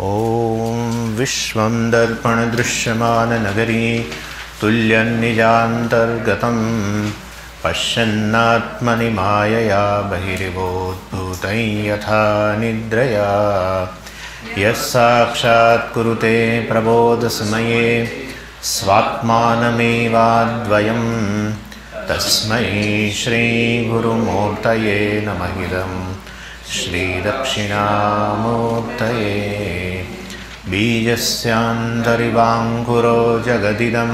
ॐ विश्वं दर्पणदृश्यमाननगरी तुल्यन्निजान्तर्गतं पश्यन्नात्मनि मायया बहिरिवोद्भूतं यथा निद्रया। यः साक्षात् कुरुते प्रबोधसमये स्वात्मानमेवाद्वयं तस्मै श्रीगुरुमूर्तये नमः इदम् श्रीदक्षिणामूर्तये बीजस्यान्तरिवाङ्कुरो जगदिदं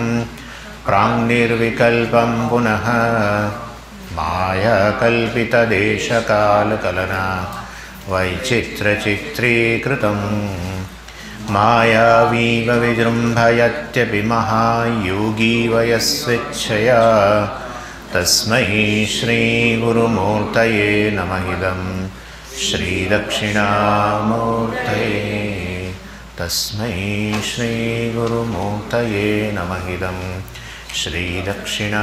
प्राङ्निर्विकल्पं पुनः मायाकल्पितदेशकालकलना वैचित्रचित्रीकृतं मायावीव विजृम्भयत्यपि महायोगी वयस्वेच्छया तस्मै श्रीगुरुमूर्तये नमः इदम् श्रीदक्षिणामूर्तये तस्मै श्रीगुरुमूर्तये नमः इदं श्रीदक्षिणामूर्तये।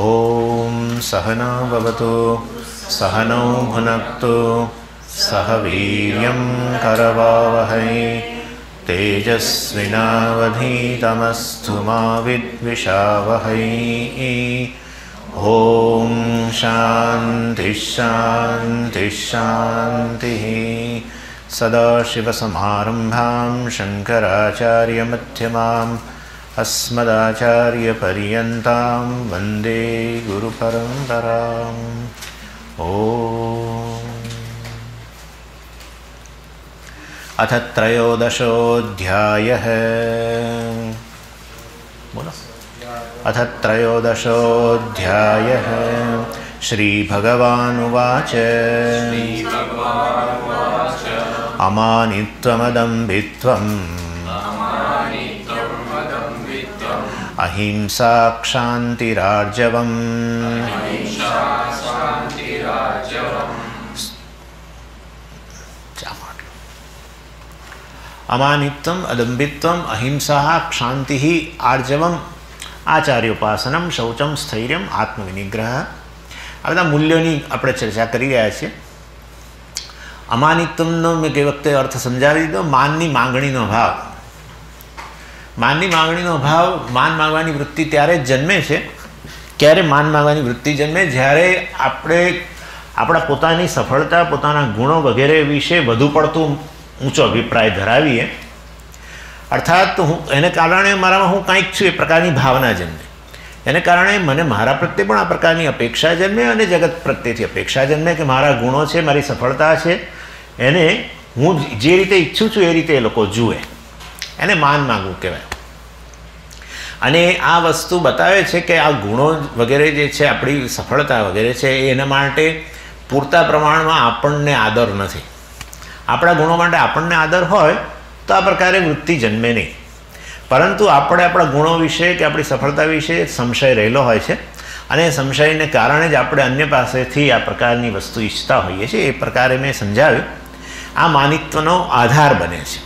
ॐ सहना भवतु सहनौ भुनक्तु सह वीर्यं करवावहै। तेजस्विनावधीतमस्तु मा विद्विषावहै ॐ शान्तिः सदाशिवसमारम्भां शङ्कराचार्यमध्यमाम् अस्मदाचार्यपर्यन्तां वन्दे गुरुपरम्पराम् ॐ अथ त्रयोदशोऽध्यायः अथ त्रयोदशोऽध्यायः श्रीभगवानुवाच अमानित्वमदम्भित्वम् अहिंसा क्षान्तिरार्जवम् અમાનિત્વમ અદંભિત્વમ અહિંસા ક્ષાંતિ આર્જવમ આચાર્યોપાસનમ શૌચમ સ્થૈર્યમ આત્મવિનિગ્રહ. આ બધા મૂલ્યોની આપણે ચર્ચા કરી રહ્યા છીએ. અમાનિત્વનો મેં કઈ વખતે અર્થ સમજાવી દીધો? માનની માંગણીનો ભાવ. માનની માંગણીનો ભાવ માન માંગવાની વૃત્તિ ત્યારે જ જન્મે છે. ક્યારે માન માંગવાની વૃત્તિ જન્મે? જ્યારે આપણે આપણા પોતાની સફળતા, પોતાના ગુણો વગેરે વિશે વધુ પડતું ઊંચો અભિપ્રાય ધરાવીએ અર્થાત હું, એને કારણે મારામાં હું કાંઈક છું, એ પ્રકારની ભાવના જન્મે. એને કારણે મને મારા પ્રત્યે પણ આ પ્રકારની અપેક્ષા જન્મે અને જગત પ્રત્યેથી અપેક્ષા જન્મે કે મારા ગુણો છે, મારી સફળતા છે. એને હું જે રીતે ઈચ્છું છું એ રીતે એ લોકો જુએ. એને માન માગવું કહેવાય. અને આ વસ્તુ બતાવે છે કે આ ગુણો વગેરે જે છે, આપણી સફળતા વગેરે છે એના માટે પૂરતા પ્રમાણમાં આપણને આદર નથી. આપણા ગુણો માટે આપણને આદર હોય તો આ પ્રકારે વૃત્તિ જન્મે નહીં. પરંતુ આપણે આપણા ગુણો વિશે કે આપણી સફળતા વિશે સંશય રહેલો હોય છે અને સંશયને કારણે જ આપણે અન્ય પાસેથી આ પ્રકારની વસ્તુ ઈચ્છતા હોઈએ છીએ. એ પ્રકારે મેં સમજાવ્યું. આ માનિત્વનો આધાર બને છે.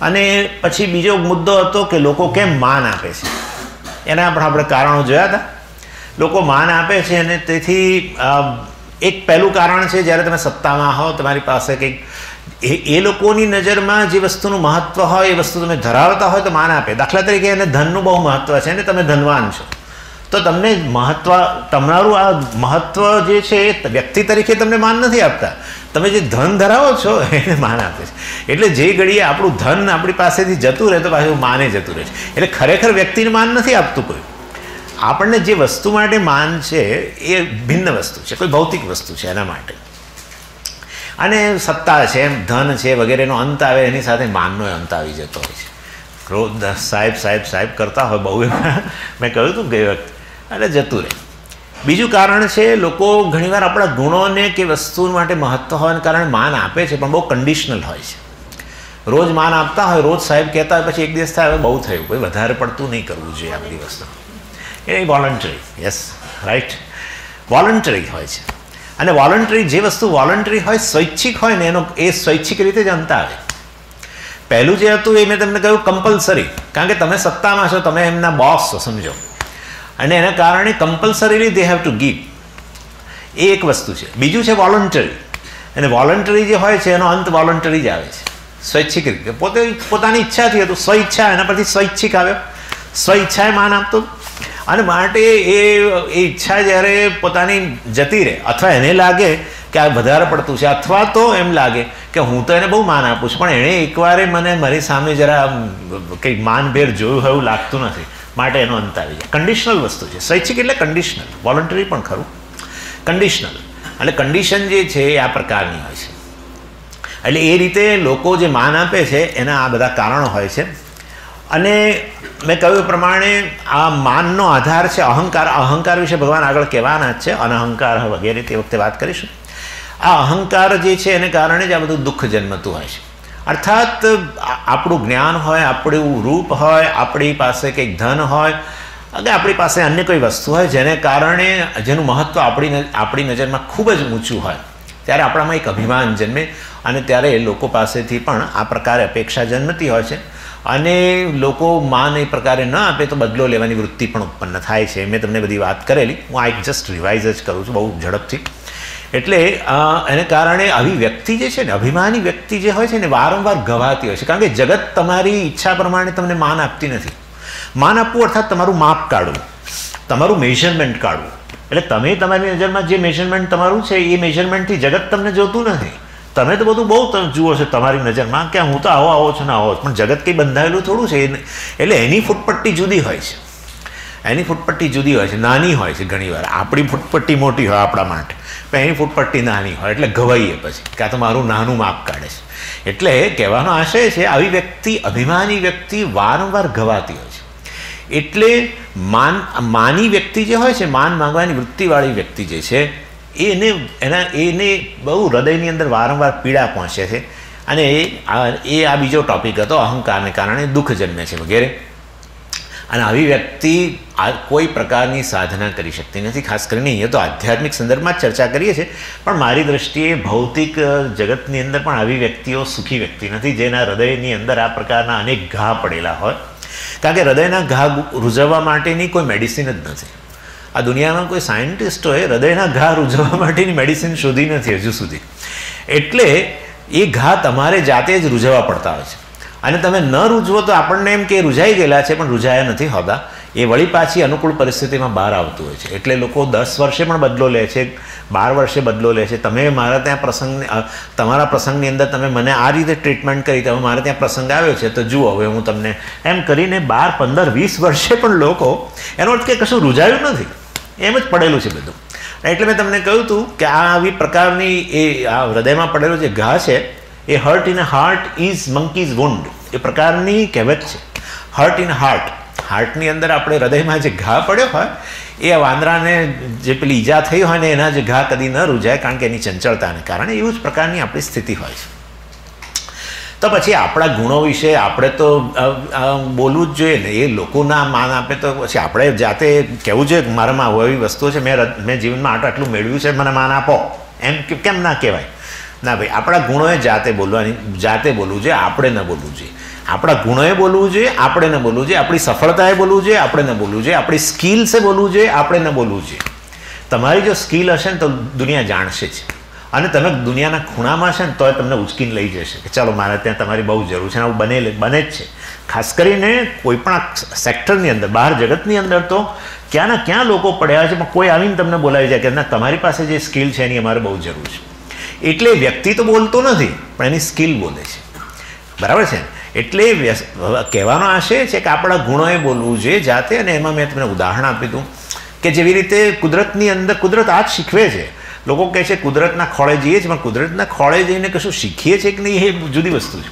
અને પછી બીજો મુદ્દો હતો કે લોકો કેમ માન આપે છે. એના પણ આપણે કારણો જોયા હતા. લોકો માન આપે છે અને તેથી એક પહેલું કારણ છે, જ્યારે તમે સત્તામાં હો, તમારી પાસે કંઈક એ એ લોકોની નજરમાં જે વસ્તુનું મહત્ત્વ હોય, એ વસ્તુ તમે ધરાવતા હોય તો માન આપે. દાખલા તરીકે એને ધનનું બહુ મહત્ત્વ છે અને તમે ધનવાન છો. તો તમને મહત્ત્વ તમારું આ મહત્ત્વ જે છે એ વ્યક્તિ તરીકે તમને માન નથી આપતા. તમે જે ધન ધરાવો છો, એને માન આપે છે. એટલે જે ઘડીએ આપણું ધન આપણી પાસેથી જતું રહે તો પાછું માને જતું રહે છે. એટલે ખરેખર વ્યક્તિને માન નથી આપતું કોઈ. આપણને જે વસ્તુ માટે માન છે, એ ભિન્ન વસ્તુ છે, કોઈ ભૌતિક વસ્તુ છે એના માટે. અને સત્તા છે એમ, ધન છે વગેરેનો અંત આવે, એની સાથે માનનો અંત આવી જતો હોય છે. ક્રોધ, સાહેબ સાહેબ સાહેબ કરતા હોય બહુ મેં કહ્યું હતું ગઈ વખત. એટલે જતું રહે. બીજું કારણ છે, લોકો ઘણીવાર આપણા ગુણોને કે વસ્તુ માટે મહત્ત્વ હોવાને કારણે માન આપે છે, પણ બહુ કન્ડિશનલ હોય છે. રોજ માન આપતા હોય, રોજ સાહેબ કહેતા હોય, પછી એક દિવસ થાય, હવે બહુ થયું. કોઈ વધારે પડતું નહીં કરવું જોઈએ આ બધી વસ્તુ એ વોલન્ટરી યસ રાઈટ વોલન્ટરી હોય છે. અને વોલન્ટરી જે વસ્તુ વોલન્ટરી હોય, સ્વૈચ્છિક હોય ને એનો એ સ્વૈચ્છિક રીતે જ અંત આવે. પહેલું જે હતું એ મેં તમને કહ્યું કમ્પલસરી કારણ કે તમે સત્તામાં છો, તમે એમના બોસ છો, સમજો. અને એના કારણે compulsorily they have to give એ એક વસ્તુ છે. બીજું છે વોલન્ટરી અને વોલન્ટરી જે હોય છે, એનો અંત વોલન્ટરી જ આવે છે. સ્વૈચ્છિક રીતે. પોતે પોતાની ઈચ્છાથી હતું. સ્વઈચ્છા એના પરથી સ્વૈચ્છિક આવ્યો. સ્વઈચ્છાએ માન આપતો. અને માટે એ એ ઈચ્છા જ્યારે પોતાની જતી રહે, અથવા એને લાગે કે આ વધારે પડતું છે, અથવા તો એમ લાગે કે હું તો એને બહુ માન આપું છું, પણ એણે એકવારે મને મારી સામે જરા કંઈક માનભેર જોયું હોય એવું લાગતું નથી. માટે એનો અંત આવી જાય. કન્ડિશનલ વસ્તુ છે. સ્વૈચ્છિક એટલે કન્ડિશનલ વોલન્ટરી પણ ખરું. કન્ડિશનલ એટલે કન્ડિશન જે છે એ આ પ્રકારની હોય છે. એટલે એ રીતે લોકો જે માન આપે છે, એના આ બધા કારણો હોય છે. અને મેં કહ્યું પ્રમાણે આ માનનો આધાર છે, અહંકાર અહંકાર વિશે ભગવાન આગળ કહેવાના જ છે, અનહંકાર વગેરે તે વખતે વાત કરીશું. આ અહંકાર જે છે એને કારણે જ આ બધું દુઃખ જન્મતું હોય છે. અર્થાત આપણું જ્ઞાન હોય, આપણું રૂપ હોય, આપણી પાસે કંઈક ધન હોય અને આપણી પાસે અન્ય કોઈ વસ્તુ હોય, જેને કારણે જેનું મહત્ત્વ આપણી આપણી નજરમાં ખૂબ જ ઊંચું હોય. ત્યારે આપણામાં એક અભિમાન જન્મે અને ત્યારે લોકો પાસેથી પણ આ પ્રકારે અપેક્ષા જન્મતી હોય છે. અને લોકો માન એ પ્રકારે ન આપે તો બદલો લેવાની વૃત્તિ પણ ઉત્પન્ન થાય છે. મેં તમને બધી વાત કરેલી. હું આ એક જસ્ટ રિવાઇઝ જ કરું છું, બહુ ઝડપથી. એટલે એને કારણે આવી વ્યક્તિ જે છે ને, અભિમાની વ્યક્તિ જે હોય છે ને, વારંવાર ગવાતી હોય છે. કારણ કે જગત તમારી ઈચ્છા પ્રમાણે તમને માન આપતી નથી. માન આપવું અર્થાત તમારું માપ કાઢવું. તમારું મેઝરમેન્ટ કાઢવું. એટલે તમે તમારી નજરમાં જે મેઝરમેન્ટ તમારું છે, એ મેઝરમેન્ટથી જગત તમને જોતું નથી. તમે તો બધું બહુ જુઓ છો તમારી નજરમાં કે હું તો આવો આવો છું ને આવો પણ જગત કંઈ બંધાયેલું થોડું છે. એટલે એની ફૂટપટ્ટી જુદી હોય છે. એની ફૂટપટ્ટી જુદી હોય છે. નાની હોય છે ઘણીવાર આપણી ફૂટપટ્ટી મોટી હોય આપણા માટે. પણ એની ફૂટપટ્ટી નાની હોય. એટલે ઘવાઈએ પછી કાં તો મારું નાનું માપ કાઢે છે. એટલે કહેવાનો આશય છે, આવી વ્યક્તિ, અભિમાની વ્યક્તિ વારંવાર ઘવાતી હોય છે. એટલે માન માની વ્યક્તિ જે હોય છે, માન માંગવાની વૃત્તિવાળી વ્યક્તિ જે છે એને એના એને બહુ હૃદયની અંદર વારંવાર પીડા પહોંચે છે. અને એ એ આ બીજો ટોપિક હતો, અહંકારને કારણે દુઃખ જન્મે છે વગેરે. અને આવી વ્યક્તિ આ કોઈ પ્રકારની સાધના કરી શકતી નથી, ખાસ કરીને અહીંયા તો આધ્યાત્મિક સંદર્ભમાં જ ચર્ચા કરીએ છીએ. પણ મારી દ્રષ્ટિએ ભૌતિક જગતની અંદર પણ આવી વ્યક્તિઓ સુખી વ્યક્તિ નથી, જેના હૃદયની અંદર આ પ્રકારના અનેક ઘા પડેલા હોય. કારણ કે હૃદયના ઘા રૂઝવવા માટેની કોઈ મેડિસિન જ નથી. આ દુનિયામાં કોઈ સાયન્ટિસ્ટોએ હૃદયના ઘા રૂઝવવા માટેની મેડિસિન શોધી નથી હજુ સુધી. એટલે એ ઘા તમારે જાતે જ રૂઝવવા પડતા હોય છે. અને તમે ન રૂઝવો તો આપણને એમ કે રૂઝાઈ ગયેલા છે, પણ રૂઝાયા નથી હોતા. એ વળી પાછી અનુકૂળ પરિસ્થિતિમાં બહાર આવતું હોય છે. એટલે લોકો દસ વર્ષે પણ બદલો લે છે, બાર વર્ષે બદલો લે છે. તમે મારા ત્યાં પ્રસંગ તમારા પ્રસંગની અંદર તમે મને આ રીતે ટ્રીટમેન્ટ કરી તમે મારે ત્યાં પ્રસંગ આવ્યો છે, તો જુઓ, હવે હું તમને એમ કરીને બાર, પંદર, વીસ વર્ષે પણ લોકો, એનો અર્થ કે કશું રૂઝાયું નથી. એમ જ પડેલું છે બધું. એટલે મેં તમને કહ્યું હતું કે આ આવી પ્રકારની એ આ હૃદયમાં પડેલો જે ઘા છે, એ hurt in heart is monkey's wound એ પ્રકારની કહેવત છે. હર્ટ ઇન હાર્ટ હાર્ટની અંદર આપણે હૃદયમાં જે ઘા પડ્યો હોય, એ વાંદરાને જે પેલી ઈજા થઈ હોય ને એના જે ઘા કદી ન રૂજાય કારણ કે એની ચંચળતાને કારણે એવું જ પ્રકારની આપણી સ્થિતિ હોય છે. તો પછી આપણા ગુણો વિશે આપણે તો બોલવું જ જોઈએ ને. એ લોકોના માન આપે તો પછી આપણે જાતે કહેવું જોઈએ મારામાં આવું એવી વસ્તુ છે, મેં મેં જીવનમાં આટલું આટલું મેળવ્યું છે, મને માન આપો. એમ કેમ ના કહેવાય? ના ભાઈ, આપણા ગુણોએ જાતે બોલવાની, જાતે બોલવું જોઈએ, આપણે ન બોલવું જોઈએ. આપણા ગુણોએ બોલવું જોઈએ, આપણે ન બોલવું જોઈએ. આપણી સફળતાએ બોલવું જોઈએ, આપણે ન બોલવું જોઈએ. આપણી સ્કિલ્સે બોલવું જોઈએ, આપણે ન બોલવું જોઈએ. તમારી જો સ્કિલ હશે ને તો દુનિયા જાણશે જ. અને તમે દુનિયાના ખૂણામાં છે ને તોય તમને ઉચકીને લઈ જશે કે ચાલો મારે ત્યાં તમારી બહુ જરૂર છે આવું બને બને જ છે. ખાસ કરીને કોઈ પણ સેક્ટરની અંદર, બહાર જગતની અંદર તો ક્યાંના ક્યાં લોકો પડ્યા છે, પણ કોઈ આવીને તમને બોલાવી જાય કે ના, તમારી પાસે જે સ્કિલ છે એની અમારે બહુ જરૂર છે. એટલે વ્યક્તિ તો બોલતો નથી, પણ એની સ્કિલ બોલે છે. બરાબર છે? એટલે કહેવાનો આશય છે કે આપણા ગુણોએ બોલવું જોઈએ જાતે, અને એમાં મેં તમને ઉદાહરણ આપ્યું હતું કે જેવી રીતે કુદરતની અંદર, કુદરત આ જ શીખવે છે. લોકો કહે છે કુદરતના ખોળે જઈએ છીએ, પણ કુદરતના ખોળે જઈને કશું શીખીએ છીએ કે નહીં એ જુદી વસ્તુ છે.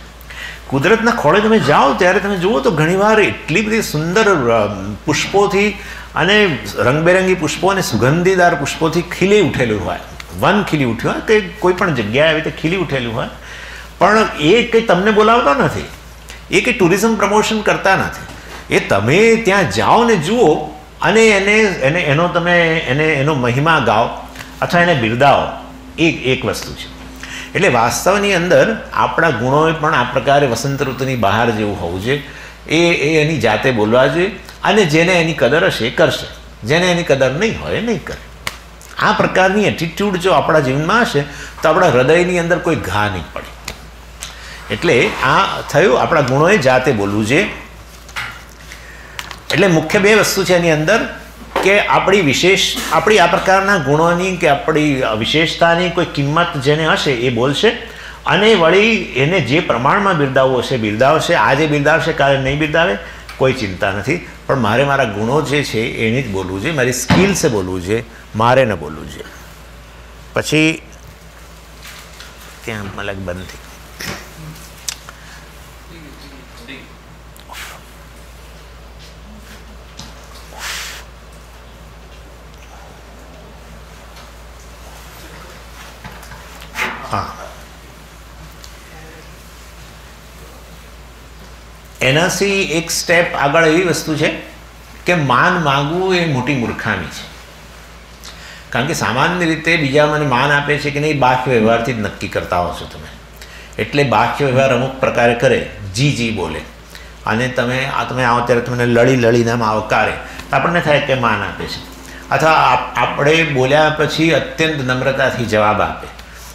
કુદરતના ખોળે તમે જાઓ ત્યારે તમે જુઓ તો ઘણીવાર એટલી બધી સુંદર પુષ્પોથી અને રંગબેરંગી પુષ્પો અને સુગંધીદાર પુષ્પોથી ખીલી ઉઠેલું હોય. વન ખીલી ઉઠ્યું હોય કે કોઈ પણ જગ્યાએ આવી રીતે ખીલી ઉઠેલું હોય. પણ એ કંઈ તમને બોલાવતા નથી. એ કંઈ ટુરિઝમ પ્રમોશન કરતા નથી. એ તમે ત્યાં જાઓ ને જુઓ અને એને એને, એનો તમે, એને, એનો મહિમા ગાઓ. અથવા એને બિરદાવો. એ એક વસ્તુ છે. એટલે વાસ્તવની અંદર આપણા ગુણોએ પણ આ પ્રકારે વસંત ઋતુની બહાર જેવું હોવું જોઈએ. એ એ એની જાતે બોલવા જોઈએ અને જેને એની કદર હશે એ કરશે. જેને એની કદર નહીં હોય નહીં કરે. આ પ્રકારની એટીટ્યૂડ જો આપણા જીવનમાં હશે તો આપણા હૃદયની અંદર કોઈ ઘા નહીં પડે. એટલે આ થયું આપણા ગુણોએ જાતે બોલવું જોઈએ. એટલે મુખ્ય બે વસ્તુ છે એની અંદર. કે આપણી વિશેષ, આપણી આ પ્રકારના ગુણોની કે આપણી વિશેષતાની કોઈ કિંમત જેને હશે એ બોલશે. અને વળી એને જે પ્રમાણમાં બિરદાવવો હશે, બિરદાવશે. આજે બિરદાવશે, કાલે નહીં બિરદાવે, કોઈ ચિંતા નથી. પણ મારે મારા ગુણો જે છે, એને જ બોલવું જોઈએ. મારી સ્કિલ્સે બોલવું જોઈએ. મારે ન બોલવું જોઈએ. પછી, ત્યાં મલક બંધ થઈ હા. એનાથી એક સ્ટેપ આગળ એવી વસ્તુ છે કે માન માગવું એ મોટી મૂર્ખામી છે. કારણ કે સામાન્ય રીતે બીજા મને માન આપે છે કે નહીં, બાહ્ય વ્યવહારથી જ નક્કી કરતા હો છો તમે. એટલે બાહ્ય વ્યવહાર અમુક પ્રકારે કરે, જી જી બોલે. અને તમે આ તમે આવો ત્યારે તમને લડી લડીને આમ આવકારે. આપણને થાય કે માન આપે છે. અથવા આપણે બોલ્યા પછી અત્યંત નમ્રતાથી જવાબ આપે.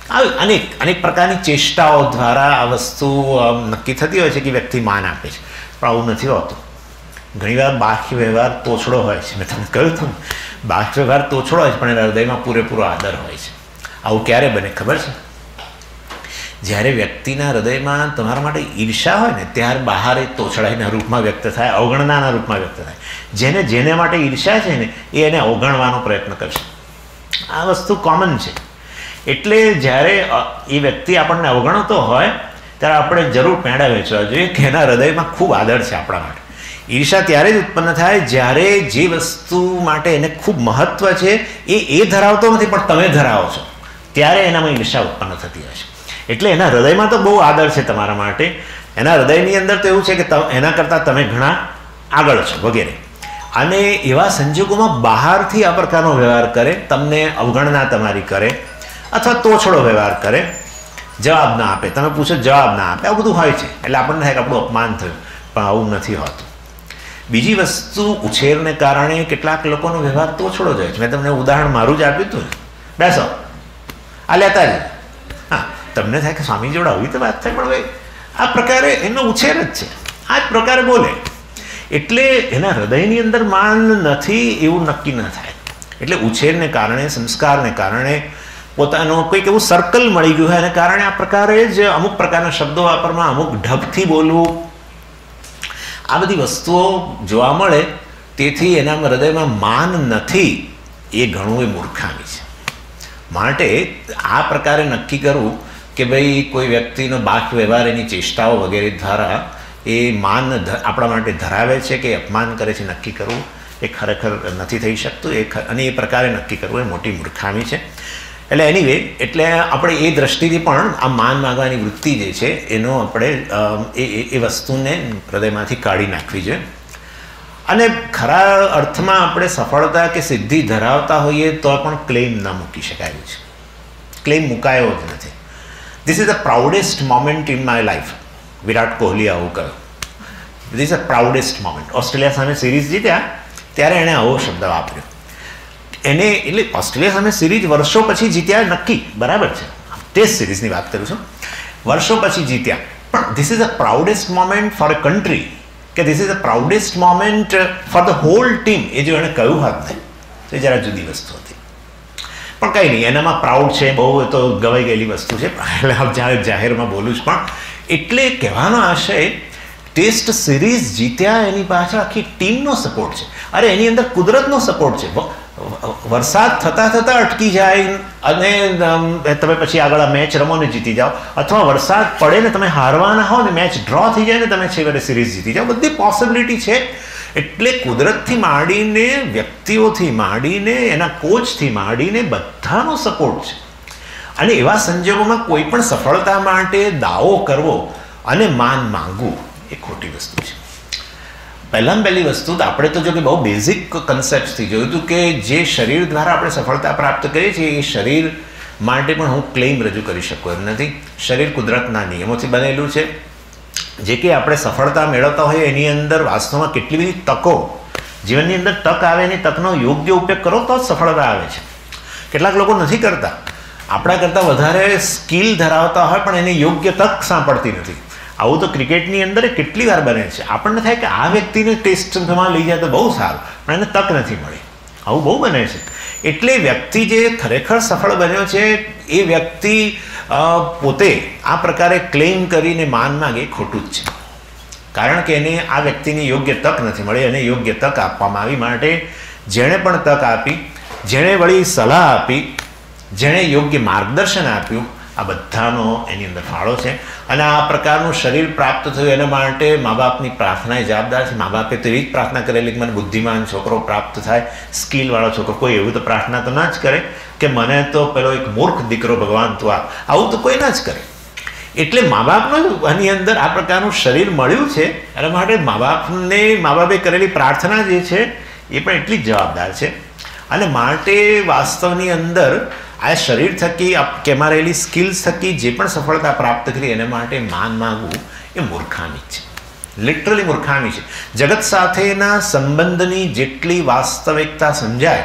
આવી અનેક અનેક પ્રકારની ચેષ્ટાઓ દ્વારા આ વસ્તુ નક્કી થતી હોય છે કે વ્યક્તિ માન આપે છે પણ આવું નથી હોતું ઘણીવાર બાહ્ય વ્યવહાર તોછડો હોય છે મેં તમને કહ્યું હતું બાહ્ય વ્યવહાર તોછડો હોય છે પણ એના હૃદયમાં પૂરેપૂરો આદર હોય છે આવું ક્યારે બને ખબર છે જ્યારે વ્યક્તિના હૃદયમાં તમારા માટે ઈર્ષા હોય ને ત્યાર બહાર એ તોછડાઈના રૂપમાં વ્યક્ત થાય અવગણનાના રૂપમાં વ્યક્ત થાય જેને જેને માટે ઈર્ષા છે ને એ એને અવગણવાનો પ્રયત્ન કરશે આ વસ્તુ કોમન છે એટલે જ્યારે એ વ્યક્તિ આપણને અવગણતો હોય, ત્યારે આપણે જરૂર પેંડા વેચવા જોઈએ કે એના હૃદયમાં ખૂબ આદર છે આપણા માટે. ઈર્ષા ત્યારે જ ઉત્પન્ન થાય જ્યારે જે વસ્તુ માટે એને ખૂબ મહત્ત્વ છે, એ એ ધરાવતો નથી, પણ તમે ધરાવો છો. ત્યારે એનામાં ઈર્ષા ઉત્પન્ન થતી હશે એટલે એના હૃદયમાં તો બહુ આદર છે તમારા માટે. એના હૃદયની અંદર તો એવું છે કે એના કરતાં તમે ઘણા આગળ છો, વગેરે. અને એવા સંજોગોમાં બહારથી આ પ્રકારનો વ્યવહાર કરે, તમને અવગણના તમારી કરે. અથવા તોછડો વ્યવહાર કરે, જવાબ ના આપે. તમે પૂછો જવાબ ના આપે. આવું બધું હોય છે. એટલે આપણને થાય કે આપણું અપમાન થયું. પણ આવું નથી હોતું. બીજી વસ્તુ ઉછેરને કારણે કેટલાક લોકોનો વ્યવહાર તોછડો જાય છે. મેં તમને ઉદાહરણ મારું જ આપ્યું હતું. બેસો. આ લેતા જ હા, તમને થાય કે સ્વામી જોડે આવી તો વાત થાય, પણ ભાઈ, આ પ્રકારે એનો ઉછેર જ છે. આ જ પ્રકારે બોલે. એટલે એના હૃદયની અંદર માન નથી, એવું નક્કી ન થાય. એટલે ઉછેરને કારણે, સંસ્કારને કારણે પોતાનું કોઈક એવું સર્કલ મળી ગયું હોય, એને કારણે આ પ્રકારે જ અમુક પ્રકારના શબ્દો વાપરમાં અમુક ઢબથી બોલવું. આ બધી વસ્તુઓ જોવા મળે, તેથી એના હૃદયમાં માન નથી, એ ઘણું એ મૂર્ખામી છે. માટે આ પ્રકારે નક્કી કરવું કે ભાઈ, કોઈ વ્યક્તિનો બાહ્ય વ્યવહાર, એની ચેષ્ટાઓ વગેરે દ્વારા એ માન આપણા માટે ધરાવે છે કે અપમાન કરે છે, નક્કી કરવું, એ ખરેખર નથી થઈ શકતું. એ અને એ પ્રકારે નક્કી કરવું એ મોટી મૂર્ખામી છે. એટલે એનીવે એટલે આપણે એ દ્રષ્ટિથી પણ આ માન માગવાની વૃત્તિ જે છે, એનો આપણે એ એ વસ્તુને હૃદયમાંથી કાઢી નાખવી જોઈએ અને ખરા અર્થમાં આપણે સફળતા કે સિદ્ધિ ધરાવતા હોઈએ તો પણ ક્લેમ ન મૂકી શકાયું છે. ક્લેમ મુકાયો જ નથી. This is the proudest moment in my life Virat Kohli આવું કહ્યું. This a proudest moment Australia સામે સિરીઝ જીત્યા, ત્યારે એણે આવો શબ્દ વાપર્યો. એને, એટલે ઓસ્ટ્રેલિયા સામે સિરીઝ વર્ષો પછી જીત્યા નક્કી, બરાબર છે? ટેસ્ટ સિરીઝની વાત કરું છું. વર્ષો પછી જીત્યા. પણ this is a proudest moment for a country કે this is a proudest moment for the whole team એ જો એણે કહ્યું હોત ને તો એ જરા જુદી વસ્તુ હતી. પણ કંઈ નહીં, એનામાં પ્રાઉડ છે, બહુ તો ગવાઈ ગયેલી વસ્તુ છે એટલે જ્યારે જાહેરમાં બોલું છું. પણ એટલે કહેવાનો આશય ટેસ્ટ સિરીઝ જીત્યા એની પાછળ આખી ટીમનો સપોર્ટ છે. અરે, એની અંદર કુદરતનો સપોર્ટ છે. વરસાદ થતાં થતાં અટકી જાય અને તમે પછી આગળ આ મેચ રમો ને જીતી જાઓ. અથવા વરસાદ પડે ને તમે હારવાના હો ને મેચ ડ્રો થઈ જાય ને તમે છેવટે સિરીઝ જીતી જાઓ. બધી પોસિબિલિટી છે. એટલે કુદરતથી માંડીને, વ્યક્તિઓથી માંડીને, એના કોચથી માંડીને બધાનો સપોર્ટ છે. અને એવા સંજોગોમાં કોઈ પણ સફળતા માટે દાવો કરવો અને માન માંગવું એ ખોટી વસ્તુ છે. પહેલાં પહેલી વસ્તુ તો આપણે તો જો કે બહુ બેઝિક કન્સેપ્ટથી જોયું હતું કે જે શરીર દ્વારા આપણે સફળતા પ્રાપ્ત કરીએ છીએ, એ શરીર માટે પણ હું ક્લેમ રજૂ કરી શકું એમ નથી. શરીર કુદરતના નિયમોથી બનેલું છે. જે કે આપણે સફળતા મેળવતા હોઈએ એની અંદર વાસ્તવમાં કેટલી બધી તકો, જીવનની અંદર તક આવે એની તકનો યોગ્ય ઉપયોગ કરો તો જ સફળતા આવે છે. કેટલાક લોકો નથી કરતા. આપણા કરતાં વધારે સ્કિલ ધરાવતા હોય પણ એને યોગ્ય તક સાંપડતી નથી. આવું તો ક્રિકેટની અંદર કેટલી વાર બને છે? આપણને થાય કે આ વ્યક્તિને ટેસ્ટમાં લઈ જાય તો બહુ સારું, પણ એને તક નથી મળી. આવું બહુ બને છે. એટલે વ્યક્તિ જે ખરેખર સફળ બન્યો છે, એ વ્યક્તિ પોતે આ પ્રકારે ક્લેમ કરીને માન માગે ખોટું જ છે. કારણ કે એને આ વ્યક્તિની યોગ્ય તક નથી મળી અને યોગ્ય તક આપવામાં આવી માટે જેણે પણ તક આપી, જેણે વળી સલાહ આપી, જેણે યોગ્ય માર્ગદર્શન આપ્યું આ બધાનો એની અંદર ફાળો છે. અને આ પ્રકારનું શરીર પ્રાપ્ત થયું એના માટે મા બાપની પ્રાર્થના જવાબદાર છે. મા બાપે તો એવી જ પ્રાર્થના કરેલી કે મને બુદ્ધિમાન છોકરો પ્રાપ્ત થાય, સ્કિલવાળો છોકરો. કોઈ એવું તો પ્રાર્થના તો ના જ કરે કે મને તો પેલો એક મૂર્ખ દીકરો ભગવાન તું આ આવું તો કોઈ ના જ કરે. એટલે મા બાપનું આની અંદર આ પ્રકારનું શરીર મળ્યું છે. એના માટે મા બાપને મા બાપે કરેલી પ્રાર્થના જે છે એ પણ એટલી જ જવાબદાર છે. અને માટે વાસ્તવની અંદર આ શરીર થકી કેમાં રહેલી સ્કિલ્સ થકી જે પણ સફળતા પ્રાપ્ત કરી એના માટે માન માગવું એ મૂર્ખામી છે. લિટરલી મૂર્ખામી છે. જગત સાથેના સંબંધની જેટલી વાસ્તવિકતા સમજાય,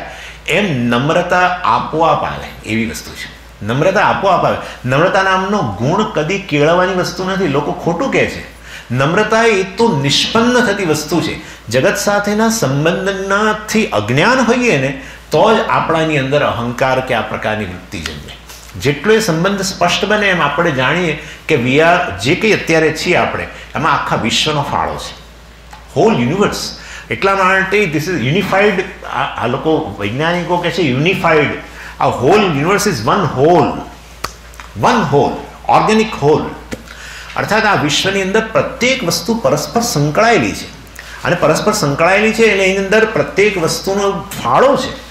એમ નમ્રતા આપોઆપ આવે એવી વસ્તુ છે. નમ્રતા આપોઆપ આવે. નમ્રતા નામનો ગુણ કદી કેળવવાની વસ્તુ નથી. લોકો ખોટું કહે છે. નમ્રતા એ તો નિષ્પન્ન થતી વસ્તુ છે. જગત સાથેના સંબંધનાથી અજ્ઞાન હોઈએ ને તો જ આપણાની અંદર અહંકાર કે આ પ્રકારની વૃત્તિ જન્મે. જેટલો એ સંબંધ સ્પષ્ટ બને એમ આપણે જાણીએ કે વી આર જે કંઈ અત્યારે છીએ આપણે, એમાં આખા વિશ્વનો ફાળો છે. હોલ યુનિવર્સ એટલા માટે ધીસ ઇઝ યુનિફાઈડ આ લોકો વૈજ્ઞાનિકો કહે છે યુનિફાઈડ આ whole universe is one whole one whole organic whole અર્થાત આ વિશ્વની અંદર પ્રત્યેક વસ્તુ પરસ્પર સંકળાયેલી છે. અને પરસ્પર સંકળાયેલી છે એટલે એની અંદર પ્રત્યેક વસ્તુનો ફાળો છે.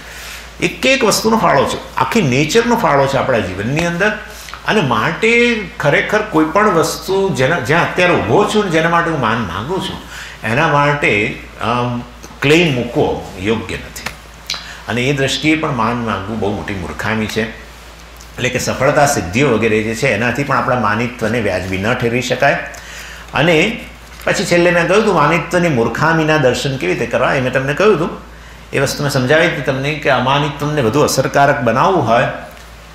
એક એક વસ્તુનો ફાળો છે. આખી નેચરનો ફાળો છે આપણા જીવનની અંદર. અને માટે ખરેખર કોઈ પણ વસ્તુ જેના જ્યાં અત્યારે ઊભો છું ને જેના માટે હું માન માગું છું, એના માટે ક્લેમ મૂકવો યોગ્ય નથી. અને એ દ્રષ્ટિએ પણ માન માગવું બહુ મોટી મૂર્ખામી છે. એટલે કે સફળતા સિદ્ધિઓ વગેરે જે છે, એનાથી પણ આપણા માનિત્વને વ્યાજબી ન ઠેરવી શકાય. અને પછી છેલ્લે મેં કહ્યું હતું, માનિત્વની મૂર્ખામીના દર્શન કેવી રીતે કરવા? એ મેં તમને કહ્યું હતું. એ વસ્તુ મેં સમજાવી હતી તમને કે અમાનિત્વને વધુ અસરકારક બનાવવું હોય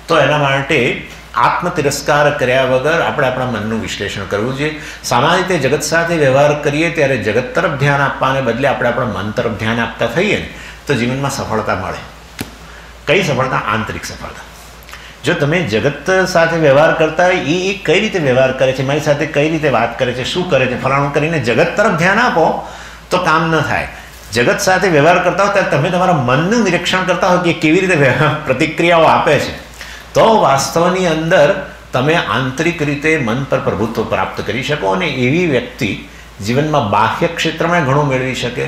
તો એના માટે આત્મ તિરસ્કાર કર્યા વગર આપણે આપણા મનનું વિશ્લેષણ કરવું જોઈએ. સામાન્ય રીતે જગત સાથે વ્યવહાર કરીએ ત્યારે જગત તરફ ધ્યાન આપવાને બદલે આપણે આપણા મન તરફ ધ્યાન આપતા થઈએ ને, તો જીવનમાં સફળતા મળે. કઈ સફળતા? આંતરિક સફળતા. જો તમે જગત સાથે વ્યવહાર કરતા હોય એ કઈ રીતે વ્યવહાર કરે છે? મારી સાથે કઈ રીતે વાત કરે છે? શું કરે છે? ફલાણું કરીને જગત તરફ ધ્યાન આપો તો કામ ન થાય. જગત સાથે વ્યવહાર કરતા હો ત્યારે તમે તમારા મનનું નિરીક્ષણ કરતા હો કે કેવી રીતે પ્રતિક્રિયાઓ આપે છે. તો વાસ્તવની અંદર તમે આંતરિક રીતે મન પર પ્રભુત્વ પ્રાપ્ત કરી શકો અને એવી વ્યક્તિ જીવનમાં બાહ્ય ક્ષેત્રમાં ઘણું મેળવી શકે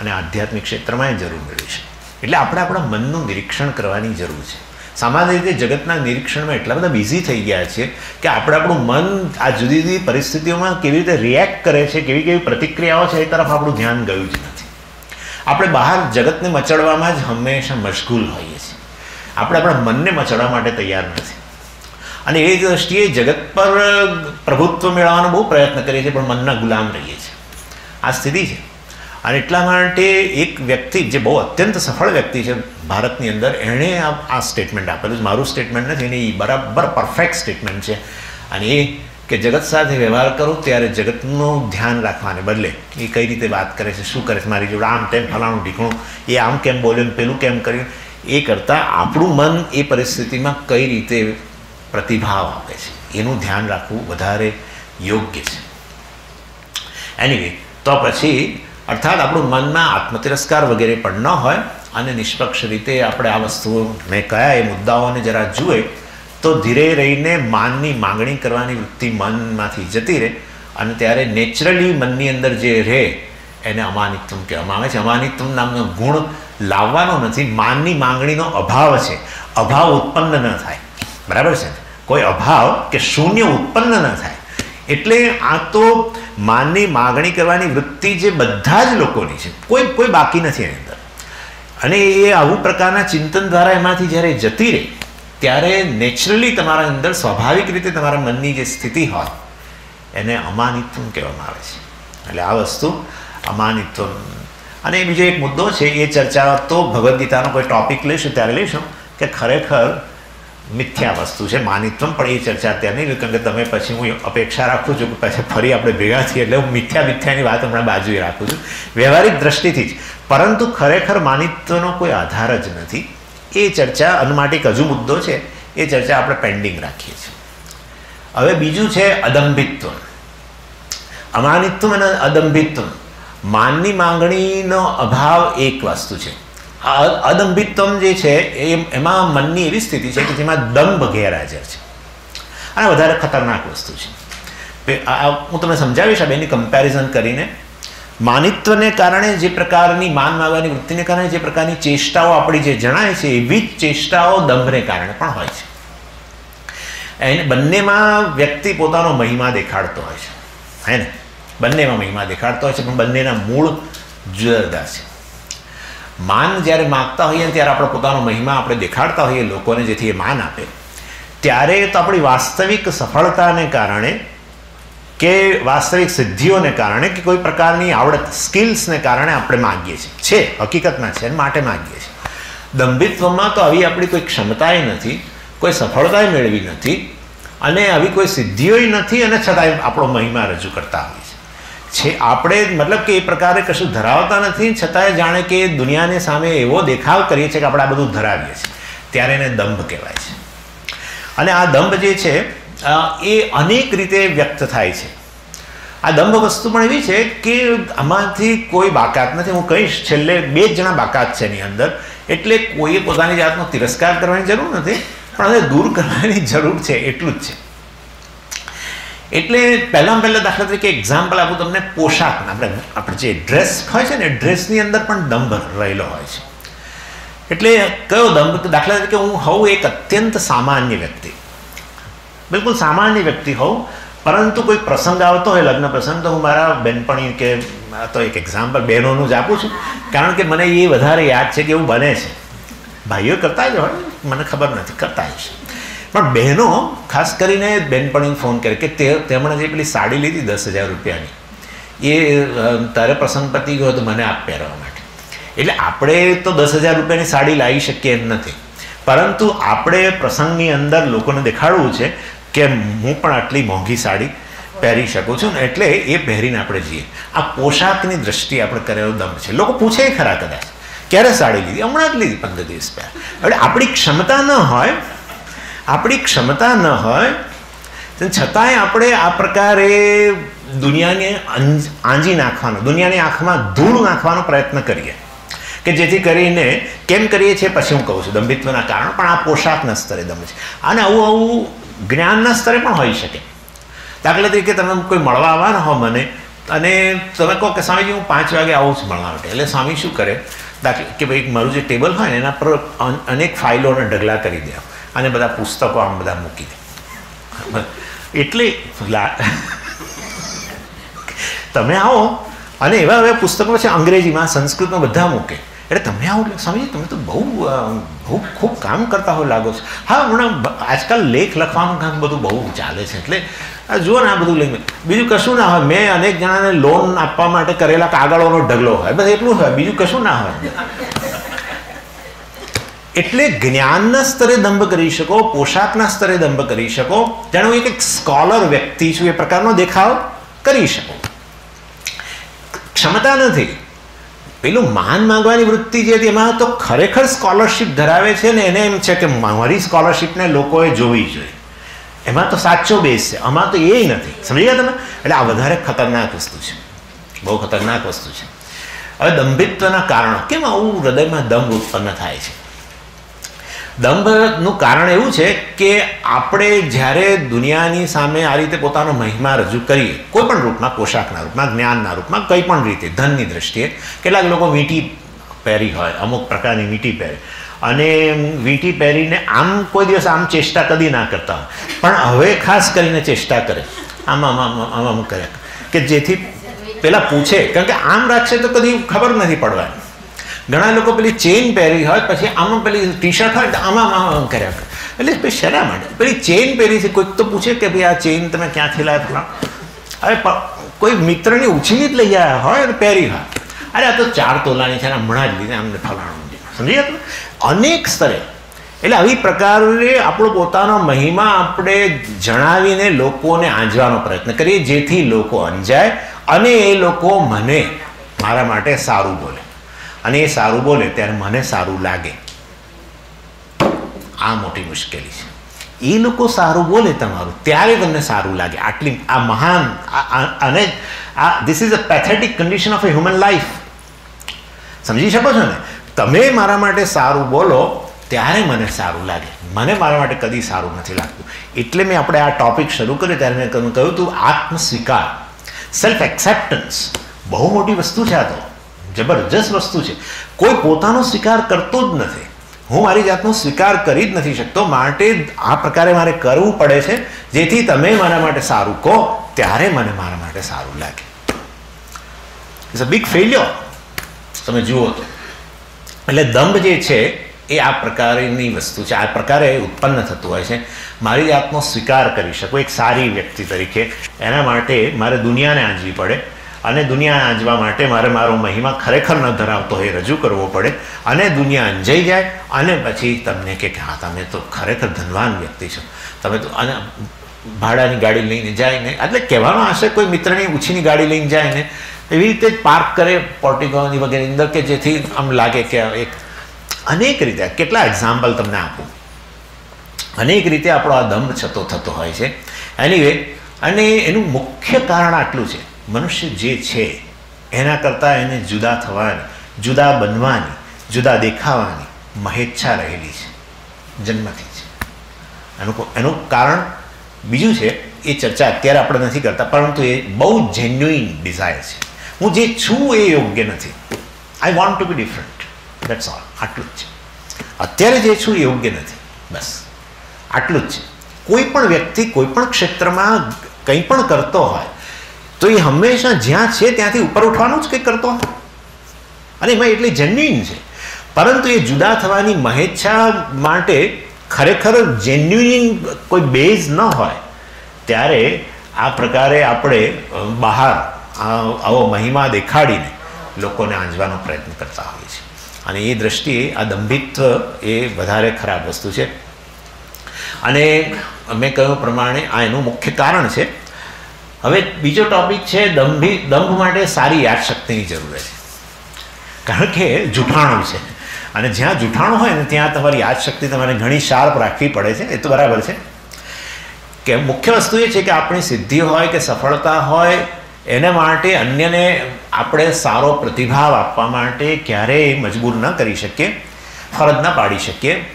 અને આધ્યાત્મિક ક્ષેત્રમાં જરૂર મેળવી શકે. એટલે આપણે આપણા મનનું નિરીક્ષણ કરવાની જરૂર છે. સામાન્ય રીતે જગતના નિરીક્ષણમાં એટલા બધા બિઝી થઈ ગયા છે કે આપણે આપણું મન આ જુદી જુદી પરિસ્થિતિઓમાં કેવી રીતે રિએક્ટ કરે છે, કેવી કેવી પ્રતિક્રિયાઓ છે એ તરફ આપણું ધ્યાન ગયું નથી. આપણે બહાર જગતને મચડવામાં જ હંમેશા મશગુલ હોઈએ છીએ. આપણે આપણા મનને મચડવા માટે તૈયાર નથી. અને એ દ્રષ્ટિએ જગત પર પ્રભુત્વ મેળવવાનો બહુ પ્રયત્ન કરીએ છીએ, પણ મનના ગુલામ રહીએ છીએ. આ સ્થિતિ છે. અને એટલા માટે એક વ્યક્તિ જે બહુ અત્યંત સફળ વ્યક્તિ છે ભારતની અંદર, એણે આ સ્ટેટમેન્ટ આપેલું મારું સ્ટેટમેન્ટ નથી, એની બરાબર પરફેક્ટ સ્ટેટમેન્ટ છે. અને એ કે જગત સાથે વ્યવહાર કરો ત્યારે જગતનું ધ્યાન રાખવાને બદલે એ કઈ રીતે વાત કરે છે, શું કરે છે, મારી જોડે આમ તેમ ફલાણું ઢીકણું, એ આમ કેમ બોલ્યું પેલું કેમ કર્યું, એ કરતાં આપણું મન એ પરિસ્થિતિમાં કઈ રીતે પ્રતિભાવ આપે છે, એનું ધ્યાન રાખવું વધારે યોગ્ય છે. એનીવે તો પછી અર્થાત આપણું મનમાં આત્મતિરસ્કાર વગેરે પણ ન હોય અને નિષ્પક્ષ રીતે આપણે આ વસ્તુઓ મેં કયા એ મુદ્દાઓને જરા જુએ તો ધીરે રહીને માનની માંગણી કરવાની વૃત્તિ મનમાંથી જતી રહે અને ત્યારે નેચરલી મનની અંદર જે રહે એને અમાનિત્વમ કહેવામાં આવે છે. અમાનિત્વમ નામનો ગુણ લાવવાનો નથી. માનની માંગણીનો અભાવ છે. અભાવ ઉત્પન્ન ન થાય. બરાબર છે? કોઈ અભાવ કે શૂન્ય ઉત્પન્ન ન થાય. એટલે આ તો માનની માગણી કરવાની વૃત્તિ જે બધા જ લોકોની છે. કોઈ કોઈ બાકી નથી એની અંદર. અને એ આવું પ્રકારના ચિંતન દ્વારા એમાંથી જ્યારે જતી રહે ત્યારે નેચરલી તમારા અંદર સ્વાભાવિક રીતે તમારા મનની જે સ્થિતિ હોય, એને અમાનિત્વ કહેવામાં આવે છે. એટલે આ વસ્તુ અમાનિત્વ અને બીજો એક મુદ્દો છે, એ ચર્ચા તો ભગવદ્ ગીતાનો કોઈ ટોપિક લઈશું, ત્યારે લઈશું કે ખરેખર મિથ્યા વસ્તુ છે, માનિત્વમ, પણ એ ચર્ચા ત્યાં નહીં, કારણ કે તમે પછી હું અપેક્ષા રાખું છું કે પછી ફરી આપણે ભેગા છીએ એટલે હું મિથ્યા મિથ્યાની વાત હમણાં બાજુએ રાખું છું. વ્યવહારિક દ્રષ્ટિથી જ. પરંતુ ખરેખર માનિત્વનો કોઈ આધાર જ નથી. એ ચર્ચા અનમાટિક હજુ મુદ્દો છે. એ ચર્ચા આપણે પેન્ડિંગ રાખીએ છીએ. હવે બીજું છે અદંભિત્વ. અમાનિત્વ અને અદંભિત્વ. માનની માંગણીનો અભાવ એક વસ્તુ છે. આ અદંભિત્વમ જે છે, એ એમાં મનની એવી સ્થિતિ છે કે જેમાં દંભ ગેરહાજર છે. અને વધારે ખતરનાક વસ્તુ છે. હું તમને સમજાવીશ, આ બેની કમ્પેરિઝન કરીને. માનિત્વને કારણે જે પ્રકારની માન માગવાની વૃત્તિને કારણે જે પ્રકારની ચેષ્ટાઓ આપણી જે જણાય છે, એવી જ ચેષ્ટાઓ દંભને કારણે પણ હોય છે. એને બંનેમાં વ્યક્તિ પોતાનો મહિમા દેખાડતો હોય છે. હે ને? બંનેમાં મહિમા દેખાડતો હોય છે, પણ બંનેના મૂળ જુદા જુદા છે. માન જ્યારે માગતા હોઈએ ત્યારે આપણે પોતાનો મહિમા આપણે દેખાડતા હોઈએ લોકોને જેથી એ માન આપે. ત્યારે તો આપણી વાસ્તવિક સફળતાને કારણે કે વાસ્તવિક સિદ્ધિઓને કારણે કે કોઈ પ્રકારની આવડત સ્કિલ્સને કારણે આપણે માગીએ છીએ. છે, હકીકતમાં છે માટે માગીએ છીએ. દંભિત્વમાં તો આવી આપણી કોઈ ક્ષમતાએ નથી, કોઈ સફળતાએ મેળવી નથી અને આવી કોઈ સિદ્ધિઓય નથી અને છતાંય આપણો મહિમા રજૂ કરતા હોઈએ છે. આપણે મતલબ કે એ પ્રકારે કશું ધરાવતા નથી છતાંય જાણે કે દુનિયાની સામે એવો દેખાવ કરીએ છીએ કે આપણે આ બધું ધરાવીએ છીએ. ત્યારે એને દંભ કહેવાય છે. અને આ દંભ જે છે એ અનેક રીતે વ્યક્ત થાય છે. આ દંભ વસ્તુ પણ એવી છે કે આમાંથી કોઈ બાકાત નથી. હું કહીશ, છેલ્લે બે જ જણા બાકાત છે એની અંદર. એટલે કોઈએ પોતાની જાતનો તિરસ્કાર કરવાની જરૂર નથી, પણ હવે દૂર કરવાની જરૂર છે, એટલું જ છે. એટલે પહેલાં પહેલાં દાખલા તરીકે એક્ઝામ્પલ આપું તમને પોશાકના આપણે આપણે જે ડ્રેસ હોય છે ને ડ્રેસની અંદર પણ દંભ રહેલો હોય છે. એટલે કયો દંભ? દાખલા તરીકે હું હોઉં એક અત્યંત સામાન્ય વ્યક્તિ. બિલકુલ સામાન્ય વ્યક્તિ હોઉં, પરંતુ કોઈ પ્રસંગ આવતો હોય, લગ્ન પ્રસંગ, તો હું મારા બેનપણી કે તો એક એક્ઝામ્પલ બહેનોનું જ આપું છું. કારણ કે મને એ વધારે યાદ છે કે એવું બને છે. ભાઈઓ કરતા જ હોય, મને ખબર નથી, કરતા જ પણ બહેનો, ખાસ કરીને બેનપણીને ફોન કરે કે તે, તેમણે જે પેલી સાડી લીધી દસ હજાર રૂપિયાની, એ તારે પ્રસંગ પતી ગયો તો મને આપ પહેરવા માટે. એટલે આપણે તો દસ હજાર રૂપિયાની સાડી લાવી શકીએ એમ નથી. પરંતુ આપણે પ્રસંગની અંદર લોકોને દેખાડવું છે કે હું પણ આટલી મોંઘી સાડી પહેરી શકું છું ને એટલે એ પહેરીને આપણે જઈએ. આ પોશાકની દ્રષ્ટિએ આપણે કરેલો દમ છે. લોકો પૂછે ખરા કદાચ, ક્યારે સાડી લીધી? હમણાં જ લીધી પંદર દિવસ પહેલાં. એટલે આપણી ક્ષમતા ન હોય, આપણી ક્ષમતા ન હોય છતાંય આપણે આ પ્રકારે દુનિયાને આંજી નાખવાનો, દુનિયાની આંખમાં ધૂળ નાખવાનો પ્રયત્ન કરીએ. કે જેથી કરીને કેમ કરીએ છીએ? પછી હું કહું છું, દંભિત્વના કારણ. પણ આ પોશાકના સ્તરે દમ છે. અને આવું આવું જ્ઞાનના સ્તરે પણ હોઈ શકે. દાખલા તરીકે તમે કોઈ મળવા આવવાના હો મને, અને તમે કહો કે, સ્વામીજી, હું પાંચ વાગે આવું છું મળવા માટે. એટલે સ્વામી શું કરે? દાખલા, કે ભાઈ મારું જે ટેબલ હોય એના પર અનેક ફાઇલોને ઢગલા કરી દે અને બધા પુસ્તકો આમ બધા મૂકી દે. એટલે તમે આવો, અને એવા એવા પુસ્તકો છે અંગ્રેજીમાં, સંસ્કૃતમાં બધા મૂકે. એટલે તમે આવો સમજી તમે તો બહુ બહુ ખૂબ કામ કરતા હોય લાગો છો. હા હમણાં આજકાલ લેખ લખવાનું કામ બધું બહુ ચાલે છે, એટલે જુઓ ને આ બધું લઈને. બીજું કશું ના હોય. મેં અનેક જણાને લોન આપવા માટે કરેલા કાગળોનો ઢગલો હોય. બસ એટલું હોય. બીજું કશું ના હોય. એટલે જ્ઞાનના સ્તરે દંભ કરી શકો, પોશાકના સ્તરે દંભ કરી શકો. જાણે હું એક સ્કોલર વ્યક્તિ છું, એ પ્રકારનો દેખાવ કરી શકો. ક્ષમતા નથી. પેલું માન માંગવાની વૃત્તિ જે હતી, એમાં તો ખરેખર સ્કોલરશિપ ધરાવે છે ને એને એમ છે કે મારી સ્કોલરશિપને લોકોએ જોવી જોઈએ. એમાં તો સાચો બેસ છે, આમાં તો એ નથી. સમજી ગયા તમે? એટલે આ વધારે ખતરનાક વસ્તુ છે. બહુ ખતરનાક વસ્તુ છે. હવે દંભિત્વના કારણો. કેમ આવું હૃદયમાં દંભ ઉત્પન્ન થાય છે? દંભનું કારણ એવું છે કે આપણે જ્યારે દુનિયાની સામે આ રીતે પોતાનો મહિમા રજૂ કરીએ, કોઈ પણ રૂપમાં, પોશાકના રૂપમાં, જ્ઞાનના રૂપમાં, કંઈ પણ રીતે, ધનની દ્રષ્ટિએ, કેટલાક લોકો વીંટી પહેરી હોય, અમુક પ્રકારની વીંટી પહેરે. અને વીંટી પહેરીને આમ કોઈ દિવસ આમ ચેષ્ટા કદી ના કરતા હોય. પણ હવે ખાસ કરીને ચેષ્ટા કરે. આમ આમ આમ આમ આમ કરે. કે જેથી પેલા પૂછે, કારણ કે આમ રાખશે તો કદી ખબર નથી પડવાની. ઘણા લોકો પેલી ચેઇન પહેરી હોય, પછી આમાં પેલી ટી શર્ટ હોય, તો આમાં આમાં કર્યા કરે. એટલે પછી શેના માટે? પેલી ચેઇન પહેરી છે કોઈક તો પૂછે કે ભાઈ આ ચેઇન તમે ક્યાંથી લાવ્યા પેલા? હવે કોઈ મિત્રની ઉછીની જ લઈ આવ્યા હોય અને પહેરી હોય. અરે આ તો ચાર તોલાની છે હમણાં જ લીધે અમને ફલાણું સમજી ગયા અનેક સ્તરે. એટલે આવી પ્રકારે આપણો પોતાનો મહિમા આપણે જણાવીને લોકોને આંજવાનો પ્રયત્ન કરીએ, જેથી લોકો અંજાય અને એ લોકો મને મારા માટે સારું બોલે. અને એ સારું બોલે ત્યારે મને સારું લાગે. આ મોટી મુશ્કેલી છે. એ લોકો સારું બોલે તમારું, ત્યારે તમને સારું લાગે. આટલી, આ મહાન અને આ this is a pathetic condition of a human life સમજી શકો છો ને? તમે મારા માટે સારું બોલો, ત્યારે મને સારું લાગે. મને મારા માટે કદી સારું નથી લાગતું. એટલે મેં આપણે આ ટોપિક શરૂ કર્યો ત્યારે મેં કહ્યું હતું આત્મસ્વીકાર સેલ્ફ એક્સેપ્ટન્સ બહુ મોટી વસ્તુ છે આ તો. જબરજસ્ત વસ્તુ છે. કોઈ પોતાનો સ્વીકાર કરતો જ નથી. હું મારી જાતનો સ્વીકાર કરી જ નથી શકતો. માટે આ પ્રકારે મારે કરવું પડે છે. જેથી તમે મારા માટે સારું કહો, ત્યારે મને મારા માટે સારું લાગે. ઇટ્સ અ બિગ ફેલ્યોર તમે જુઓ તો. એટલે દંભ જે છે, એ આ પ્રકારની વસ્તુ છે. આ પ્રકારે ઉત્પન્ન થતું હોય છે. મારી જાતનો સ્વીકાર કરી શકું એક સારી વ્યક્તિ તરીકે. એના માટે મારે દુનિયાને આંજવી પડે. અને દુનિયા આંજવા માટે મારે મારો મહિમા ખરેખર ન ધરાવતો હોય, રજૂ કરવો પડે. અને દુનિયા અંજાઈ જાય, અને પછી તમને કે હા, તમે તો ખરેખર ધનવાન વ્યક્તિ છો. તમે તો અને ભાડાની ગાડી લઈને જાય ને. એટલે કહેવાનો હશે કોઈ મિત્રની ઉછીની ગાડી લઈને જાય ને, એવી રીતે પાર્ક કરે પોર્ટિકોની વગેરે અંદર કે જેથી આમ લાગે કે એક અનેક રીતે, કેટલા એક્ઝામ્પલ તમને આપું. અનેક રીતે આપણો આ દંભ છતો થતો હોય છે. એનીવે અને એનું મુખ્ય કારણ આટલું છે. મનુષ્ય જે છે, એના કરતાં એને જુદા થવાની, જુદા બનવાની, જુદા દેખાવાની મહેચ્છા રહેલી છે, જન્મથી છે એનું એનું કારણ બીજું છે, એ ચર્ચા અત્યારે આપણે નથી કરતા, પરંતુ એ બહુ જેન્યુઇન ડિઝાયર છે. હું જે છું એ યોગ્ય નથી. I want to be different that's all આટલું જ છે. અત્યારે જે છું એ યોગ્ય નથી. બસ. આટલું જ છે. કોઈ પણ વ્યક્તિ કોઈ પણ ક્ષેત્રમાં કંઈ પણ કરતો હોય તો એ હંમેશા જ્યાં છે ત્યાંથી ઉપર ઉઠવાનું જ કંઈક કરતો અને એમાં એટલી જેન્યુઇન છે. પરંતુ એ જુદા થવાની મહેચ્છા માટે ખરેખર જેન્યુઇન કોઈ બેઝ ન હોય, ત્યારે આ પ્રકારે આપણે બહાર આવો મહિમા દેખાડીને લોકોને આંજવાનો પ્રયત્ન કરતા હોઈએ છીએ. અને એ દ્રષ્ટિએ આ દંભિત્વ એ વધારે ખરાબ વસ્તુ છે. અને મેં કહ્યું પ્રમાણે આ એનું મુખ્ય કારણ છે હવે બીજો ટોપિક છે, દંભી, દંભ માટે સારી યાદશક્તિની જરૂર છે. કારણ કે જૂઠાણું છે. અને જ્યાં જૂઠાણું હોય ને, ત્યાં તમારી યાદશક્તિ તમારે ઘણી શાર્પ રાખવી પડે છે. એ તો બરાબર છે. કે મુખ્ય વસ્તુ એ છે કે આપણી સિદ્ધિ હોય કે સફળતા હોય, એના માટે અન્યને આપણે સારો પ્રતિભાવ આપવા માટે ક્યારેય મજબૂર ન કરી શકીએ, ફરજ ન પાડી શકીએ.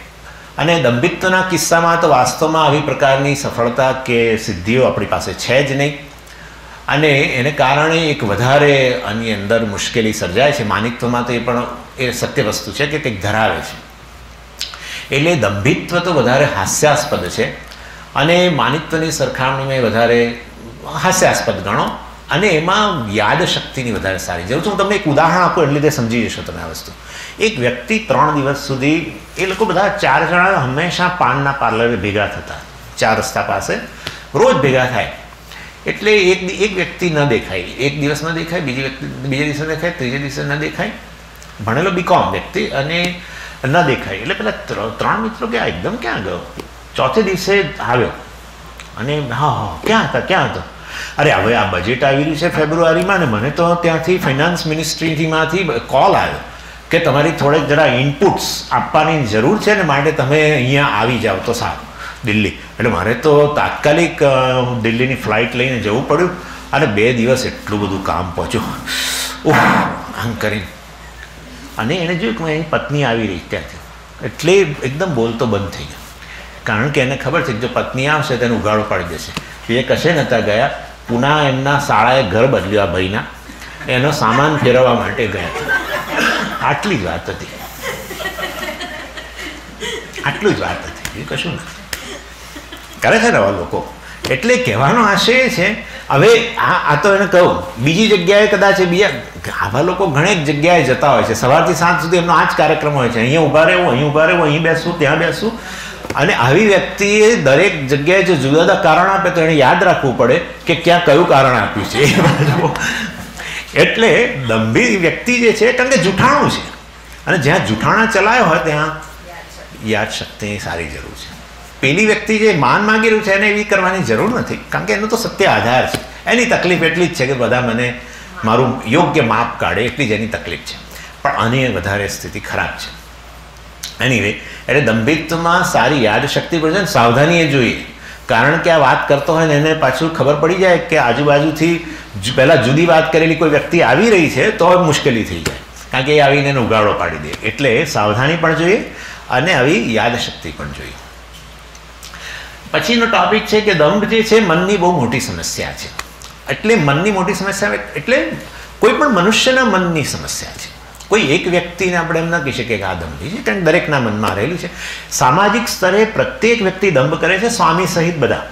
અને દંભિત્વના કિસ્સામાં તો વાસ્તવમાં આવી પ્રકારની સફળતા કે સિદ્ધિઓ આપણી પાસે છે જ નહીં. અને એને કારણે એક વધારે આની અંદર મુશ્કેલી સર્જાય છે. માનિકત્વમાં તો એ પણ એ સત્ય વસ્તુ છે કે કંઈક ધરાવે છે. એટલે દંભિત્વ તો વધારે હાસ્યાસ્પદ છે અને માનિકત્વની સરખામણીમાં વધારે હાસ્યાસ્પદ ગણો અને એમાં યાદશક્તિની વધારે સારી જરૂર છે. હું તમને એક ઉદાહરણ આપું એટલે તે સમજી જશો તમે આ વસ્તુ. એક વ્યક્તિ ત્રણ દિવસ સુધી એ લોકો બધા ચાર જણા હંમેશા પાનના પાર્લરે ભેગા થતા. ચાર રસ્તા પાસે રોજ ભેગા થાય. એટલે એક એક વ્યક્તિ ન દેખાય. એક દિવસ ન દેખાય, બીજી વ્યક્તિ બીજા દિવસે દેખાય, ત્રીજા દિવસે ન દેખાય. ભણેલો બીકોમ વ્યક્તિ અને ન દેખાય. એટલે પેલા ત્રણ મિત્રો કે આ એકદમ ક્યાં ગયો? ચોથે દિવસે આવ્યો. અને હા હા, ક્યાં હતા, ક્યાં હતો? અરે, હવે આ બજેટ આવી રહ્યું છે ફેબ્રુઆરીમાં ને મને તો ત્યાંથી ફાઇનાન્સ મિનિસ્ટ્રીમાંથી કોલ આવ્યો કે તમારી થોડેક જરા ઇનપુટ્સ આપવાની જરૂર છે ને માટે તમે અહીંયા આવી જાઓ તો સારું. દિલ્હી. એટલે મારે તો તાત્કાલિક દિલ્હીની ફ્લાઇટ લઈને જવું પડ્યું અને બે દિવસ એટલું બધું કામ પહોંચ્યું. ઓહ આમ કરીને. અને એણે જોયું કે એની પત્ની આવી રહી ત્યાંથી. એટલે એકદમ બોલતો બંધ થઈ ગયો. કારણ કે એને ખબર છે કે જો પત્ની આવશે તેને ઉઘાડો પાડી દેશે. એ કશે નહોતા ગયા. પુના એમના શાળાએ ઘર બદલ્યું આ ભાઈના. એનો સામાન ફેરવવા માટે ગયા આટલી જ વાત હતી. આટલું જ વાત હતી. એ કશું નથી કરે છે આવા લોકો? એટલે કહેવાનો આશય છે હવે આ આ તો એને કહું બીજી જગ્યાએ કદાચ બીજા આવા લોકો ઘણી જગ્યાએ જતા હોય છે. સવારથી સાંજ સુધી એમનો આ જ કાર્યક્રમ હોય છે. અહીંયા ઊભા રહેવું અહીં ઊભા રહેવું અહીં બેસવું ત્યાં બેસવું. અને આવી વ્યક્તિએ દરેક જગ્યાએ જો જુદા જુદા કારણ આપે તો એને યાદ રાખવું પડે કે ક્યાં કયું કારણ આપ્યું છે. એટલે દંભી વ્યક્તિ જે છે કારણ કે જૂઠાણું છે. અને જ્યાં જૂઠાણા ચલાયો હોય ત્યાં યાદ શક્તિની સારી જરૂર છે. પેલી વ્યક્તિ જે માન માગી રહ્યું છે એને એવી કરવાની જરૂર નથી. કારણ કે એનો તો સત્ય આધાર છે. એની તકલીફ એટલી જ છે કે બધા મને મારું યોગ્ય માપ કાઢે, એટલી જ એની તકલીફ છે. પણ આની વધારે સ્થિતિ ખરાબ છે. એની વે એટલે દંભિત્વમાં સારી યાદશક્તિ પર છે ને સાવધાની એ જોઈએ. કારણ કે આ વાત કરતો હોય ને એને પાછું ખબર પડી જાય કે આજુબાજુથી પહેલાં જુદી વાત કરેલી કોઈ વ્યક્તિ આવી રહી છે તો મુશ્કેલી થઈ જાય. કારણ કે એ આવીને એને ઉગાડો પાડી દે. એટલે સાવધાની પણ જોઈએ અને આવી યાદશક્તિ પણ જોઈએ. પછીનો ટોપિક છે કે દંભ જે છે, મનની બહુ મોટી સમસ્યા છે. એટલે મનની મોટી સમસ્યા એટલે કોઈ પણ મનુષ્યના મનની સમસ્યા છે. કોઈ એક વ્યક્તિને આપણે એમ ન કહી શકીએ કે આ દંભી છે, કારણ દરેકના મનમાં રહેલું છે. સામાજિક સ્તરે પ્રત્યેક વ્યક્તિ દંભ કરે છે, સ્વામી સહિત બધા.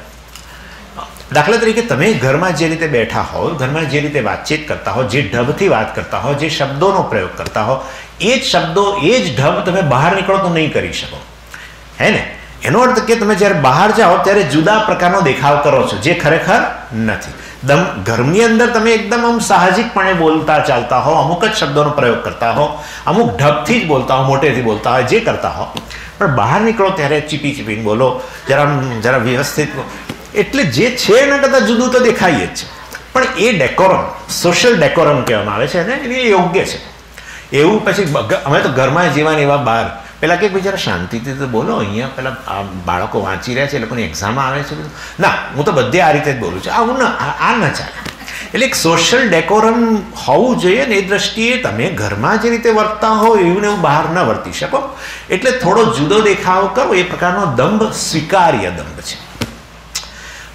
દાખલા તરીકે તમે ઘરમાં જે રીતે બેઠા હો ઘરમાં જે રીતે વાતચીત કરતા હો જે ઢબથી વાત કરતા હો જે શબ્દોનો પ્રયોગ કરતા હો એ જ શબ્દો, એ જ ઢબ તમે બહાર નીકળો તો નહીં કરી શકો. હે ને? એનો અર્થ કે તમે જ્યારે બહાર જાઓ ત્યારે જુદા પ્રકારનો દેખાવ કરો છો, જે ખરેખર નથી. દમ, ઘરની અંદર તમે એકદમ આમ સાહજિકપણે બોલતા ચાલતા હો, અમુક જ શબ્દોનો પ્રયોગ કરતા હો, અમુક ઢબથી જ બોલતા હો, મોટેથી બોલતા હોય, જે કરતા હો. પણ બહાર નીકળો ત્યારે ચીપી ચીપીને બોલો, જરા જરા વ્યવસ્થિત એટલે જે છે એના કરતાં જુદું તો દેખાય જ છે. પણ એ ડેકોરમ, સોશિયલ ડેકોરમ કહેવામાં આવે છે અને એ યોગ્ય છે. એવું પછી અમે તો ઘરમાં જીવાને એવા બહાર પેલા કે જરા શાંતિથી તો બોલો, અહીંયા પેલા આ બાળકો વાંચી રહ્યા છે, એ લોકોની એક્ઝામ આવે છે ના, હું તો બધે આ રીતે જ બોલું છું. આવું ના, આ ના ચાલે. એટલે એક સોશિયલ ડેકોરમ હોવું જોઈએ ને એ દ્રષ્ટિએ તમે ઘરમાં જે રીતે વર્તતા હો એવું એવું બહાર ન વર્તી શકો. એટલે થોડો જુદો દેખાવ કરો, એ પ્રકારનો દંભ સ્વીકાર્ય દંભ છે.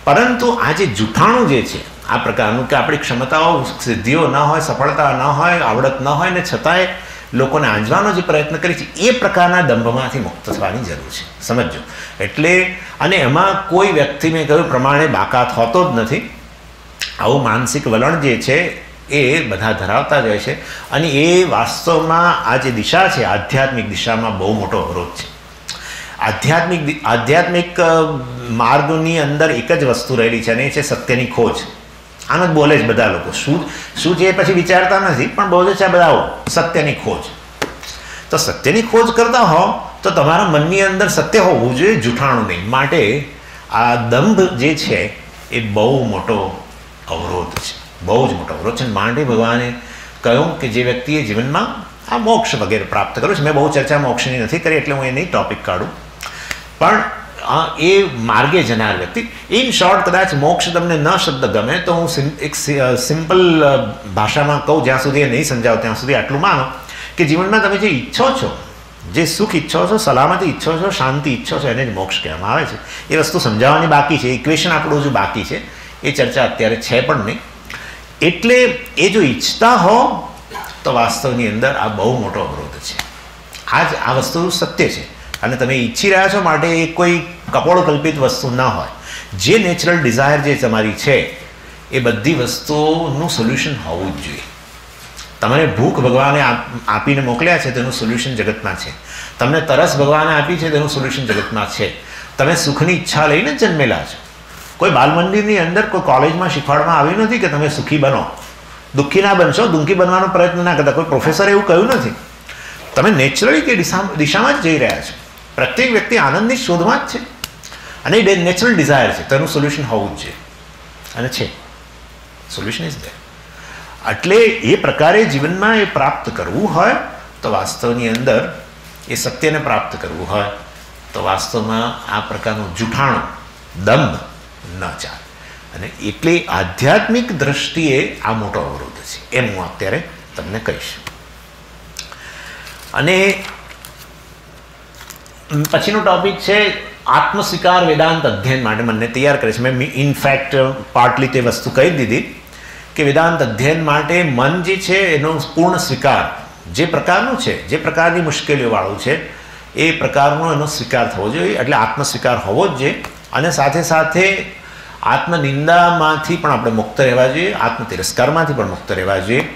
પરંતુ આ જે જૂઠાણું જે છે, આ પ્રકારનું કે આપણી ક્ષમતાઓ સિદ્ધિઓ ન હોય, સફળતા ન હોય, આવડત ન હોય ને છતાંય લોકોને આંજવાનો જે પ્રયત્ન કરી છે, એ પ્રકારના દંભમાંથી મુક્ત થવાની જરૂર છે. સમજો એટલે, અને એમાં કોઈ વ્યક્તિ, મેં કહ્યું પ્રમાણે બાકાત હોતો જ નથી. આવું માનસિક વલણ જે છે, એ બધા ધરાવતા જ હોય છે. અને એ વાસ્તવમાં આ જે દિશા છે, આધ્યાત્મિક દિશામાં બહુ મોટો અવરોધ છે. આધ્યાત્મિક આધ્યાત્મિક માર્ગની અંદર એક જ વસ્તુ રહેલી છે, અને એ છે સત્યની ખોજ. આમ જ બોલે જ બધા લોકો. શું શું છે એ પછી વિચારતા નથી, પણ બોલે છે આ બધા સત્યની ખોજ. તો સત્યની ખોજ કરતા હો, તો તમારા મનની અંદર સત્ય હોવું જોઈએ, જૂઠાણું નહીં. માટે આ દંભ જે છે, એ બહુ મોટો અવરોધ છે. બહુ જ મોટો અવરોધ છે. માંડે ભગવાને કહ્યું કે જે વ્યક્તિએ જીવનમાં આ મોક્ષ વગેરે પ્રાપ્ત કર્યો છે, મેં બહુ ચર્ચા મોક્ષની નથી કરી, એટલે હું એ નહીં ટોપિક કાઢું. પણ એ માર્ગે જનાર વ્યક્તિ. ઇન શોર્ટ કદાચ મોક્ષ તમને ન શબ્દ ગમે, તો હું એક સિમ્પલ ભાષામાં કહું જ્યાં સુધી એ નહીં સમજાવું, ત્યાં સુધી આટલું માનો કે જીવનમાં તમે જે ઈચ્છો છો, જે સુખ ઈચ્છો છો, સલામતી ઈચ્છો છો, શાંતિ ઈચ્છો છો, એને જ મોક્ષ કહેવામાં આવે છે. એ વસ્તુ સમજાવવાની બાકી છે ઇક્વેશન આપણું હજુ બાકી છે. એ ચર્ચા અત્યારે છે પણ નહીં. એટલે એ જો ઈચ્છતા હો, તો વાસ્તવની અંદર આ બહુ મોટો અવરોધ છે. આ જ આ વસ્તુ સત્ય છે. અને તમે ઈચ્છી રહ્યા છો માટે એ કોઈ કપોળ કલ્પિત વસ્તુ ન હોય. જે નેચરલ ડિઝાયર જે તમારી છે, એ બધી વસ્તુઓનું સોલ્યુશન હોવું જ જોઈએ. તમને ભૂખ ભગવાને આપીને મોકલ્યા છે તેનું સોલ્યુશન જગતમાં છે. તમને તરસ ભગવાને આપી છે તેનું સોલ્યુશન જગતમાં છે. તમે સુખની ઈચ્છા લઈને જન્મેલા છો. કોઈ બાલ મંદિરની અંદર કોઈ કોલેજમાં શીખવાડવામાં આવ્યું નથી કે તમે સુખી બનો? દુઃખી ના બનશો, દુઃખી બનવાનો પ્રયત્ન ના કરતા. કોઈ પ્રોફેસરે એવું કહ્યું નથી. તમે નેચરલી કે દિશામાં જ જઈ રહ્યા છો. પ્રત્યેક વ્યક્તિ આનંદની શોધમાં જ છે. અને એ નેચરલ ડિઝાયર છે. તેનું સોલ્યુશન હોવું જ છે. અને છે. સોલ્યુશન ઇઝ દેર એટલે એ પ્રકારે જીવનમાં એ પ્રાપ્ત કરવું હોય તો વાસ્તવની અંદર એ સત્યને પ્રાપ્ત કરવું હોય તો વાસ્તવમાં આ પ્રકારનું જૂઠાણું, દંભ ન ચાલે. અને એટલે આધ્યાત્મિક દ્રષ્ટિએ આ મોટો અવરોધ છે. એમ હું અત્યારે તમને કહીશ. અને પછીનો ટોપિક છે આત્મસ્વીકાર વેદાંત અધ્યયન માટે મને તૈયાર કરે છે. મેં ઇનફેક્ટ પાર્ટલી તે વસ્તુ કહી દીધી કે વેદાંત અધ્યયન માટે મન જે છે એનો પૂર્ણ સ્વીકાર જે પ્રકારનું છે, જે પ્રકારની મુશ્કેલીઓવાળું છે, એ પ્રકારનો એનો સ્વીકાર થવો જોઈએ, એટલે આત્મસ્વીકાર હોવો જ જોઈએ. અને સાથે સાથે આત્મનિંદામાંથી પણ આપણે મુક્ત રહેવા જોઈએ, આત્મતિરસ્કારમાંથી પણ મુક્ત રહેવા જોઈએ.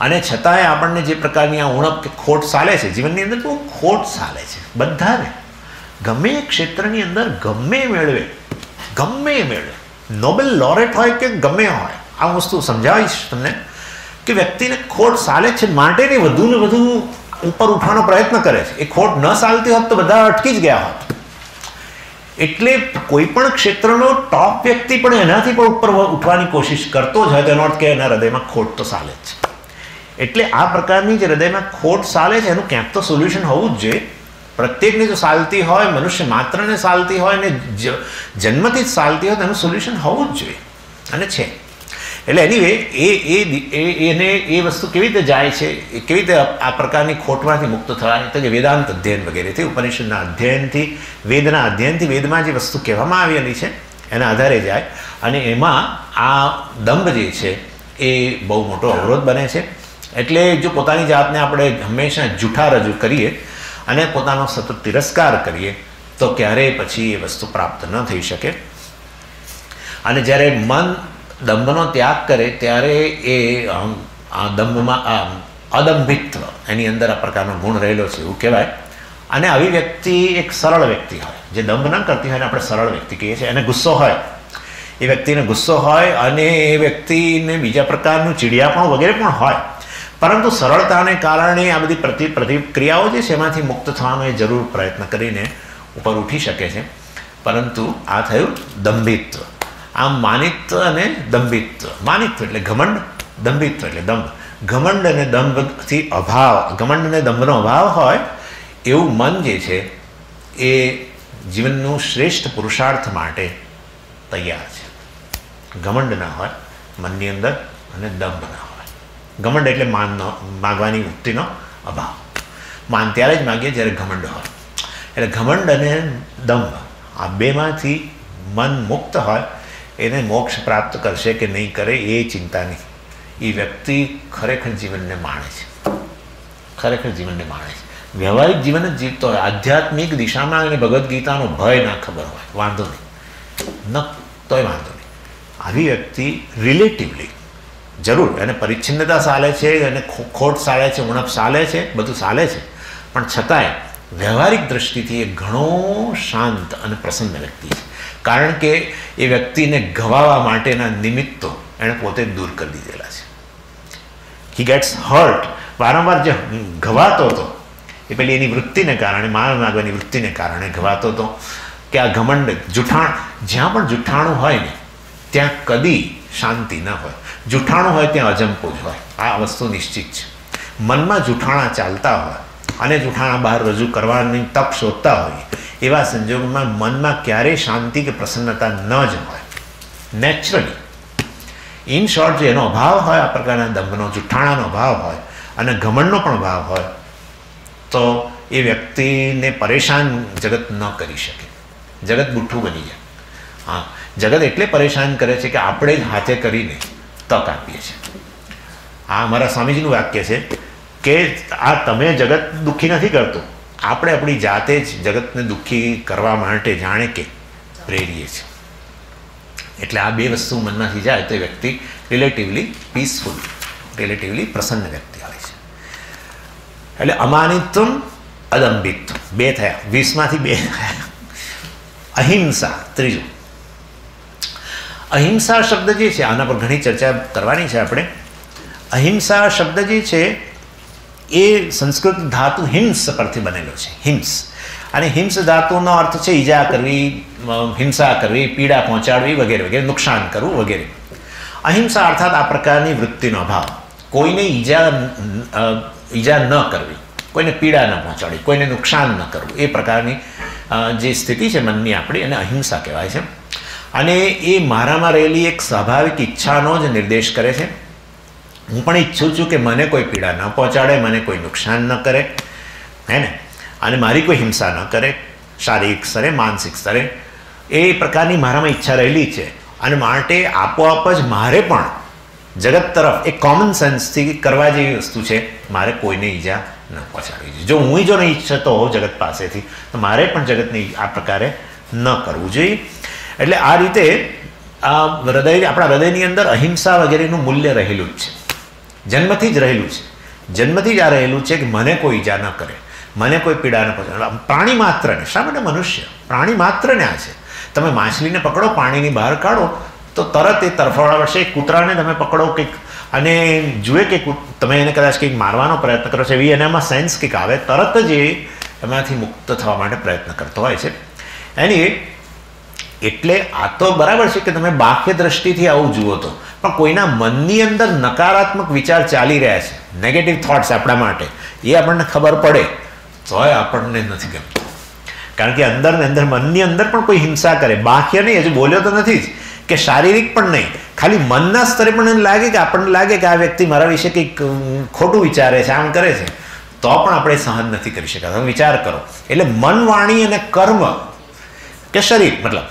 અને છતાંય આપણને જે પ્રકારની આ ઉણપ કે ખોટ ચાલે છે, જીવનની અંદર બહુ ખોટ ચાલે છે, બધાને. ગમે ક્ષેત્રની અંદર ગમે મેળવે ગમે મેળવે. નોબેલ લોરેટ હોય કે ગમે હોય, આ વસ્તુ સમજાવીશ તમને કે વ્યક્તિને ખોટ ચાલે છે માટેની વધુ ને વધુ ઉપર ઉઠવાનો પ્રયત્ન કરે છે. એ ખોટ ન ચાલતી હોત તો બધા અટકી જ ગયા હોત. એટલે કોઈ પણ ક્ષેત્રનો ટોપ વ્યક્તિ પણ એનાથી પણ ઉપર ઉઠવાની કોશિશ કરતો જ હોય તેનો અર્થ કે એના હૃદયમાં ખોટ તો ચાલે જ છે. એટલે આ પ્રકારની જે હૃદયમાં ખોટ ચાલે છે, એનું ક્યાંક તો સોલ્યુશન હોવું જ જોઈએ. પ્રત્યેકને જો ચાલતી હોય, મનુષ્ય માત્રને ચાલતી હોય અને જન્મથી જ ચાલતી હોય તો એનું સોલ્યુશન હોવું જ જોઈએ. અને છે. એટલે એનીવે એ એ એને એ વસ્તુ કેવી રીતે જાય છે કેવી રીતે આ પ્રકારની ખોટમાંથી મુક્ત થવાની તો કે વેદાંત અધ્યયન વગેરેથી ઉપનિષદના અધ્યયનથી, વેદના અધ્યયનથી વેદમાં જે વસ્તુ કહેવામાં આવેલી છે, એના આધારે જાય. અને એમાં આ દંભ જે છે, એ બહુ મોટો અવરોધ બને છે. એટલે જો પોતાની જાતને આપણે હંમેશા જૂઠા રજૂ કરીએ અને પોતાનો સતત તિરસ્કાર કરીએ, તો ક્યારેય પછી એ વસ્તુ પ્રાપ્ત ન થઈ શકે. અને જ્યારે મન દંભનો ત્યાગ કરે, ત્યારે એ દંભમાં અદંભિત્વ, એની અંદર આ પ્રકારનો ગુણ રહેલો છે એવું કહેવાય. અને આવી વ્યક્તિ એક સરળ વ્યક્તિ હોય. જે દંભ ન કરતી હોય ને આપણે સરળ વ્યક્તિ કહીએ છીએ. એને ગુસ્સો હોય. એ વ્યક્તિને ગુસ્સો હોય અને એ વ્યક્તિને બીજા પ્રકારનું ચીડિયાપણું વગેરે પણ હોય. પરંતુ સરળતાને કારણે આ બધી પ્રતિ, પ્રતિક્રિયાઓ જે છે એમાંથી મુક્ત થવાનો એ જરૂર પ્રયત્ન કરીને ઉપર ઉઠી શકે છે. પરંતુ આ થયું દંભિત્વ. આમ માનિત્વ અને દંભિત્વ. માનિત્વ એટલે ઘમંડ, દંભિત્વ એટલે દંભ. ઘમંડ અને દંભથી અભાવ, ઘમંડ અને દંભનો અભાવ હોય એવું મન જે છે એ જીવનનું શ્રેષ્ઠ પુરુષાર્થ માટે તૈયાર છે. ઘમંડ ના હોય, મનની અંદર અને દંભ ના હોય. ઘમંડ એટલે માનનો માગવાની વૃત્તિનો અભાવ. માન ત્યારે જ માગીએ જ્યારે ઘમંડ હોય. એટલે ઘમંડ અને દંભ આ બેમાંથી મન મુક્ત હોય, એને મોક્ષ પ્રાપ્ત કરશે કે નહીં કરે એ ચિંતા નહીં. એ વ્યક્તિ ખરેખર જીવનને માણે છે. ખરેખર જીવનને માણે છે. વ્યવહારિક જીવન જ જીવતો હોય. આધ્યાત્મિક દિશામાં એને ભગવદ્ ગીતાનો ભય ના ખબર હોય. વાંધો નહીં. ન, તોય વાંધો નહીં. આવી વ્યક્તિ રિલેટિવલી જરૂર. એને પરિચ્છિન્નતા ચાલે છે એને ખોટ ચાલે છે, ઉણપ ચાલે છે, બધું ચાલે છે. પણ છતાંય વ્યવહારિક દ્રષ્ટિથી એ ઘણો શાંત અને પ્રસન્ન વ્યક્તિ છે. કારણ કે એ વ્યક્તિને ગવાવા માટેના નિમિત્તો એણે પોતે દૂર કરી દીધેલા છે. હી ગેટ્સ હર્ટ વારંવાર જે ઘવાતો હતો, એ પેલી એની વૃત્તિને કારણે, માર માગવાની વૃત્તિને કારણે ઘવાતો હતો કે આ ઘમંડ જૂઠાણ જ્યાં પણ જૂઠાણું હોય ને, ત્યાં કદી શાંતિ ન હોય. જૂઠાણું હોય ત્યાં અજંપો જ હોય. આ વસ્તુ નિશ્ચિત છે. મનમાં જૂઠાણા ચાલતા હોય અને જૂઠાણા બહાર રજૂ કરવાની તક શોધતા હોય, એવા સંજોગોમાં મનમાં ક્યારેય શાંતિ કે પ્રસન્નતા ન જ હોય. નેચરલી ઇન શોર્ટ જો એનો અભાવ હોય, આ પ્રકારના દંભનો જુઠ્ઠાણાનો અભાવ હોય અને ઘમંડનો પણ ભાવ હોય, તો એ વ્યક્તિને પરેશાન જગત ન કરી શકે. જગત બુઠ્ઠું બની જાય. હા. જગત એટલે પરેશાન કરે છે કે આપણે જ હાથે કરીને તક આપીએ છીએ. આ અમારા સ્વામીજીનું વાક્ય છે કે આ તમે જગત દુઃખી નથી કરતો. આપણે આપણી જાતે જ જગતને દુઃખી કરવા માટે જાણે કે પ્રેરીએ છીએ. એટલે આ બે વસ્તુ મનમાંથી જાય તો વ્યક્તિ રિલેટિવલી પીસફુલ રિલેટિવલી પ્રસન્ન વ્યક્તિ હોય છે. એટલે અમાનિત્વમ અલંબિત્વ બે થયા. વીસમાંથી બે થયા. અહિંસા, ત્રીજું અહિંસા શબ્દ જે છે, આના પર ઘણી ચર્ચા કરવાની છે આપણે. અહિંસા શબ્દ જે છે, એ સંસ્કૃત ધાતુ હિંસ પરથી બનેલો છે, હિંસ. અને હિંસ ધાતુનો અર્થ છે, ઈજા કરવી હિંસા કરવી, પીડા પહોંચાડવી વગેરે વગેરે, નુકસાન કરવું વગેરે. અહિંસા અર્થાત આ પ્રકારની વૃત્તિનો અભાવ કોઈને ઈજા ઈજા ન કરવી, કોઈને પીડા ન પહોંચાડવી, કોઈને નુકસાન ન કરવું, એ પ્રકારની જે સ્થિતિ છે મનની આપણી, એને અહિંસા કહેવાય છે. અને એ મારામાં રહેલી એક સ્વાભાવિક ઈચ્છાનો જ નિર્દેશ કરે છે. હું પણ ઈચ્છું છું કે મને કોઈ પીડા ન પહોંચાડે, મને કોઈ નુકસાન ન કરે, હે ને? અને મારી કોઈ હિંસા ન કરે, શારીરિક સ્તરે, માનસિક સ્તરે. એ પ્રકારની મારામાં ઈચ્છા રહેલી છે. અને માટે આપોઆપ જ મારે પણ જગત તરફ એક કોમન સેન્સથી કરવા જેવી વસ્તુ છે, મારે કોઈને ઈજા ન પહોંચાડવી જોઈએ. જો હું જો નહીં ઈચ્છતો હોઉં જગત પાસેથી, તો મારે પણ જગતની આ પ્રકારે ન કરવું જોઈએ. એટલે આ રીતે આ હૃદય આપણા હૃદયની અંદર અહિંસા વગેરેનું મૂલ્ય રહેલું જ છે. જન્મથી જ રહેલું છે. જન્મથી જ આ રહેલું છે કે મને કોઈ ઈજા ન કરે. મને કોઈ પીડા ન પહોંચે પ્રાણી માત્રને શા માટે મનુષ્ય? પ્રાણી માત્રને આ છે. તમે માછલીને પકડો, પાણીની બહાર કાઢો, તો તરત એ તરફાળા એક કૂતરાને તમે પકડો કંઈક અને જુએ કે તમે એને કદાચ કંઈક મારવાનો પ્રયત્ન કરો છો એવી એનામાં સેન્સ કંઈક આવે, તરત જ એ એમાંથી મુક્ત થવા માટે પ્રયત્ન કરતો હોય છે. એની એટલે આ તો બરાબર છે કે તમે બાહ્ય દ્રષ્ટિથી આવું જુઓ તો. પણ કોઈના મનની અંદર નકારાત્મક વિચાર ચાલી રહ્યા છે નેગેટિવ થોટ્સ આપણા માટે, એ આપણને ખબર પડે, તોય આપણને નથી ગમતું. કારણ કે અંદર ને અંદર મનની અંદર પણ કોઈ હિંસા કરે. બાહ્ય નહીં, હજુ બોલ્યો તો નથી જ કે શારીરિક પણ નહીં. ખાલી મનના સ્તરે પણ એને લાગે કે આપણને લાગે કે આ વ્યક્તિ મારા વિશે કંઈક ખોટું વિચારે છે, આમ કરે છે. તો પણ આપણે સહન નથી કરી શકતા. તમે વિચાર કરો. એટલે મન વાણી અને કર્મ કે શરીર, મતલબ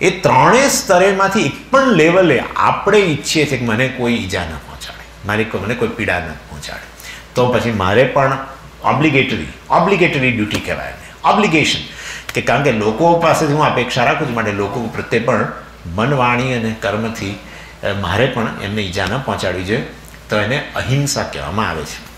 એ ત્રણેય સ્તરેમાંથી એક પણ લેવલે આપણે ઈચ્છીએ છીએ કે મને કોઈ ઈજા ન પહોંચાડે. મારી મને કોઈ પીડા ન પહોંચાડે. તો પછી મારે પણ ઓબ્લિગેટરી ઓબ્લિગેટરી ડ્યુટી કહેવાય ઓબ્લિગેશન કે કારણ કે લોકો પાસેથી હું અપેક્ષા રાખું છું માટે લોકો પ્રત્યે પણ મન વાણી અને કર્મથી મારે પણ એમને ઈજા ન પહોંચાડવી જોઈએ. તો એને અહિંસા કહેવામાં આવે છે.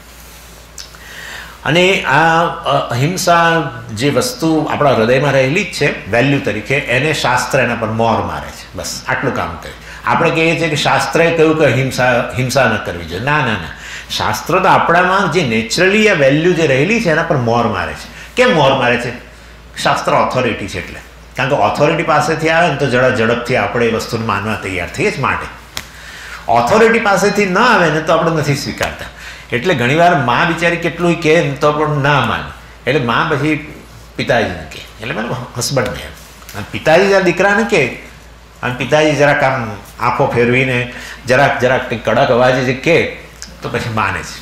અને આ અહિંસા જે વસ્તુ આપણા હૃદયમાં રહેલી જ છે વેલ્યુ તરીકે, એને શાસ્ત્ર એના પર મોર મારે છે. બસ, આટલું કામ કરે આપણે કહીએ છીએ કે શાસ્ત્રએ કહ્યું કે હિંસા હિંસા ન કરવી જોઈએ. ના ના ના. શાસ્ત્ર તો આપણામાં જે નેચરલી આ વેલ્યુ જે રહેલી છે, એના પર મોર મારે છે. કેમ મોર મારે છે? શાસ્ત્ર ઓથોરિટી છે એટલે. કારણ કે ઓથોરિટી પાસેથી આવે ને તો જરા ઝડપથી આપણે એ વસ્તુને માનવા તૈયાર થઈએ જ માટે. ઓથોરિટી પાસેથી ન આવે ને તો આપણે નથી સ્વીકારતા. એટલે ઘણીવાર મા બિચારી કેટલું કહે તો પણ ના માને. એટલે મા પછી પિતાજીને કહે. એટલે મને હસબન્ડને અને પિતાજી જરા દીકરાને કહે. અને પિતાજી જરાક આમ આંખો ફેરવીને જરાક જરાક કંઈક કડક અવાજે જે કહે, તો પછી માને છે.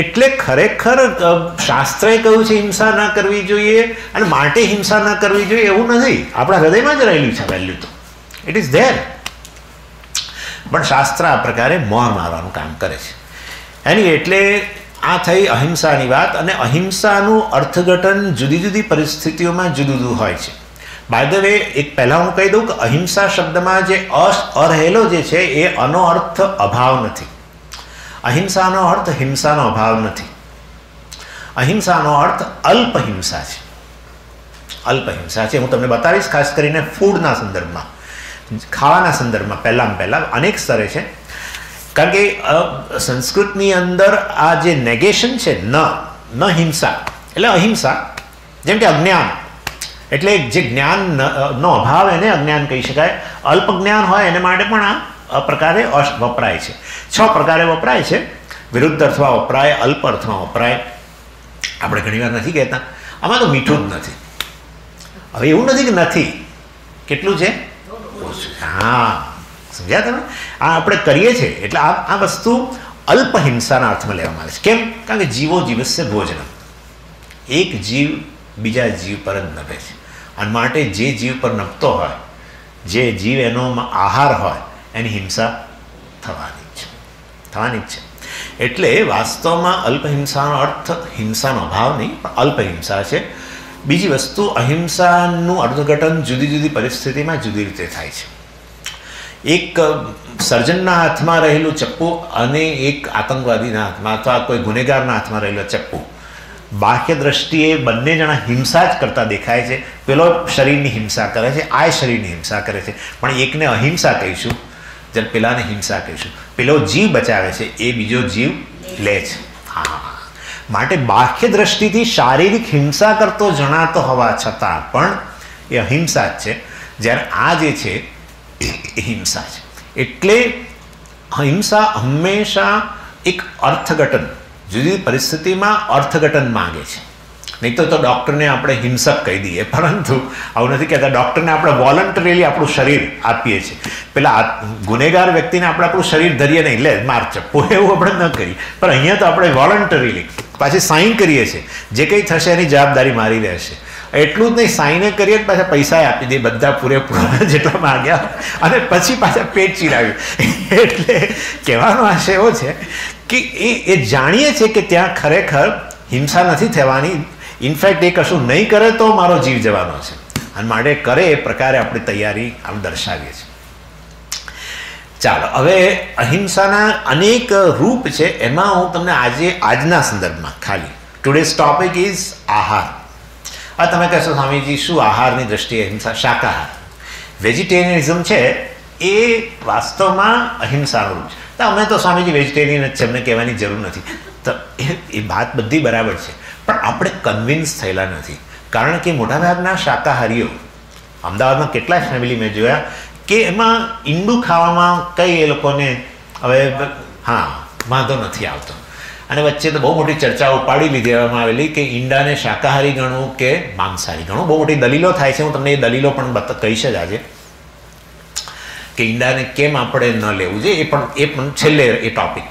એટલે ખરેખર શાસ્ત્રએ કહ્યું છે, હિંસા ન કરવી જોઈએ અને માટે હિંસા ન કરવી જોઈએ એવું નથી. આપણા હૃદયમાં જ રહેલું છે વેલ્યુ તો. ઇટ ઇઝ ધેર પણ શાસ્ત્ર આ પ્રકારે મોં મારવાનું કામ કરે છે. એની એટલે આ થઈ અહિંસાની વાત અને અહિંસાનું અર્થઘટન જુદી જુદી પરિસ્થિતિઓમાં જુદું જુદું હોય છે. બાય ધ વે એક પહેલાં હું કહી દઉં કે અહિંસા શબ્દમાં જે અ અરહેલો જે છે, એ અનો અર્થ અભાવ નથી. અહિંસાનો અર્થ હિંસાનો અભાવ નથી. અહિંસાનો અર્થ અલ્પહિંસા છે. અલ્પહિંસા છે. હું તમને બતાવીશ, ખાસ કરીને ફૂડના સંદર્ભમાં. ખાવાના સંદર્ભમાં પહેલાં પહેલાં અનેક સ્તરે છે. કારણ કે સંસ્કૃતની અંદર આ જે નેગેશન છે, ન ન હિંસા, એટલે અહિંસા, જેમ કે અજ્ઞાન, એટલે જે જ્ઞાન નો અભાવ એને અજ્ઞાન કહી શકાય. અલ્પ જ્ઞાન હોય એને માટે પણ આ પ્રકારે વપરાય છે. છ પ્રકારે વપરાય છે. વિરુદ્ધ અર્થમાં વપરાય, અલ્પ અર્થમાં વપરાય. આપણે ઘણીવાર નથી કહેતા. આમાં તો મીઠું જ નથી. હવે એવું નથી કે નથી. કેટલું છે. હા. સમજ્યા તમે? આ આપણે કરીએ છીએ. એટલે આ આ વસ્તુ અલ્પ હિંસાના અર્થમાં લેવામાં આવે છે. કેમ? કારણ કે જીવો જીવસ્ય ભોજન એક જીવ બીજા જીવ પર જ નભે છે. અને માટે જે જીવ પર નભતો હોય, જે જીવ એનો આહાર હોય, એની હિંસા થવાની છે. થવાની જ છે. એટલે વાસ્તવમાં અલ્પહિંસાનો અર્થ હિંસાનો ભાવ નહીં, પણ અલ્પહિંસા છે. બીજી વસ્તુ, અહિંસાનું અર્થઘટન જુદી જુદી પરિસ્થિતિમાં જુદી રીતે થાય છે. એક સર્જનના હાથમાં રહેલું ચપ્પુ અને એક આતંકવાદીના હાથમાં અથવા કોઈ ગુનેગારના હાથમાં રહેલો ચપ્પુ. બાહ્ય દ્રષ્ટિએ બંને જણા હિંસા જ કરતા દેખાય છે. પેલો શરીરની હિંસા કરે છે, આ શરીરની હિંસા કરે છે. પણ એકને અહિંસા કહીશું જ્યારે પેલાને હિંસા કહીશું. પેલો જીવ બચાવે છે, એ બીજો જીવ લે છે. હા. માટે બાહ્ય દ્રષ્ટિથી શારીરિક હિંસા કરતો જણાતો હોવા છતાં પણ એ અહિંસા જ છે. જ્યારે આ જે છે હિંસા છે. એટલે હિંસા હંમેશા એક અર્થઘટન, જુદી પરિસ્થિતિમાં અર્થઘટન માગે છે. નહીં તો તો ડૉક્ટરને આપણે હિંસક કહી દઈએ, પરંતુ આવું નથી કહેતા. ડૉક્ટરને આપણે વોલન્ટરીલી આપણું શરીર આપીએ છીએ. પેલા ગુનેગાર વ્યક્તિને આપણે આપણું શરીર ધરીએ નહીં. લે, માર ચપ્પો, એવું આપણે ન કરીએ. પણ અહીંયા તો આપણે વોલન્ટરીલી, પાછી સાઈન કરીએ છીએ. જે કંઈ થશે એની જવાબદારી મારી રહેશે. એટલું જ નહીં સાઈને કરીએ પાછા પૈસા આપી દે બધા પૂરેપૂરા જેટલા માગ્યા અને પછી પાછા પેટ ચીરાવ્યું. એટલે કહેવાનો આશય એવો છે કે એ એ જાણીએ છીએ કે ત્યાં ખરેખર હિંસા નથી થવાની. ઇનફેક્ટ એ કશું નહીં કરે તો મારો જીવ જવાનો છે. અને માટે કરે એ પ્રકારે આપણે તૈયારી આમ દર્શાવીએ છીએ. ચાલો, હવે અહિંસાના અનેક રૂપ છે. એમાં હું તમને આજે, આજના સંદર્ભમાં ખાલી ટુડેઝ ટોપિક ઇઝ આહાર. આ તમે કહેશો, સ્વામીજી, શું આહારની દ્રષ્ટિએ અહિંસા? શાકાહાર. વેજીટેરિયનિઝમ છે, એ વાસ્તવમાં અહિંસાનું રૂપ છે અમે તો સ્વામીજી વેજીટેરિયન જ છે અમને કહેવાની જરૂર નથી. તો એ વાત બધી બરાબર છે. પણ આપણે કન્વિન્સ થયેલા નથી. કારણ કે મોટાભાગના શાકાહારીઓ, અમદાવાદમાં કેટલાય ફેમિલી મેં જોયા, કે એમાં ઈંડું ખાવામાં કંઈ એ લોકોને હવે, હા, વાંધો નથી આવતો. અને વચ્ચે તો બહુ મોટી ચર્ચાઓ ઉપાડી લીધેવામાં આવેલી કે ઈંડાને શાકાહારી ગણવું કે માંસાહારી ગણવું બહુ મોટી દલીલો થાય છે. હું તમને એ દલીલો પણ કહીશ જ આજે. કે ઈંડાને કેમ આપણે ન લેવું જોઈએ? એ પણ એ પણ છેલ્લે એ ટોપિક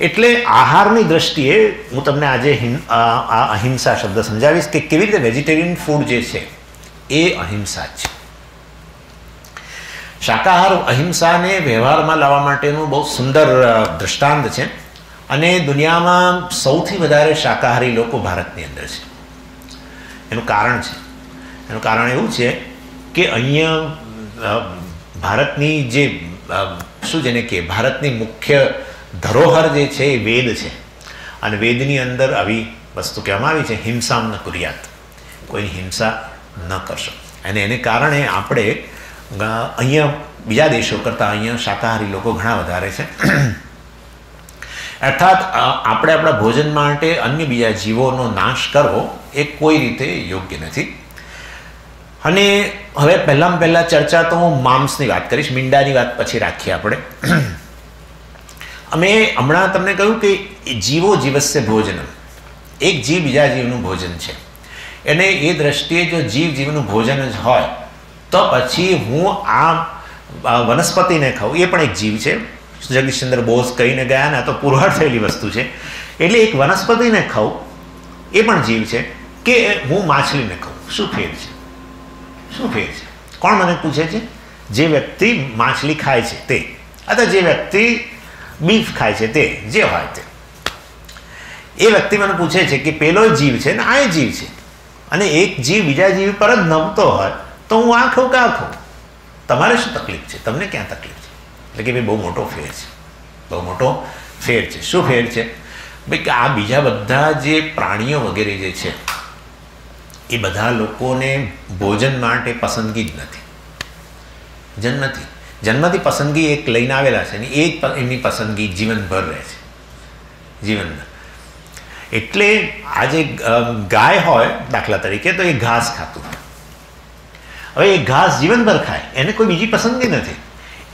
એટલે આહારની દ્રષ્ટિએ હું તમને આજે આ અહિંસા શબ્દ સમજાવીશ કે કેવી રીતે વેજીટેરિયન ફૂડ જે છે, એ અહિંસા છે. શાકાહાર અહિંસાને વ્યવહારમાં લાવવા માટેનું બહુ સુંદર દ્રષ્ટાંત છે. અને દુનિયામાં સૌથી વધારે શાકાહારી લોકો ભારતની અંદર છે. એનું કારણ છે. એનું કારણ એવું છે કે અહીંયા ભારતની જે શું જેને કે ભારતની મુખ્ય ધરોહર જે છે એ વેદ છે. અને વેદની અંદર આવી વસ્તુ કહેવામાં આવી છે હિંસામ ન કુરિયાત. કોઈની હિંસા ન કરશો. અને એને કારણે આપણે અહીંયા બીજા દેશો કરતાં અહીંયા શાકાહારી લોકો ઘણા વધારે છે. અર્થાત આપણે આપણા ભોજન માટે અન્ય બીજા જીવોનો નાશ કરવો એ કોઈ રીતે યોગ્ય નથી. અને હવે પહેલાં પહેલાં ચર્ચા તો હું માંસની વાત કરીશ, મીંડાની વાત પછી રાખીએ આપણે. અમે હમણાં તમને કહ્યું કે જીવો જીવસ્ય ભોજન એક જીવ બીજા જીવનું ભોજન છે. એને એ દ્રષ્ટિએ જો જીવ જીવનું ભોજન જ હોય, તો પછી હું આ વનસ્પતિને ખાઉં, એ પણ એક જીવ છે. જગદીશચંદ્ર બોઝ કહીને ગયા ને તો પુરવાર થયેલી વસ્તુ છે. એટલે એક વનસ્પતિને ખાઉં, એ પણ જીવ છે, કે હું માછલીને ખાઉં. શું ફેર છે? શું ફેર છે? કોણ મને પૂછે છે? જે વ્યક્તિ માછલી ખાય છે તે. અથવા જે વ્યક્તિ બીફ ખાય છે તે, જે હોય તે. એ વ્યક્તિ મને પૂછે છે કે પેલો જીવ છે ને આ જીવ છે. અને એક જીવ બીજા જીવ પર જ નમતો હોય, તો હું આ ખાઉં કે આ ખાઉં? તમારે શું તકલીફ છે? તમને ક્યાં તકલીફ છે? એટલે કે ભાઈ બહુ મોટો ફેર છે. બહુ મોટો ફેર છે. શું ફેર છે? ભાઈ કે આ બીજા બધા જે પ્રાણીઓ વગેરે જે છે, એ બધા લોકોને ભોજન માટે પસંદગી જ નથી. જન્મથી જન્મથી પસંદગી એક લઈને આવેલા છે ને એ જ એમની પસંદગી જીવનભર રહે છે. જીવનભર. એટલે આ જે ગાય હોય દાખલા તરીકે તો એ ઘાસ ખાતું હવે એ ઘાસ જીવનભર ખાય. એને કોઈ બીજી પસંદગી નથી.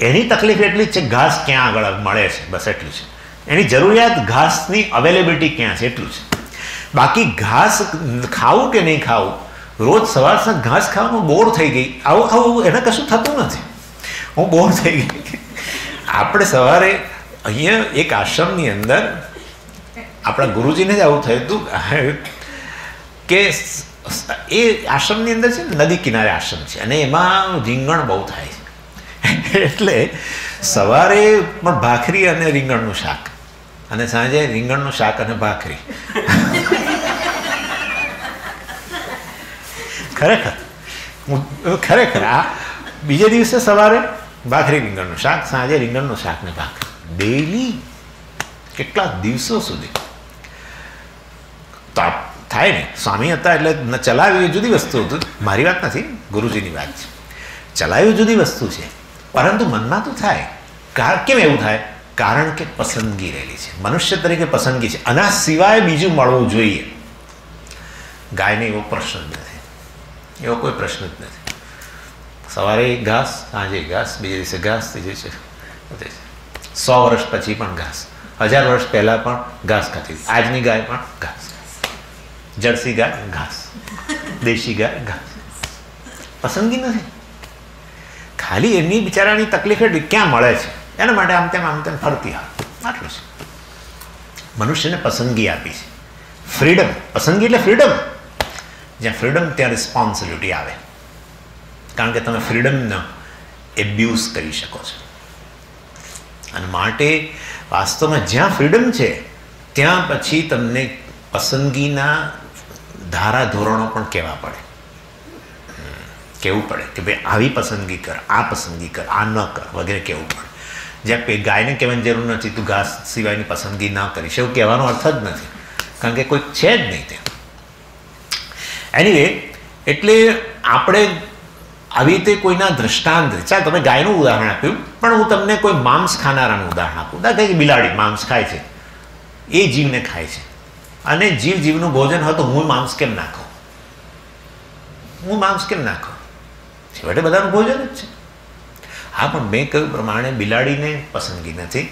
એની તકલીફ એટલી જ છે, ઘાસ ક્યાં આગળ મળે છે, બસ એટલું છે. એની જરૂરિયાત ઘાસની અવેલેબિલિટી ક્યાં છે, એટલું છે. બાકી ઘાસ ખાવું કે નહીં ખાવું, રોજ સવાર સાંજ ઘાસ ખાવાનું બોર થઈ ગઈ. આવું આવું એને કશું થતું નથી. હું બોર થઈ ગઈ. આપણે સવારે અહીંયા એક આશ્રમની અંદર આપણા ગુરુજીને જ આવું થયું હતું, કે એ આશ્રમની અંદર છે ને, નદી કિનારે આશ્રમ છે. અને એમાં રીંગણ બહુ થાય છે. એટલે સવારે પણ ભાખરી અને રીંગણનું શાક. અને સાંજે રીંગણનું શાક અને ભાખરી. ખરેખર. ખરેખર, આ બીજે દિવસે સવારે ભાખરી, રીંગણનું શાક, સાંજે રીંગણનું શાક ને ભાખરી. ડેઈલી કેટલા દિવસો સુધી? તો થાય ને. સ્વામી હતા એટલે ચલાવ્યું એ જુદી વસ્તુ હતું. મારી વાત નથી, ગુરુજીની વાત છે. ચલાવ્યું જુદી વસ્તુ છે. પરંતુ મનમાં તો થાય. કેમ એવું થાય? કારણ કે પસંદગી રહેલી છે. મનુષ્ય તરીકે પસંદગી છે. આના સિવાય બીજું મળવું જોઈએ. ગાયને એવો પ્રશ્ન જ નથી. એવો કોઈ પ્રશ્ન જ નથી. સવારે ઘાસ, સાંજે ઘાસ, બીજે દિવસે ઘાસ, ત્રીજે છે સો વર્ષ પછી પણ ઘાસ. હજાર વર્ષ પહેલાં પણ ઘાસ ખાતી આજની ગાય પણ ઘાસ. જર્સી ગાય ઘાસ. દેશી ગાય ઘાસ. પસંદગી નથી. ખાલી એમની બિચારાની તકલીફ એટલી ક્યાં મળે છે? એના માટે આમ તેમ આમ તેમ ફરતી હા આટલું છે. મનુષ્યને પસંદગી આપી છે. ફ્રીડમ પસંદગી એટલે ફ્રીડમ જ્યાં ફ્રીડમ ત્યાં રિસ્પોન્સિબિલિટી આવે. કારણ કે તમે ફ્રીડમનો એબ્યુઝ કરી શકો છો. અને માટે વાસ્તવમાં જ્યાં ફ્રીડમ છે, ત્યાં પછી તમને પસંદગીના ધારા ધોરણો પણ કહેવા પડે. કહેવું પડે કે ભાઈ આવી પસંદગી કર, આ પસંદગી કર, આ ન કર વગેરે કહેવું પડે. જ્યાં ગાયને કહેવાની જરૂર નથી, તું ઘાસ સિવાયની પસંદગી ન કરીશ. એવું કહેવાનો અર્થ જ નથી, કારણ કે કોઈ છે જ નહીં તે એનીવે એટલે આપણે આવી રીતે કોઈના દ્રષ્ટાંત, ચાલ તમે ગાયનું ઉદાહરણ આપ્યું, પણ હું તમને કોઈ માંસ ખાનારાનું ઉદાહરણ આપું. દાખલા કે બિલાડી, માંસ ખાય છે. એ જીવને ખાય છે. અને જીવ જીવનું ભોજન હોય તો હું માંસ કેમ નાખો? હું માંસ કેમ ના ખાઉં છેવટે બધાનું ભોજન જ છે. હા પણ મેં કહ્યું પ્રમાણે બિલાડીને પસંદગી નથી.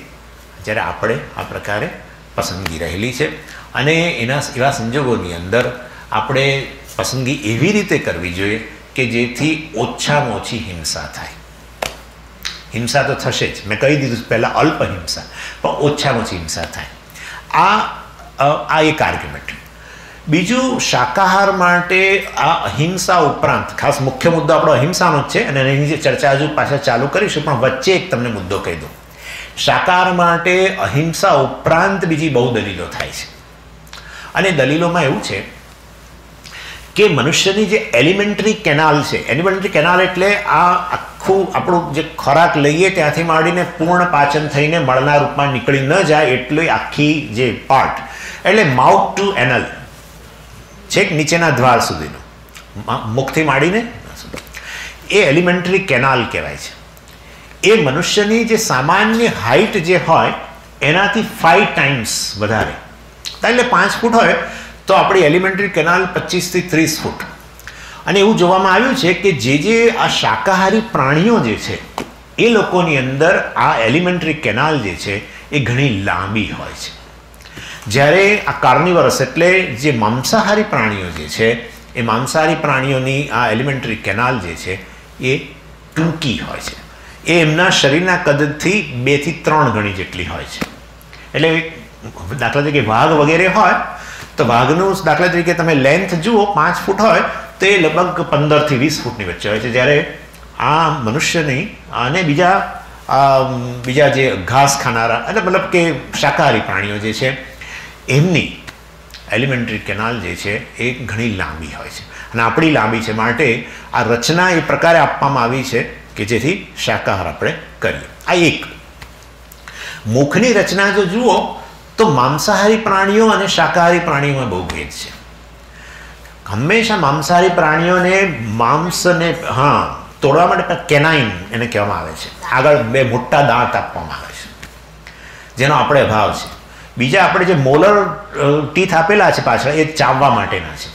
જ્યારે આપણે આ પ્રકારે પસંદગી રહેલી છે અને એના એવા સંજોગોની અંદર આપણે પસંદગી એવી રીતે કરવી જોઈએ કે જેથી ઓછામાં ઓછી હિંસા થાય. હિંસા તો થશે જ. મેં કહી દીધું પહેલાં અલ્પ હિંસા પણ ઓછામાં ઓછી હિંસા થાય. આ આ એક આર્ગ્યુમેન્ટ બીજું, શાકાહાર માટે આ અહિંસા ઉપરાંત, ખાસ મુખ્ય મુદ્દો આપણો અહિંસાનો જ છે, અને એની જે ચર્ચા હજુ પાછા ચાલુ કરીશું, પણ વચ્ચે એક તમને મુદ્દો કહી દઉં. શાકાહાર માટે અહિંસા ઉપરાંત બીજી બહુ દલીલો થાય છે. અને દલીલોમાં એવું છે કે મનુષ્યની જે એલિમેન્ટરી કેનાલ છે, એલિમેન્ટરી કેનાલ એટલે આ આખું આપણું જે ખોરાક લઈએ ત્યાંથી માંડીને પૂર્ણ પાચન થઈને મળના રૂપમાં નીકળી ન જાય એટલી આખી જે પાર્ટ એટલે માઉથ ટુ એનલ છેક નીચેના દ્વાર સુધીનું. મુખથી માંડીને એ એલિમેન્ટરી કેનાલ કહેવાય છે. એ મનુષ્યની જે સામાન્ય હાઇટ જે હોય, એનાથી ફાઈવ ટાઈમ્સ વધારે. એટલે પાંચ ફૂટ હોય, તો આપણી એલિમેન્ટરી કેનાલ પચીસથી ત્રીસ ફૂટ. અને એવું જોવામાં આવ્યું છે કે જે જે આ શાકાહારી પ્રાણીઓ જે છે, એ લોકોની અંદર આ એલિમેન્ટરી કેનાલ જે છે, એ ઘણી લાંબી હોય છે. જ્યારે આ કાર્નિવરસ એટલે જે માંસાહારી પ્રાણીઓ જે છે, એ માંસાહારી પ્રાણીઓની આ એલિમેન્ટરી કેનાલ જે છે, એ ટૂંકી હોય છે. એ એમના શરીરના કદથી બેથી ત્રણ ગણી જેટલી હોય છે. એટલે દાખલા તરીકે વાઘ વગેરે હોય, તો વાઘનું દાખલા તરીકે તમે લેન્થ જુઓ, પાંચ ફૂટ હોય, તો એ લગભગ પંદરથી વીસ ફૂટની વચ્ચે હોય છે. જ્યારે આ મનુષ્યની અને બીજા બીજા જે ઘાસ ખાનારા, એટલે મતલબ કે શાકાહારી પ્રાણીઓ જે છે એમની એલિમેન્ટરી કેનાલ જે છે એ ઘણી લાંબી હોય છે. અને આપણી લાંબી છે માટે આ રચના એ પ્રકારે આપવામાં આવી છે કે જેથી શાકાહાર આપણે કરીએ. આ એક. મુખની રચના જો જુઓ, તો માંસાહારી પ્રાણીઓ અને શાકાહારી પ્રાણીઓમાં બહુ ભેદ છે. હંમેશા માંસાહારી પ્રાણીઓને માંસને, હા, તોડવા માટે કેનાઇન એને કહેવામાં આવે છે. આગળ બે મોટા દાંત આપવામાં આવે છે. જેનો આપણે અભાવ છે. બીજા આપણે જે મોલર ટીથ આપેલા છે પાછળ, એ ચાવવા માટેના છે.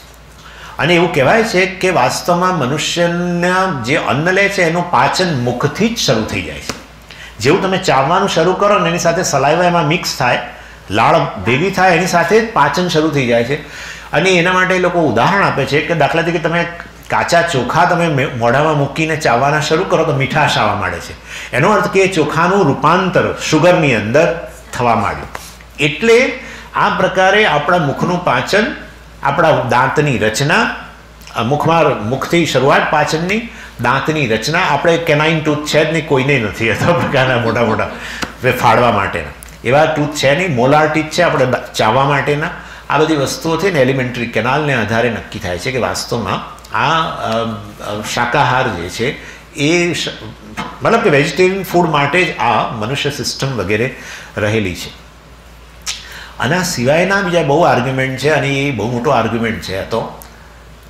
અને એવું કહેવાય છે કે વાસ્તવમાં મનુષ્યના જે અન્ન લે છે, એનું પાચન મુખથી જ શરૂ થઈ જાય છે. જેવું તમે ચાવવાનું શરૂ કરો ને એની સાથે સલાઈવા એમાં મિક્સ થાય, લાળ ભેગી થાય, એની સાથે જ પાચન શરૂ થઈ જાય છે. અને એના માટે એ લોકો ઉદાહરણ આપે છે કે દાખલા તરીકે તમે કાચા ચોખા તમે મોઢામાં મૂકીને ચાવવાના શરૂ કરો તો મીઠાશ આવવા માંડે છે. એનો અર્થ કે ચોખાનું રૂપાંતર શુગરની અંદર થવા માંડ્યું. એટલે આ પ્રકારે આપણા મુખનું પાચન, આપણા દાંતની રચના મુખમાં મુખથી શરૂઆત પાચનની, દાંતની રચના, આપણે કેનાઇન ટૂથ છે જ નહીં, કોઈને નથી અથવા પ્રકારના મોટા મોટા ફાળવા માટેના. એવા ટૂથ છે નહીં, મોલાર છે આપણે ચાવવા માટેના. આ બધી વસ્તુઓ છે ને એલિમેન્ટરી કેનાલને આધારે નક્કી થાય છે કે વાસ્તવમાં આ શાકાહાર જે છે એ મતલબ કે વેજીટેરિયન ફૂડ માટે જ આ મનુષ્ય સિસ્ટમ વગેરે રહેલી છે. અને આ સિવાયના બીજા બહુ આર્ગ્યુમેન્ટ છે અને એ બહુ મોટો આર્ગ્યુમેન્ટ છે તો,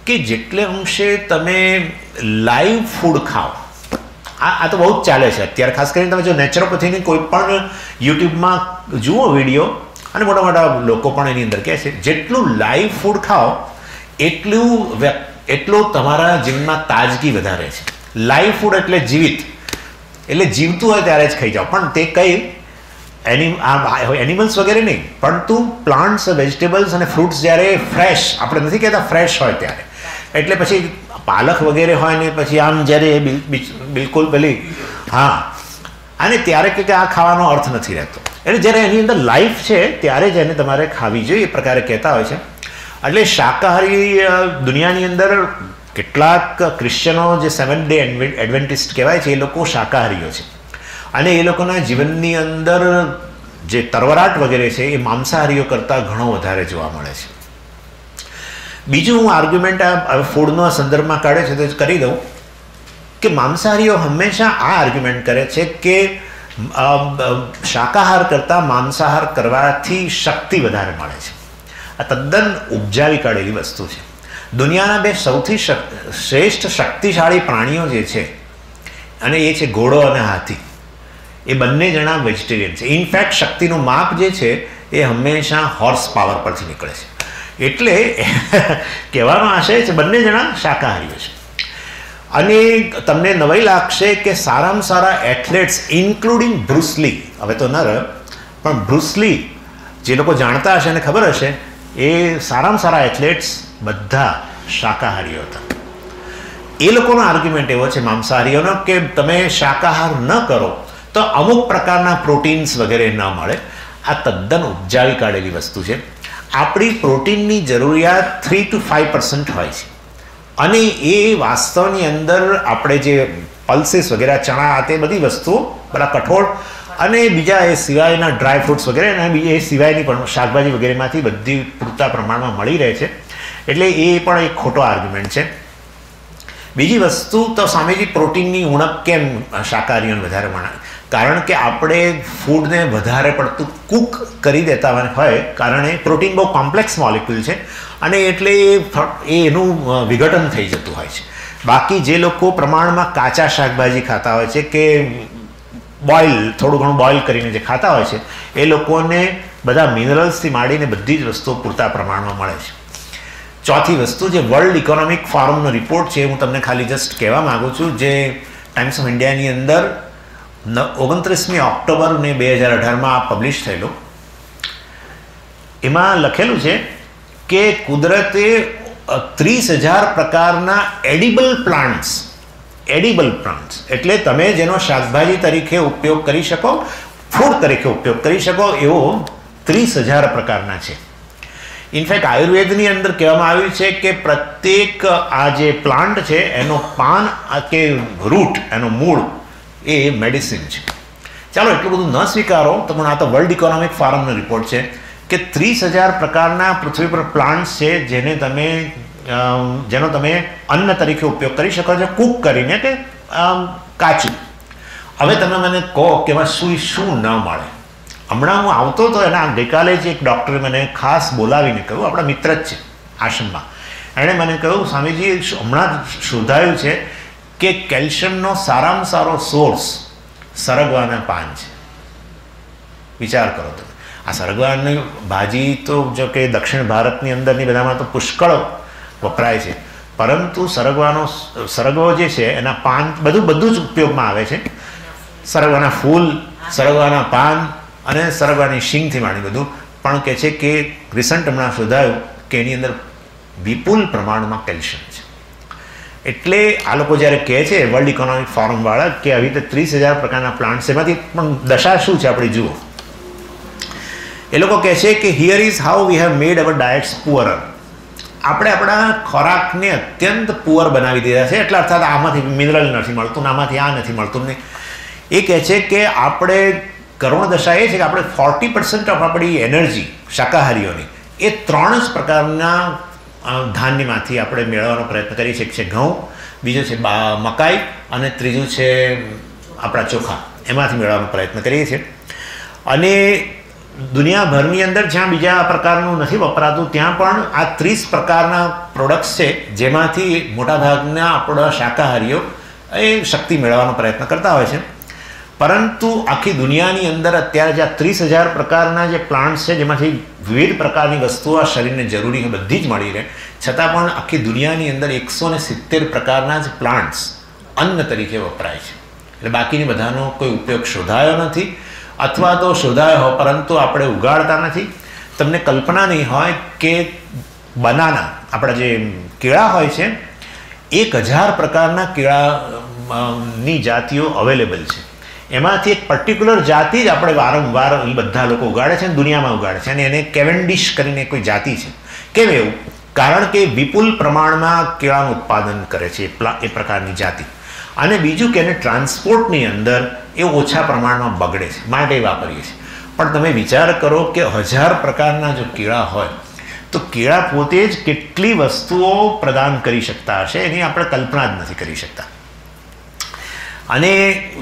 કે જેટલે અંશે તમે લાઈવ ફૂડ ખાઓ, આ આ તો બહુ જ ચાલે છે. અત્યારે ખાસ કરીને તમે જો નેચરોપેથીની કોઈ પણ યુટ્યુબમાં જુઓ વીડિયો અને મોટા મોટા લોકો પણ એની અંદર કહે છે, જેટલું લાઈવ ફૂડ ખાઓ, એટલું એટલું તમારા જીવનમાં તાજગી વધારે છે. લાઈવ ફૂડ એટલે જીવિત. એટલે જીવતું હોય ત્યારે જ ખાઈ જાઓ. પણ તે કઈ એની એનિમલ્સ વગેરે નહીં, પરંતુ પ્લાન્ટ્સ વેજીટેબલ્સ અને ફ્રૂટ્સ જ્યારે ફ્રેશ આપણે નથી કહેતા ફ્રેશ હોય ત્યારે. એટલે પછી પાલક વગેરે હોય ને પછી આમ જ્યારે એ બિલકુલ પેલી હા. અને ત્યારે કે આ ખાવાનો અર્થ નથી રહેતો. એટલે જ્યારે એની અંદર લાઈફ છે, ત્યારે જ એને તમારે ખાવી જોઈએ, એ પ્રકારે કહેતા હોય છે. એટલે શાકાહારી દુનિયાની અંદર કેટલાક ક્રિશ્ચનો જે સેવન ડે એડવેન્ટિસ્ટ કહેવાય છે, એ લોકો શાકાહારીઓ છે. અને એ લોકોના જીવનની અંદર જે તરવરાટ વગેરે છે, એ માંસાહારીઓ કરતાં ઘણો વધારે જોવા મળે છે. બીજું હું આર્ગ્યુમેન્ટ આ ફૂડનો સંદર્ભમાં કાઢે છે તો કરી દઉં કે માંસાહારીઓ હંમેશા આ આર્ગ્યુમેન્ટ કરે છે કે શાકાહાર કરતાં માંસાહાર કરવાથી શક્તિ વધારે મળે છે. આ તદ્દન ઉપજાવી કાઢેલી વસ્તુ છે. દુનિયાના બે સૌથી શ્રેષ્ઠ શક્તિશાળી પ્રાણીઓ જે છે, અને એ છે ઘોડો અને હાથી. એ બંને જણા વેજીટેરિયન છે. ઇનફેક્ટ શક્તિનું માપ જે છે, એ હંમેશા હોર્સ પાવર પરથી નીકળે છે. એટલે કહેવાનો આશય છે, બંને જણા શાકાહારીઓ છે. અને તમને નવાઈ લાગશે કે સારામાં સારા એથ્લેટ્સ ઇન્ક્લુડિંગ બ્રુસલી હવે તો ન રહ્યો, પણ બ્રુસલી જે લોકો જાણતા હશે અને ખબર હશે, એ સારામાં સારા એથ્લેટ્સ બધા શાકાહારીઓ હતા. એ લોકોનો આર્ગ્યુમેન્ટ એવો છે, માંસાહારીઓનો, કે તમે શાકાહાર ન કરો. તો અમુક પ્રકારના પ્રોટીન્સ વગેરે ન મળે. આ તદ્દન ઉપજાવી કાઢેલી વસ્તુ છે. આપણી પ્રોટીનની જરૂરિયાત થ્રી ટુ ફાઇવ પર્સન્ટ હોય છે. અને એ વાસ્તવની અંદર આપણે જે પલ્સીસ વગેરે ચણા તે બધી વસ્તુઓ બધા કઠોળ અને બીજા એ સિવાયના ડ્રાય ફ્રૂટ્સ વગેરે અને બીજા એ સિવાયની પણ શાકભાજી વગેરેમાંથી બધી પૂરતા પ્રમાણમાં મળી રહે છે. એટલે એ પણ એક ખોટો આર્ગ્યુમેન્ટ છે. બીજી વસ્તુ તો સ્વામીજી પ્રોટીનની ઉણપ કેમ શાકાહારીઓને વધારે વણાય કારણ કે આપણે ફૂડને વધારે પડતું કૂક કરી દેતા હોય કારણ એ પ્રોટીન બહુ કોમ્પ્લેક્સ મોલિક્યુલ છે અને એટલે એ એનું વિઘટન થઈ જતું હોય છે. બાકી જે લોકો પ્રમાણમાં કાચા શાકભાજી ખાતા હોય છે કે બોઇલ, થોડું ઘણું બોઇલ કરીને જે ખાતા હોય છે, એ લોકોને બધા મિનરલ્સથી માંડીને બધી જ વસ્તુઓ પૂરતા પ્રમાણમાં મળે છે. ચોથી વસ્તુ જે વર્લ્ડ ઇકોનોમિક ફોરમનો રિપોર્ટ છે, હું તમને ખાલી જસ્ટ કહેવા માગું છું, જે ટાઈમ્સ ઓફ ઇન્ડિયાની અંદર ઓગણત્રીસમી ઓક્ટોબર ને બે હજાર અઢારમાં આ પબ્લિશ થયેલો. એમાં લખેલું છે કે કુદરતે ત્રીસ હજાર પ્રકારના એડિબલ પ્લાન્ટ્સ એડિબલ પ્લાન્ટ્સ એટલે તમે જેનો શાકભાજી તરીકે ઉપયોગ કરી શકો, ફૂડ તરીકે ઉપયોગ કરી શકો, એવો ત્રીસ હજાર પ્રકારના છે. ઇનફેક્ટ આયુર્વેદની અંદર કહેવામાં આવ્યું છે કે પ્રત્યેક આ જે પ્લાન્ટ છે, એનો પાન કે રૂટ એનો મૂળ એ મેડિસિન છે. ચાલો એટલું બધું ન સ્વીકારો. તો પણ આ તો વર્લ્ડ ઇકોનોમિક ફોરમનો રિપોર્ટ છે કે ત્રીસ હજાર પ્રકારના પૃથ્વી પર પ્લાન્ટ્સ છે જેને તમે જેનો તમે અન્ન તરીકે ઉપયોગ કરી શકો છો કૂક કરીને કે કાચું. હવે તમે મને કહો કે એમાં શું શું ન મળે. હમણાં હું આવતો હતો એના ગઈકાલે જ એક ડૉક્ટરે મને ખાસ બોલાવીને કહ્યું, આપણા મિત્ર જ છે આશ્રમમાં. એણે મને કહ્યું, સ્વામીજી, હમણાં શોધાયું છે કે કેલ્શિયમનો સારામાં સારો સોર્સ સરગવાના પાન છે. વિચાર કરો તમે. આ સરગવાની ભાજી તો જો કે દક્ષિણ ભારતની અંદરની બધામાં તો પુષ્કળ વપરાય છે. પરંતુ સરગવાનો સરગવો જે છે, એના પાન બધું બધું જ ઉપયોગમાં આવે છે. સરગવાના ફૂલ, સરગવાના પાન અને સરગવાની શીંગથી માંડી બધું. પણ કહે છે કે રિસન્ટ હમણાં શોધાયું કે એની અંદર વિપુલ પ્રમાણમાં કેલ્શિયમ છે. એટલે આ લોકો જ્યારે કહે છે વર્લ્ડ ઇકોનોમિક ફોરમવાળા કે આવી રીતે ત્રીસ હજાર પ્રકારના પ્લાન્ટ્સ એમાંથી પણ દશા શું છે આપણે, જુઓ. એ લોકો કહે છે કે here is how we have made our diets poorer આપણે આપણા ખોરાકને અત્યંત પુઅર બનાવી દીધા છે, એટલે અર્થાત આમાંથી મિનરલ નથી મળતું આમાંથી આ નથી મળતું ને. એ કહે છે કે આપણે કરુણ દશા એ છે કે આપણે ફોર્ટી પર્સન્ટ ઓફ આપણી એનર્જી શાકાહારીઓની, એ ત્રણ જ પ્રકારના ધાન્યમાંથી આપણે મેળવવાનો પ્રયત્ન કરીએ છીએ. છે ઘઉં, બીજું છે મકાઈ અને ત્રીજું છે આપણા ચોખા. એમાંથી મેળવવાનો પ્રયત્ન કરીએ છીએ. અને દુનિયાભરની અંદર જ્યાં બીજા પ્રકારનું નથી વપરાતું, ત્યાં પણ આ ત્રીસ પ્રકારના પ્રોડક્ટ્સ છે, જેમાંથી મોટાભાગના આપણા શાકાહારીઓ એ શક્તિ મેળવવાનો પ્રયત્ન કરતા હોય છે. પરંતુ આખી દુનિયાની અંદર અત્યારે જે આ ત્રીસ હજાર પ્રકારના જે પ્લાન્ટ્સ છે, જેમાંથી વિવિધ પ્રકારની વસ્તુઓ આ શરીરને જરૂરી બધી જ મળી રહે. છતાં પણ આખી દુનિયાની અંદર એકસો ને સિત્તેર પ્રકારના જ પ્લાન્ટ્સ અન્ન તરીકે વપરાય છે. એટલે બાકીની બધાનો કોઈ ઉપયોગ શોધાયો નથી, અથવા તો શોધાયો હોય, પરંતુ આપણે ઉગાડતા નથી. તમને કલ્પના નહીં હોય કે બનાના, આપણા જે કેળા હોય છે, એક હજાર પ્રકારના કેળાની જાતિઓ અવેલેબલ છે. એમાંથી એક પર્ટિક્યુલર જાતિ જ આપણે વારંવાર બધા લોકો ઉગાડે છે અને દુનિયામાં ઉગાડે છે. અને એને કેવેન્ડિશ કરીને કોઈ જાતિ છે. કેમ એવું? કારણ કે વિપુલ પ્રમાણમાં કેળાનું ઉત્પાદન કરે છે. એ પ્રકારની જાતિ. અને બીજું કે એને ટ્રાન્સપોર્ટની અંદર એ ઓછા પ્રમાણમાં બગડે છે. માટે વાપરીએ છીએ. પણ તમે વિચાર કરો કે હજાર પ્રકારના જો કેળા હોય, તો કેળા પોતે જ કેટલી વસ્તુઓ પ્રદાન કરી શકતા હશે એની આપણે કલ્પના જ નથી કરી શકતા. અને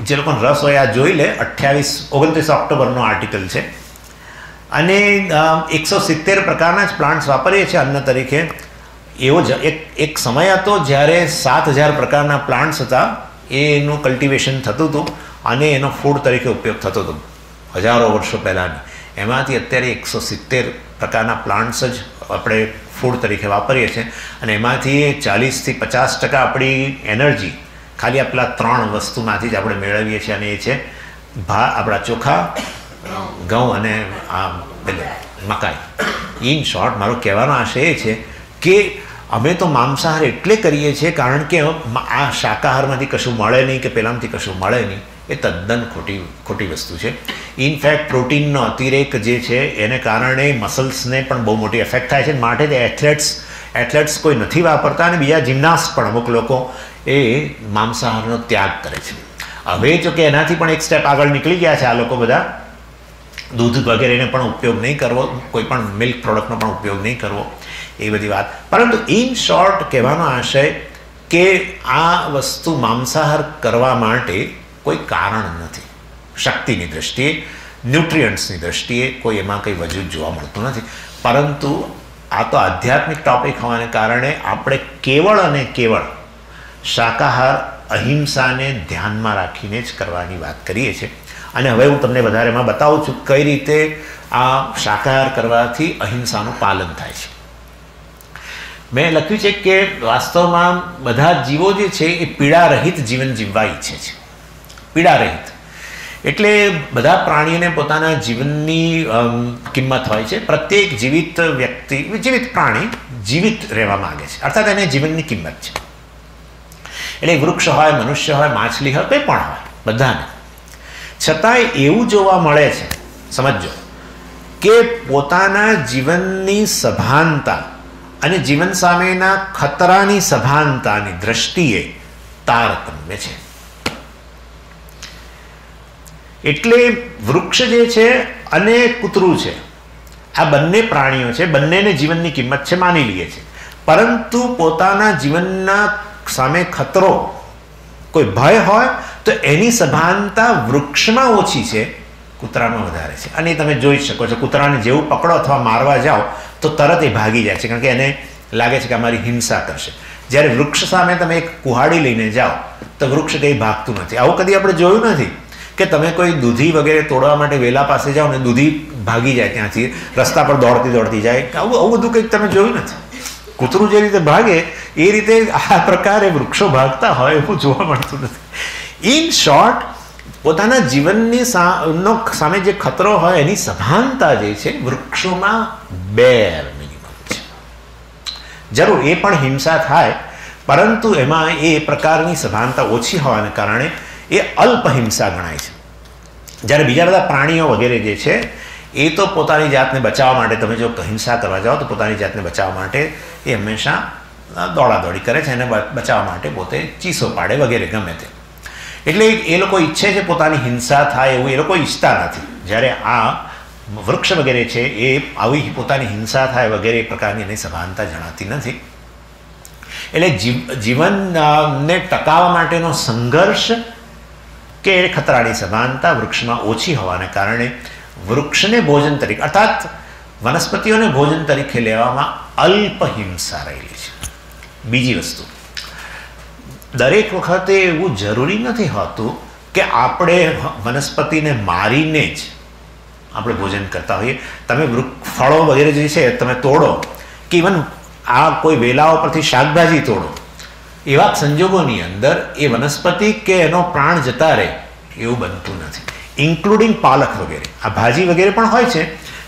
જે લોકોને રસ હોય આ જોઈ લે, અઠ્યાવીસ, ઓગણત્રીસ ઓક્ટોબરનો આર્ટિકલ છે. અને એકસો સિત્તેર પ્રકારના જ પ્લાન્ટ્સ વાપરીએ છીએ અન્ન તરીકે. એવો જ એક એક સમય હતો જ્યારે સાત હજાર પ્રકારના પ્લાન્ટ્સ હતા. એનું કલ્ટિવેશન થતું હતું અને એનો ફૂડ તરીકે ઉપયોગ થતો હતો, હજારો વર્ષો પહેલાંની. એમાંથી અત્યારે એકસો સિત્તેર પ્રકારના પ્લાન્ટ્સ જ આપણે ફૂડ તરીકે વાપરીએ છીએ. અને એમાંથી ચાલીસથી પચાસ ટકા આપણી એનર્જી ખાલી આ ત્રણ વસ્તુમાંથી જ આપણે મેળવીએ છીએ અને એ છે ભા, આપણા ચોખા, ઘઉં અને આ પેલે મકાઈ. ઇન શોર્ટ મારો કહેવાનો આશય એ છે કે અમે તો માંસાહાર એટલે કરીએ છીએ કારણ કે આ શાકાહારમાંથી કશું મળે નહીં કે પેલામાંથી કશું મળે નહીં. એ તદ્દન ખોટી ખોટી વસ્તુ છે. ઇનફેક્ટ પ્રોટીનનો અતિરેક જે છે એને કારણે મસલ્સને પણ બહુ મોટી એફેક્ટ થાય છે. માટે તે એથ્લેટ્સ એથ્લેટ્સ કોઈ નથી વાપરતા અને બીજા જિમ્નાસ્ટ પણ અમુક લોકો એ માંસાહારનો ત્યાગ કરે છે. હવે જો કે એનાથી પણ એક સ્ટેપ આગળ નીકળી ગયા છે આ લોકો બધા. દૂધ વગેરેને પણ ઉપયોગ નહીં કરવો, કોઈ પણ મિલ્ક પ્રોડક્ટનો પણ ઉપયોગ નહીં કરવો, એ બધી વાત. પરંતુ ઇન શોર્ટ કહેવાનો આશય કે આ વસ્તુ માંસાહાર કરવા માટે કોઈ કારણ નથી. શક્તિની દ્રષ્ટિએ ન્યુટ્રિયન્ટ્સની દ્રષ્ટિએ કોઈ એમાં કંઈ વજૂદ જોવા મળતું નથી. પરંતુ આ તો આધ્યાત્મિક ટોપિક હોવાને કારણે આપણે કેવળ અને કેવળ શાકાહાર અહિંસાને ધ્યાનમાં રાખીને જ કરવાની વાત કરીએ છીએ. અને હવે હું તમને વધારે એમાં બતાવું છું કઈ રીતે આ શાકાહાર કરવાથી અહિંસાનું પાલન થાય છે. મેં લખ્યું છે કે વાસ્તવમાં બધા જીવો જે છે એ પીડા રહિત જીવન જીવવા ઈચ્છે છે. પીડા રહિત એટલે બધા પ્રાણીઓને પોતાના જીવનની કિંમત હોય છે. પ્રત્યેક જીવિત વ્યક્તિ, જીવિત પ્રાણી જીવિત રહેવા માગે છે. અર્થાત એને જીવનની કિંમત છે. એટલે વૃક્ષ હોય, મનુષ્ય હોય, માછલી હોય, કંઈ પણ હોય, બધાને. છતાંય એવું જોવા મળે છે સમજો કે પોતાના જીવનની સભાનતા અને જીવન સામેના ખતરાની સભાનતાની દ્રષ્ટિએ તારતમ્ય છે. એટલે વૃક્ષ જે છે અને કૂતરું છે, આ બંને પ્રાણીઓ છે, બંનેને જીવનની કિંમત છે માની લઈએ છે. પરંતુ પોતાના જીવનના સામે ખતરો. કોઈ ભય હોય તો એની સભાનતા વૃક્ષમાં ઓછી છે, કૂતરામાં વધારે છે. અને તમે જોઈ શકો છો, કૂતરાને જેવું પકડો અથવા મારવા જાઓ તો તરત એ ભાગી જાય છે, કારણ કે એને લાગે છે કે અમારી હિંસા કરશે. જ્યારે વૃક્ષ સામે તમે એક કુહાડી લઈને જાઓ તો વૃક્ષ કંઈ ભાગતું નથી. આવું કદી આપણે જોયું નથી કે તમે કોઈ દૂધી વગેરે તોડવા માટે વેલા પાસે જાઓ ને દૂધી ભાગી જાય ત્યાંથી, રસ્તા પર દોડતી દોડતી જાય. આવું આવું બધું કંઈક તમે જોયું નથી. કૂતરું જે રીતે ભાગે, એ રીતે આ પ્રકારે વૃક્ષો ભાગતા હોય એવું જોવા મળતું નથી. ઇન શોર્ટ પોતાના જીવનની નો સામે જે ખતરો હોય એની સભાનતા જે છે, વૃક્ષોમાં બેર મિનિમમ છે. જરૂર, એ પણ હિંસા થાય, પરંતુ એમાં એ પ્રકારની સભાનતા ઓછી હોવાને કારણે એ અલ્પ હિંસા ગણાય છે. જ્યારે બીજા બધા પ્રાણીઓ વગેરે જે છે એ તો પોતાની જાતને બચાવવા માટે તમે જો હિંસા કરવા જાઓ તો પોતાની જાતને બચાવવા માટે એ હંમેશા દોડાદોડી કરે છે અને બચાવવા માટે પોતે ચીસો પાડે વગેરે ગમે તે. એટલે એ લોકો ઈચ્છે છે પોતાની હિંસા થાય એવું એ લોકો ઈચ્છતા નથી. જ્યારે આ વૃક્ષ વગેરે છે એ આવી પોતાની હિંસા થાય વગેરે પ્રકારની એની સભાનતા જણાતી નથી. એટલે જીવનને ટકાવવા માટેનો સંઘર્ષ કે ખતરાની સભાનતા વૃક્ષમાં ઓછી હોવાને કારણે વૃક્ષને ભોજન તરીકે, અર્થાત વનસ્પતિઓને ભોજન તરીકે લેવામાં અલ્પ હિંસા રહેલી છે. બીજી વસ્તુ, દરેક વખતે એવું જરૂરી નથી હોતું કે આપણે વનસ્પતિને મારીને જ આપણે ભોજન કરતા હોઈએ. તમે વૃક્ષ ફળો વગેરે જે છે, તમે તોડો કે ઇવન આ કોઈ વેલાઓ પરથી શાકભાજી તોડો, એવા સંજોગોની અંદર એ વનસ્પતિ કે એનો પ્રાણ જતા રહે એવું બનતું નથી. ઇન્ક્લુડિંગ પાલક વગેરે. આ ભાજી વગેરે પણ હોય છે.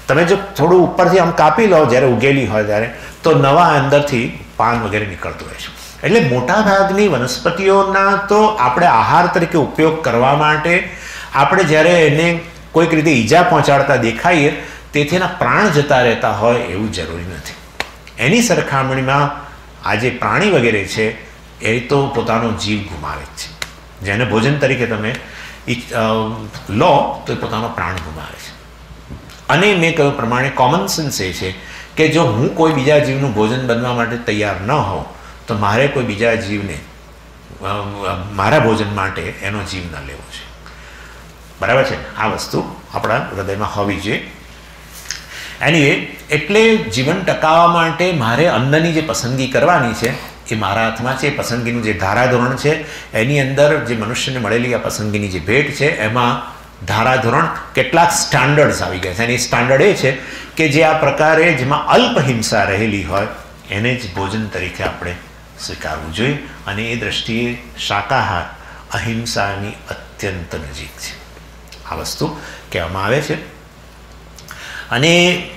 તમે જો થોડું ઉપરથી આમ કાપી લો, જ્યારે ઉગેલી હોય ત્યારે, તો નવા અંદરથી પાન વગેરે નીકળતું હોય છે. એટલે મોટાભાગની વનસ્પતિઓના તો આપણે આહાર તરીકે ઉપયોગ કરવા માટે આપણે જ્યારે એને કોઈક રીતે ઈજા પહોંચાડતા દેખાઈએ, તેથી એના પ્રાણ જતા રહેતા હોય એવું જરૂરી નથી. એની સરખામણીમાં આ જે પ્રાણી વગેરે છે, એ તો પોતાનો જીવ ગુમાવે જ છે. જેને ભોજન તરીકે તમે લો તો એ પોતાનો પ્રાણ ગુમાવે છે. અને મેં કહ્યું પ્રમાણે કોમન સેન્સ એ છે કે જો હું કોઈ બીજા જીવનું ભોજન બનવા માટે તૈયાર ન હોઉં, તો મારે કોઈ બીજા જીવને મારા ભોજન માટે એનો જીવ ન લેવો છે. બરાબર છે? આ વસ્તુ આપણા હૃદયમાં હોવી જોઈએ. એની એટલે જીવન ટકાવવા માટે મારે અન્નની જે પસંદગી કરવાની છે એ મારા હાથમાં છે, પસંદગીનું જે ધારાધોરણ છે, એની અંદર જે મનુષ્યને મળેલી આ પસંદગીની જે ભેટ છે, એમાં ધારાધોરણ કેટલાક સ્ટાન્ડર્ડ્સ આવી ગયા છે. અને એ સ્ટાન્ડર્ડ એ છે કે જે આ પ્રકારે જેમાં અલ્પ હિંસા રહેલી હોય, એને જ ભોજન તરીકે આપણે સ્વીકારવું જોઈએ. અને એ દ્રષ્ટિએ શાકાહાર અહિંસાની અત્યંત નજીક છે. આ વસ્તુ કહેવામાં આવે છે. અને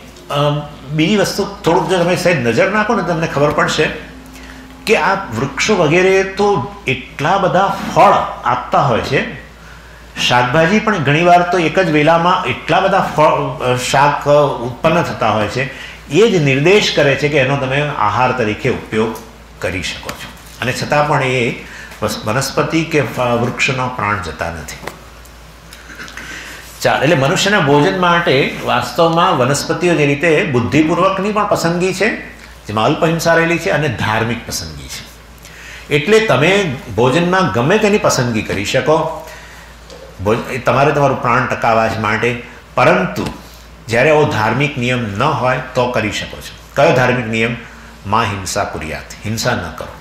બીજી વસ્તુ થોડુંક જો તમે સાહેબ નજર નાખો ને તમને ખબર પડશે કે આ વૃક્ષો વગેરે તો એટલા બધા ફળ આપતા હોય છે. શાકભાજી પણ ઘણીવાર તો એક જ વેલામાં એટલા બધા ફળ શાક ઉત્પન્ન થતા હોય છે. એ જ નિર્દેશ કરે છે કે એનો તમે આહાર તરીકે ઉપયોગ કરી શકો છો. અને છતાં પણ એ વનસ્પતિ કે વૃક્ષનો પ્રાણ જતા નથી. ચાલ એટલે મનુષ્યના ભોજન માટે વાસ્તવમાં વનસ્પતિઓ જે રીતે બુદ્ધિપૂર્વકની પણ પસંદગી છે જેમાં અલ્પહિંસા રહેલી છે અને ધાર્મિક પસંદગી છે. એટલે તમે ભોજનમાં ગમે તેની પસંદગી કરી શકો. તમારે તમારું પ્રાણ ટકાવવા માટે. પરંતુ જ્યારે આવો ધાર્મિક નિયમ ન હોય તો કરી શકો છો. કયો ધાર્મિક નિયમ? માં હિંસા કુરિયાત. હિંસા ન કરો.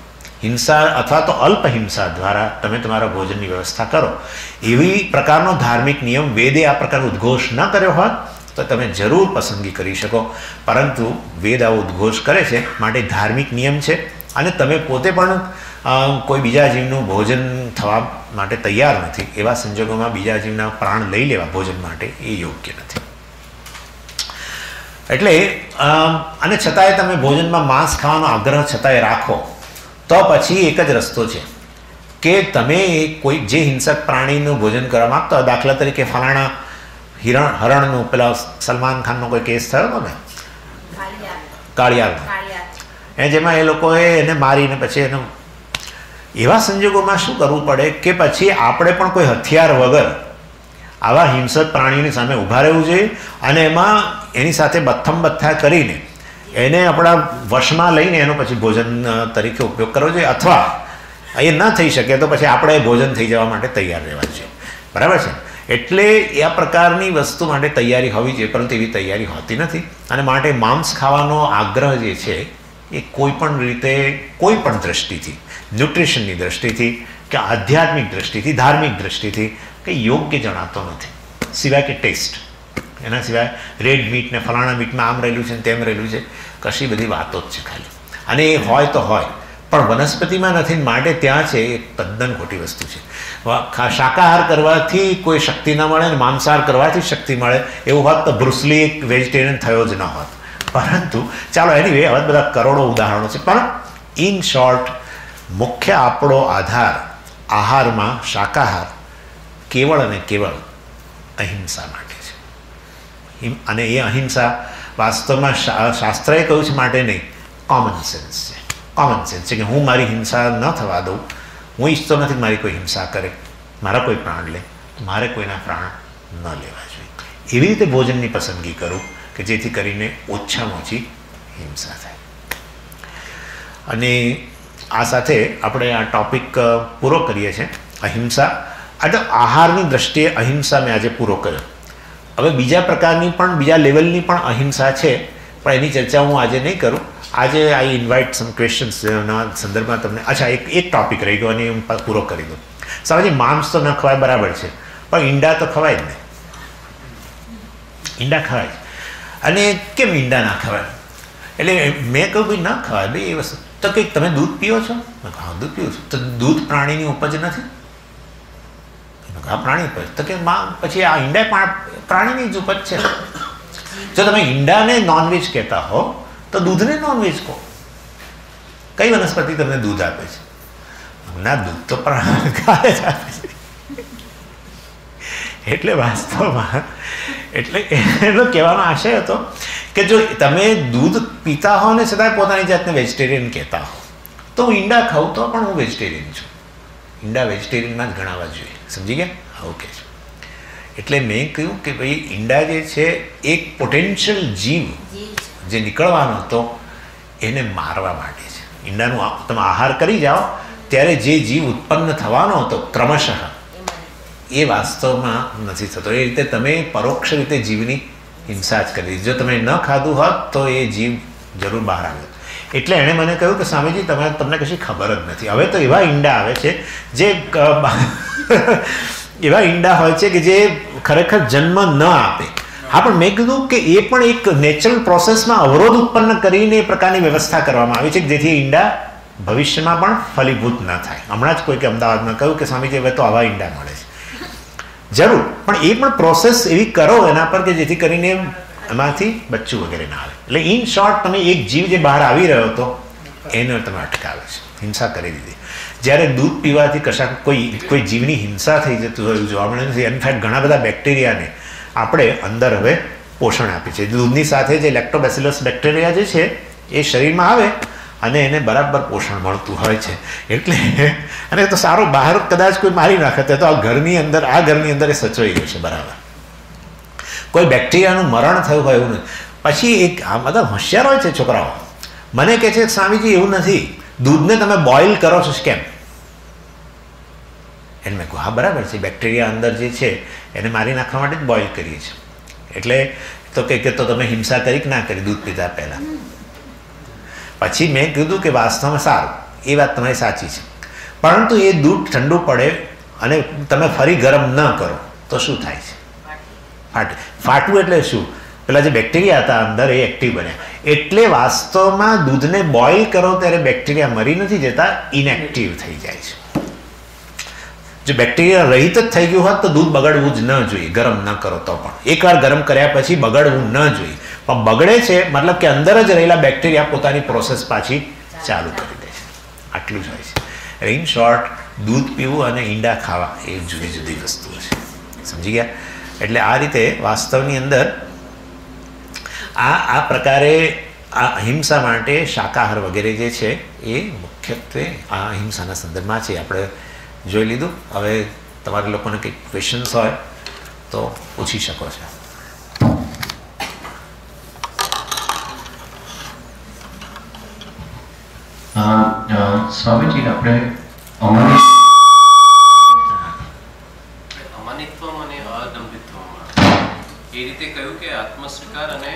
હિંસા અથવા તો અલ્પ હિંસા દ્વારા તમે તમારા ભોજનની વ્યવસ્થા કરો. એવી પ્રકારનો ધાર્મિક નિયમ વેદે આ પ્રકારનો ઉદ્ઘોષ ન કર્યો હોત તો તમે જરૂર પસંદગી કરી શકો. પરંતુ વેદ આવો ઉદ્ઘોષ કરે છે, માટે ધાર્મિક નિયમ છે. અને તમે પોતે પણ કોઈ બીજા જીવનું ભોજન થવા માટે તૈયાર નથી. એવા સંજોગોમાં બીજા જીવના પ્રાણ લઈ લેવા ભોજન માટે એ યોગ્ય નથી. એટલે અને છતાંય તમે ભોજનમાં માંસ ખાવાનો આગ્રહ છતાંય રાખો, તો પછી એક જ રસ્તો છે. કે તમે કોઈ, જે હિંસક પ્રાણીનું ભોજન કરવા માગતો દાખલા તરીકે ફલાણા હિરણ હરણનું પેલા સલમાન ખાનનો કોઈ કેસ થયો હતો ને કાળિયાર એ જેમાં એ લોકોએ એને મારીને પછી એનું એવા સંજોગોમાં શું કરવું પડે કે પછી આપણે પણ કોઈ હથિયાર વગર આવા હિંસક પ્રાણીઓની સામે ઊભા રહેવું જોઈએ અને એમાં એની સાથે બથ્થમ બથ્થા કરીને એને આપણા વશમાં લઈને એનો પછી ભોજન તરીકે ઉપયોગ કરવો જોઈએ અથવા એ ન થઈ શકે તો પછી આપણે ભોજન થઈ જવા માટે તૈયાર રહેવા જોઈએ બરાબર છે એટલે આ પ્રકારની વસ્તુ માટે તૈયારી હોવી જોઈએ, પરંતુ એવી તૈયારી હોતી નથી. અને માટે માંસ ખાવાનો આગ્રહ જે છે, એ કોઈ પણ રીતે કોઈ પણ દ્રષ્ટિથી, ન્યુટ્રિશનની દ્રષ્ટિથી, કે આધ્યાત્મિક દ્રષ્ટિથી, ધાર્મિક દ્રષ્ટિથી, કે યોગ્ય જણાતો નથી. સિવાય કે ટેસ્ટ. એના સિવાય રેડ મીટ ને ફલાણા મીટમાં આમ રહેલું છે ને તેમ રહેલું છે, કશી બધી વાતો જ છે ખાલી. અને એ હોય તો હોય. પણ વનસ્પતિમાં નથી, માટે ત્યાં છે એ તદ્દન ખોટી વસ્તુ છે. શાકાહાર કરવાથી કોઈ શક્તિ ન મળે ને માંસાહાર કરવાથી શક્તિ મળે. એવું હોત તો બ્રુસલી એક વેજીટેરિયન થયો જ ન હોત. પરંતુ, ચાલો એની વે હવે બધા કરોડો ઉદાહરણો છે. પણ ઇન શોર્ટ મુખ્ય આપણો આધાર, આહારમાં શાકાહાર, કેવળ અને કેવળ અહિંસા માટે છે. અને એ અહિંસા વાસ્તવમાં શાસ્ત્રએ કહ્યું છે, માટે નહીં કોમન સેન્સ છે. કોમન સેન્સ છે કે હું મારી હિંસા ન થવા દઉં હું ઈચ્છતો નથી મારી કોઈ હિંસા કરે મારા કોઈ પ્રાણ લે મારે કોઈના પ્રાણ ન લેવા જોઈએ એવી રીતે ભોજનની પસંદગી કરું કે જેથી કરીને ઓછામાં ઓછી હિંસા થાય અને આ સાથે આપણે આ ટોપિક પૂરો કરીએ છીએ અહિંસા આ આહારની દ્રષ્ટિએ અહિંસા મેં આજે પૂરો કર્યો હવે બીજા પ્રકારની પણ બીજા લેવલની પણ અહિંસા છે પણ એની ચર્ચા હું આજે નહીં કરું આજે આઈ ઇન્વાઇટ સમ ક્વેશ્ચન્સના સંદર્ભમાં તમને અચ્છા, એક એક ટોપિક રહી ગયો અને હું પૂરો કરી દઉં. સામાજી માંસ તો ન ખવાય, બરાબર છે. પણ ઈંડા તો ખવાય જ ને. ઈંડા ખવાય. અને કેમ ઈંડા ના ખવાય? એટલે મેં કહ્યું ભાઈ ના ખવાય ભાઈ એ વસ્તુ. તો કંઈક તમે દૂધ પીઓ છો? હા, દૂધ પીવું છું. તો દૂધ પ્રાણીની ઉપજ નથી? આ પ્રાણી ઉપજ. તો કે માં પછી આ ઈંડા પ્રાણીની જ ઉપજ છે. જો તમે ઈંડાને નોનવેજ કહેતા હો તો દૂધને નોનવેજ કહો. કઈ વનસ્પતિ તમને દૂધ આપે છે? ના, દૂધ તો પણ ગાય જ આપે છે. એટલે વાસ્તવમાં, એટલે એનો કહેવાનો આશય હતો કે જો તમે દૂધ પીતા હો ને છતાં પોતાની જાતને વેજીટેરિયન કહેતા હો, તો હું ઈંડા ખાઉં તો પણ હું વેજીટેરિયન છું. ઈંડા વેજીટેરિયનમાં જ ગણાવવા જોઈએ. સમજી ગયા? ઓકે. એટલે મેં કહ્યું કે ભાઈ, ઈંડા જે છે, એક પોટેન્શિયલ જીવ જે નીકળવાનો હતો, એને મારવા માટે છે. ઈંડાનું તમે આહાર કરી જાઓ, ત્યારે જે જીવ ઉત્પન્ન થવાનો હતો, ક્રમશઃ, એ વાસ્તવમાં નથી થતો. એ રીતે તમે પરોક્ષ રીતે જીવની હિંસા જ કરી જો તમે ન ખાધું હોત, તો એ જીવ જરૂર બહાર આવ્યો. એટલે એણે મને કહ્યું કે, સ્વામીજી, તમે તમને કશી ખબર જ નથી. હવે તો એવા ઈંડા આવે છે, જે એવા ઈંડા હોય છે કે જે ખરેખર જન્મ ન આપે. હા પણ મેં કીધું કે એ પણ એક નેચરલ પ્રોસેસમાં અવરોધ ઉત્પન્ન કરીને એ પ્રકારની વ્યવસ્થા કરવામાં આવી છે, જેથી ઈંડા ભવિષ્યમાં પણ ફલીભૂત ન થાય. હમણાં જ કોઈકે અમદાવાદમાં કહ્યું કે, સ્વામીજી, હવે તો આવા ઈંડા મળે છે. જરૂર. પણ એ પણ પ્રોસેસ એવી કરો એના પર કે જેથી કરીને એમાંથી બચ્ચું વગેરે ના આવે. એટલે ઇન શોર્ટ તમે એક જીવ જે બહાર આવી રહ્યો હતો, એને તમે અટકાવે છે. હિંસા કરી દીધી. જ્યારે દૂધ પીવાથી કશાક કોઈ કોઈ જીવની હિંસા થઈ જતું હોય, જોવા મળે નથી ઇનફેક્ટ ઘણા બધા બેક્ટેરિયાને આપણે અંદર હવે પોષણ આપીએ છીએ. દૂધની સાથે જે લેક્ટોબેસિલસ બેક્ટેરિયા જે છે, એ શરીરમાં આવે અને એને બરાબર પોષણ મળતું હોય છે. એટલે અને તો સારો, બહાર કદાચ કોઈ મારી નાખે, તો આ ઘરની અંદર, આ ઘરની અંદર એ સચવાઈ ગયું છે, બરાબર. કોઈ બેક્ટેરિયાનું મરણ થયું હોય એવું નથી. પછી એક આ બધા હોશિયાર હોય છે છોકરાઓ. મને કહે છે, સ્વામીજી, એવું નથી. દૂધને તમે બોઇલ કરો છો, કેમ? એને મેં કહું હા, બરાબર છે, બેક્ટેરિયા અંદર જે છે, એને મારી નાખવા માટે જ બોઇલ કરીએ છીએ. એટલે તો કે તો તમે હિંસા કરી કે ના કરી, દૂધ પીધા પહેલાં. પછી મેં કીધું કે વાસ્તવમાં સારું, એ વાત તમારી સાચી છે. પરંતુ એ દૂધ ઠંડુ પડે અને તમે ફરી ગરમ ન કરો, તો શું થાય છે? ફાટ, ફાટવું એટલે શું? પેલા જે બેક્ટેરિયા હતા અંદર એ એક્ટિવ બન્યા. એટલે વાસ્તવમાં દૂધને બોઇલ કરો ત્યારે બેક્ટેરિયા મરી નથી જતા ઇનએક્ટિવ થઈ જાય છે. જો બેક્ટેરિયા રહિત જ થઈ ગયું હોત તો દૂધ બગડવું જ ન જોઈએ, ગરમ ન કરો તો પણ. એકવાર ગરમ કર્યા પછી બગડવું ન જોઈએ. પણ બગડે છે, મતલબ કે અંદર જ રહેલા બેક્ટેરિયા પોતાની પ્રોસેસ પાછી ચાલુ કરી દે છે. આટલું જ હોય છે. ઇન શોર્ટ દૂધ પીવું અને ઈંડા ખાવા એ જુદી જુદી વસ્તુઓ છે. સમજી ગયા? એટલે આ રીતે વાસ્તવની અંદર આ આ પ્રકારે આ અહિંસા માટે શાકાહાર વગેરે જે છે એ મુખ્યત્વે આ અહિંસાના સંદર્ભમાં છે. આપણે જોઈ લીધું. હવે તમારે લોકોને કંઈક ક્વેશ્ચન્સ હોય તો પૂછી શકો છો. સ્વામીજી આપણે અમારી અમાનિત્વમ અને એ રીતે કહ્યું કે આત્મસ્વીકાર અને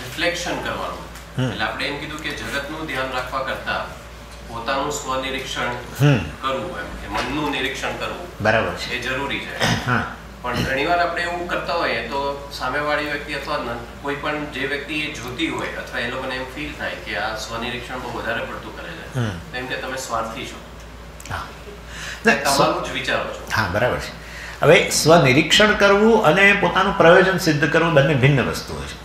રિફ્લેક્શન કરવાનું. એટલે આપણે એમ કીધું કે જગતનું ધ્યાન રાખવા કરતા પોતાનું સ્વનિરીક્ષણ હમ કરવું એમ કે મનનું નિરીક્ષણ કરવું બરાબર છે. એ જરૂરી છે. હા. પણ ઘણીવાર આપણે એવું કરતા હોઈએ તો સામેવાળી વ્યક્તિ અથવા કોઈ પણ જે વ્યક્તિ એ જોતી હોય અથવા એ લોકોને એમ ફીલ થાય કે આ સ્વનિરીક્ષણ બહુ વધારે પડતું કરે છે તેમ એમ કે તમે સ્વાર્થી છો. તમારું જ વિચારો છો. હા બરાબર છે. હવે સ્વનિરીક્ષણ કરવું અને પોતાનું પ્રયોજન સિદ્ધ કરવું બંને ભિન્ન વસ્તુઓ છે.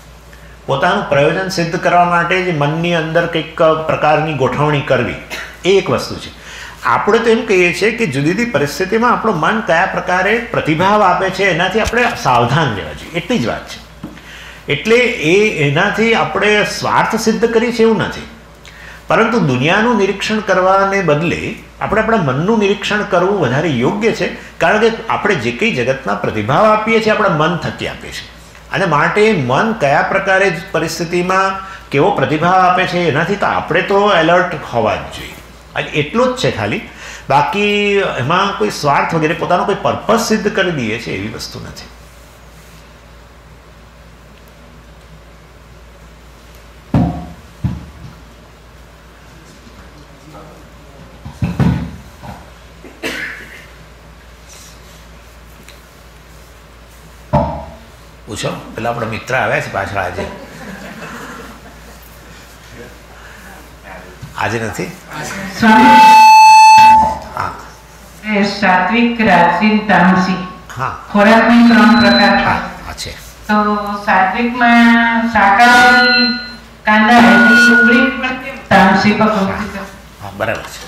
પોતાનું પ્રયોજન સિદ્ધ કરવા માટે જ મનની અંદર કંઈક પ્રકારની ગોઠવણી કરવી એ એક વસ્તુ છે. આપણે તો એમ કહીએ છીએ કે જુદી જુદી પરિસ્થિતિમાં આપણું મન કયા પ્રકારે પ્રતિભાવ આપે છે, એનાથી આપણે સાવધાન રહેવા જોઈએ. એટલી જ વાત છે. એટલે એ એનાથી આપણે સ્વાર્થ સિદ્ધ કરીએ છીએ એવું નથી. પરંતુ દુનિયાનું નિરીક્ષણ કરવાને બદલે આપણે આપણા મનનું નિરીક્ષણ કરવું વધારે યોગ્ય છે, કારણ કે આપણે જે કંઈ જગતના પ્રતિભાવ આપીએ છીએ, આપણા મન થકી આપીએ છીએ. અને માટે મન કયા પ્રકારે પરિસ્થિતિમાં કેવો પ્રતિભાવ આપે છે, એનાથી તો આપણે તો એલર્ટ હોવા જ જોઈએ. એટલું જ છે ખાલી. બાકી એમાં કોઈ સ્વાર્થ વગેરે પોતાનો કોઈ પર્પઝ સિદ્ધ કરી દઈએ છે એવી વસ્તુ નથી. પૂછો. પેલા આપણા મિત્ર આવ્યા છે પાછળ આજે. આજે નથી? સાત્વિક રાજસિક તામસિક હા. ખોરાકની ત્રણ પ્રકાર છે. તો સાત્વિકમાં શાકાહારી કાંદા ડુંગળી પણ તામસિક હા બરાબર છે.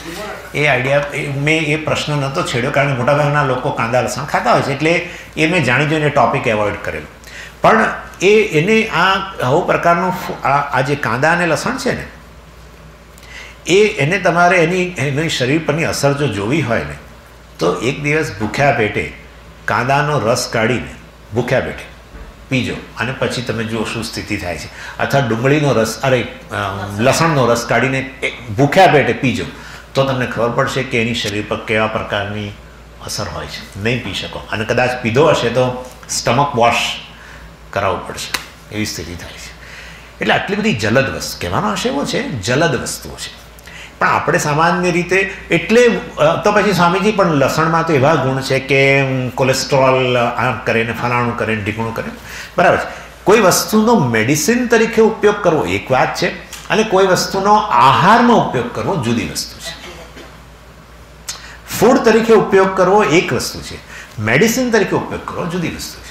એ આઈડિયા મેં એ પ્રશ્ન નહોતો છેડ્યો કારણ કે મોટાભાગના લોકો કાંદા લસણ ખાતા હોય છે એટલે એ મેં જાણી જોઈને ટોપિક એવોઇડ કરેલો. પણ એ એને આ આવો પ્રકારનું આ જે કાંદા અને લસણ છે ને એ એને તમારે એની એની શરીર પરની અસર જો જોવી હોય ને તો એક દિવસ ભૂખ્યા પેટે કાંદાનો રસ કાઢીને ભૂખ્યા પેટે પીજો અને પછી તમે જુઓ શું સ્થિતિ થાય છે. અથવા ડુંગળીનો રસ અરે લસણનો રસ કાઢીને ભૂખ્યા પેટે પીજો તો તમને ખબર પડશે કે એની શરીર પર કેવા પ્રકારની અસર હોય છે. નહીં પી શકો. અને કદાચ પીધો હશે તો સ્ટમક વોશ કરાવવું પડશે. એવી સ્થિતિ થાય છે. એટલે આટલી બધી જલદ વસ્તુ કહેવાનો હશે એવો છે જલદ વસ્તુઓ છે. પણ આપણે સામાન્ય રીતે એટલે તો પછી સ્વામીજી પણ લસણમાં તો એવા ગુણ છે કે કોલેસ્ટ્રોલ આમ કરે ને ફલાણું કરે ને ઢીકણું કરે બરાબર છે. કોઈ વસ્તુનો મેડિસિન તરીકે ઉપયોગ કરવો, એક વાત છે, અને કોઈ વસ્તુનો આહારમાં ઉપયોગ કરવો, જુદી વસ્તુ છે. ફૂડ તરીકે ઉપયોગ કરવો, એક વસ્તુ છે. મેડિસિન તરીકે ઉપયોગ કરવો, જુદી વસ્તુ છે.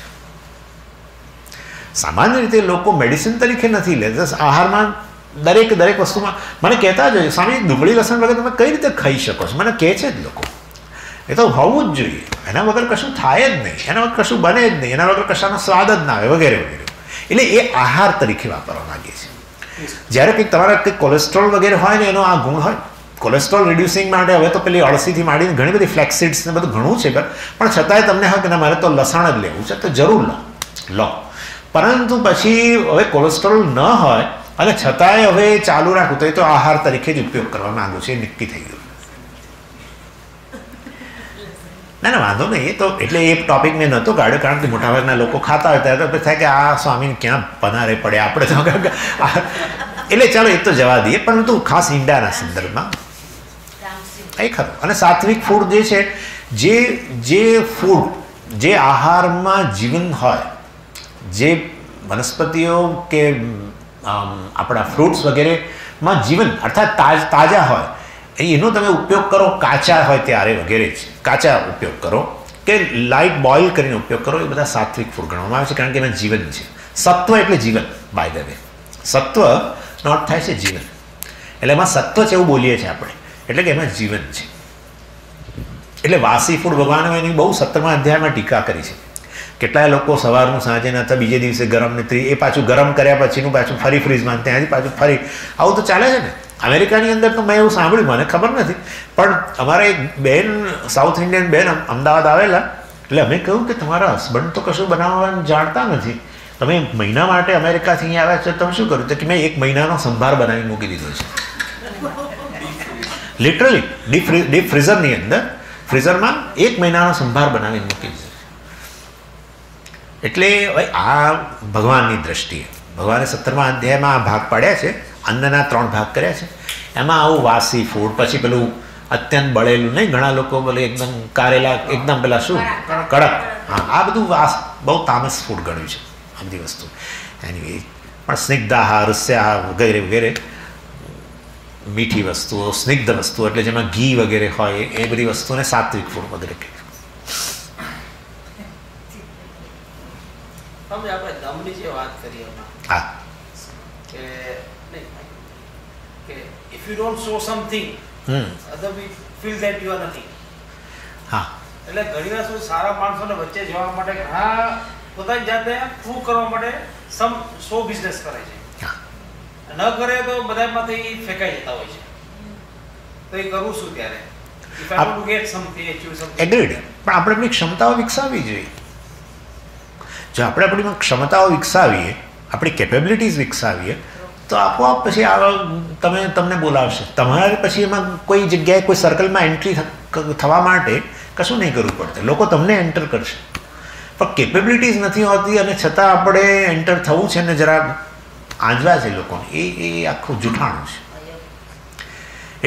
સામાન્ય રીતે લોકો મેડિસિન તરીકે નથી લેતા આહારમાં દરેક દરેક વસ્તુમાં મને કહેતા જ હોય, સ્વામી ડુંગળી લસણ વગર તમે કઈ રીતે ખાઈ શકો છો? મને કહે છે જ લોકો. એ તો હોવું જ જોઈએ. એના વગર કશું થાય જ નહીં. એના વગર કશું બને જ નહીં. એના વગર કશાનો સ્વાદ જ ના આવે, વગેરે વગેરે. એટલે એ આહાર તરીકે વાપરવા માંગે છે. જ્યારે કંઈક તમારા કંઈક કોલેસ્ટ્રોલ વગેરે હોય ને એનો આ ગુણ હોય, કોલેસ્ટ્રોલ રિડ્યુસિંગ માટે હવે તો પેલી અળસીથી માંડીને ઘણી બધી ફ્લેક્સિડ્સ ને બધું ઘણું છે, પણ છતાંય તમને હોય કે મારે તો લસણ જ લેવું છે. તો જરૂર લો. લો. પરંતુ પછી હવે કોલેસ્ટ્રોલ ન હોય અને છતાંય હવે ચાલુ રાખવું તો એ તો આહાર તરીકે જ ઉપયોગ કરવા માંગુ છે નક્કી થઈ ગયું. ના ના, વાંધો નહીં, એ તો એટલે એ ટોપિક મેં નહોતો કાઢ્યો, કારણ કે મોટાભાગના લોકો ખાતા હોય ત્યારે તો થાય કે આ સ્વામીને ક્યાં પનારે પડે, આપણે તો એટલે ચાલો એ તો જવા દઈએ, પરંતુ ખાસ ઈંડાના સંદર્ભમાં. એ ખરું. અને સાત્વિક ફૂડ જે છે, જે જે ફૂડ જે આહારમાં જીવન હોય, જે વનસ્પતિઓ કે આપણા ફ્રૂટ્સ વગેરેમાં જીવન, અર્થાત તાજ, તાજા હોય એનો તમે ઉપયોગ કરો, કાચા હોય ત્યારે વગેરે જ. કાચા ઉપયોગ કરો કે લાઇટ બોઇલ કરીને ઉપયોગ કરો, એ બધા સાત્વિક ફૂડ ગણવામાં આવે છે, કારણ કે એમાં જીવન છે. સત્વ એટલે જીવન બાય ધ વે સત્વ નોટ થાય છે જીવન. એટલે એમાં સત્વ છે એવું બોલીએ છીએ આપણે. એટલે કે એમાં જીવન છે. એટલે વાસી ફૂડ ભગવાન એની બહુ સત્તરમા અધ્યાયમાં ટીકા કરી છે. કેટલાય લોકો સવારનું સાંજે નતા બીજે દિવસે ગરમ ને એ પાછું ગરમ કર્યા પછીનું પાછું ફરી ફ્રીજમાં ત્યાંથી પાછું ફરી આવું તો ચાલે છે ને? અમેરિકાની અંદર તો મેં એવું સાંભળ્યું, મને ખબર નથી. પણ અમારા એક બેન સાઉથ ઇન્ડિયન બેન અમદાવાદ આવેલા. એટલે અમે કહ્યું કે તમારા હસબન્ડ તો કશું બનાવવાનું જાણતા નથી. તમે મહિના માટે અમેરિકાથી અહીંયા આવ્યા છો, તમે શું કર્યું? તો કે મેં એક મહિનાનો સંભાર બનાવી મૂકી દીધો છે. લિટરલી ડીપ ડીપ ફ્રીઝરની અંદર ફ્રીઝરમાં એક મહિનાનો સંભાર બનાવી મૂકી દીધો એટલે આ ભગવાનની દ્રષ્ટિએ. ભગવાને સત્તરમા અધ્યાયમાં આ ભાગ પાડ્યા છે અન્નના ત્રણ ભાગ કર્યા છે. એમાં આવું વાસી ફૂડ પછી પેલું અત્યંત બળેલું નહીં ઘણા લોકો બોલે એકદમ કારેલા એકદમ પેલા શું? કડક. હા આ બધું વાસ બહુ તામસ ફૂડ ગણ્યું છે આ બધી વસ્તુ. એની પણ સ્નિગ્ધાહાર રસ્યાહાર વગેરે વગેરે મીઠી વસ્તુઓ સ્નિગ્ધ વસ્તુઓ એટલે જેમાં ઘી વગેરે હોય એ બધી વસ્તુને સાત્વિક ફૂડ વગેરે કહે. તમે આપણે દમની જે વાત કરી હા. કે કે if you don't show something hmm. Other we feel that you are nothing. હા. એટલે ઘણીવાર શું સારા માણસોને વચ્ચે જવા માટે ઘણા પોતાની જાતને પ્રૂવ કરવા માટે સમ શો બિઝનેસ કરે છે. હા. ન કરે તો બધામાંથી ફેંકાઈ જતા હોય છે. તો એ કરવું શું ત્યારે? એગ્રીડ પણ આપણે આપણી ક્ષમતાઓ વિકસાવવી જોઈએ. જો આપણે આપણીમાં ક્ષમતાઓ વિકસાવીએ, આપણી કેપેબિલિટીઝ વિકસાવીએ, તો આપોઆપ પછી આ તમે, તમને બોલાવશે. તમારે પછી એમાં કોઈ જગ્યાએ, કોઈ સર્કલમાં એન્ટ્રી થવા માટે કશું નહીં કરવું પડશે લોકો તમને એન્ટર કરશે. પણ કેપેબિલિટીઝ નથી હોતી અને છતાં આપણે એન્ટર થવું છે ને જરા આંજવા છે લોકો એ એ આખું જૂઠાણું છે.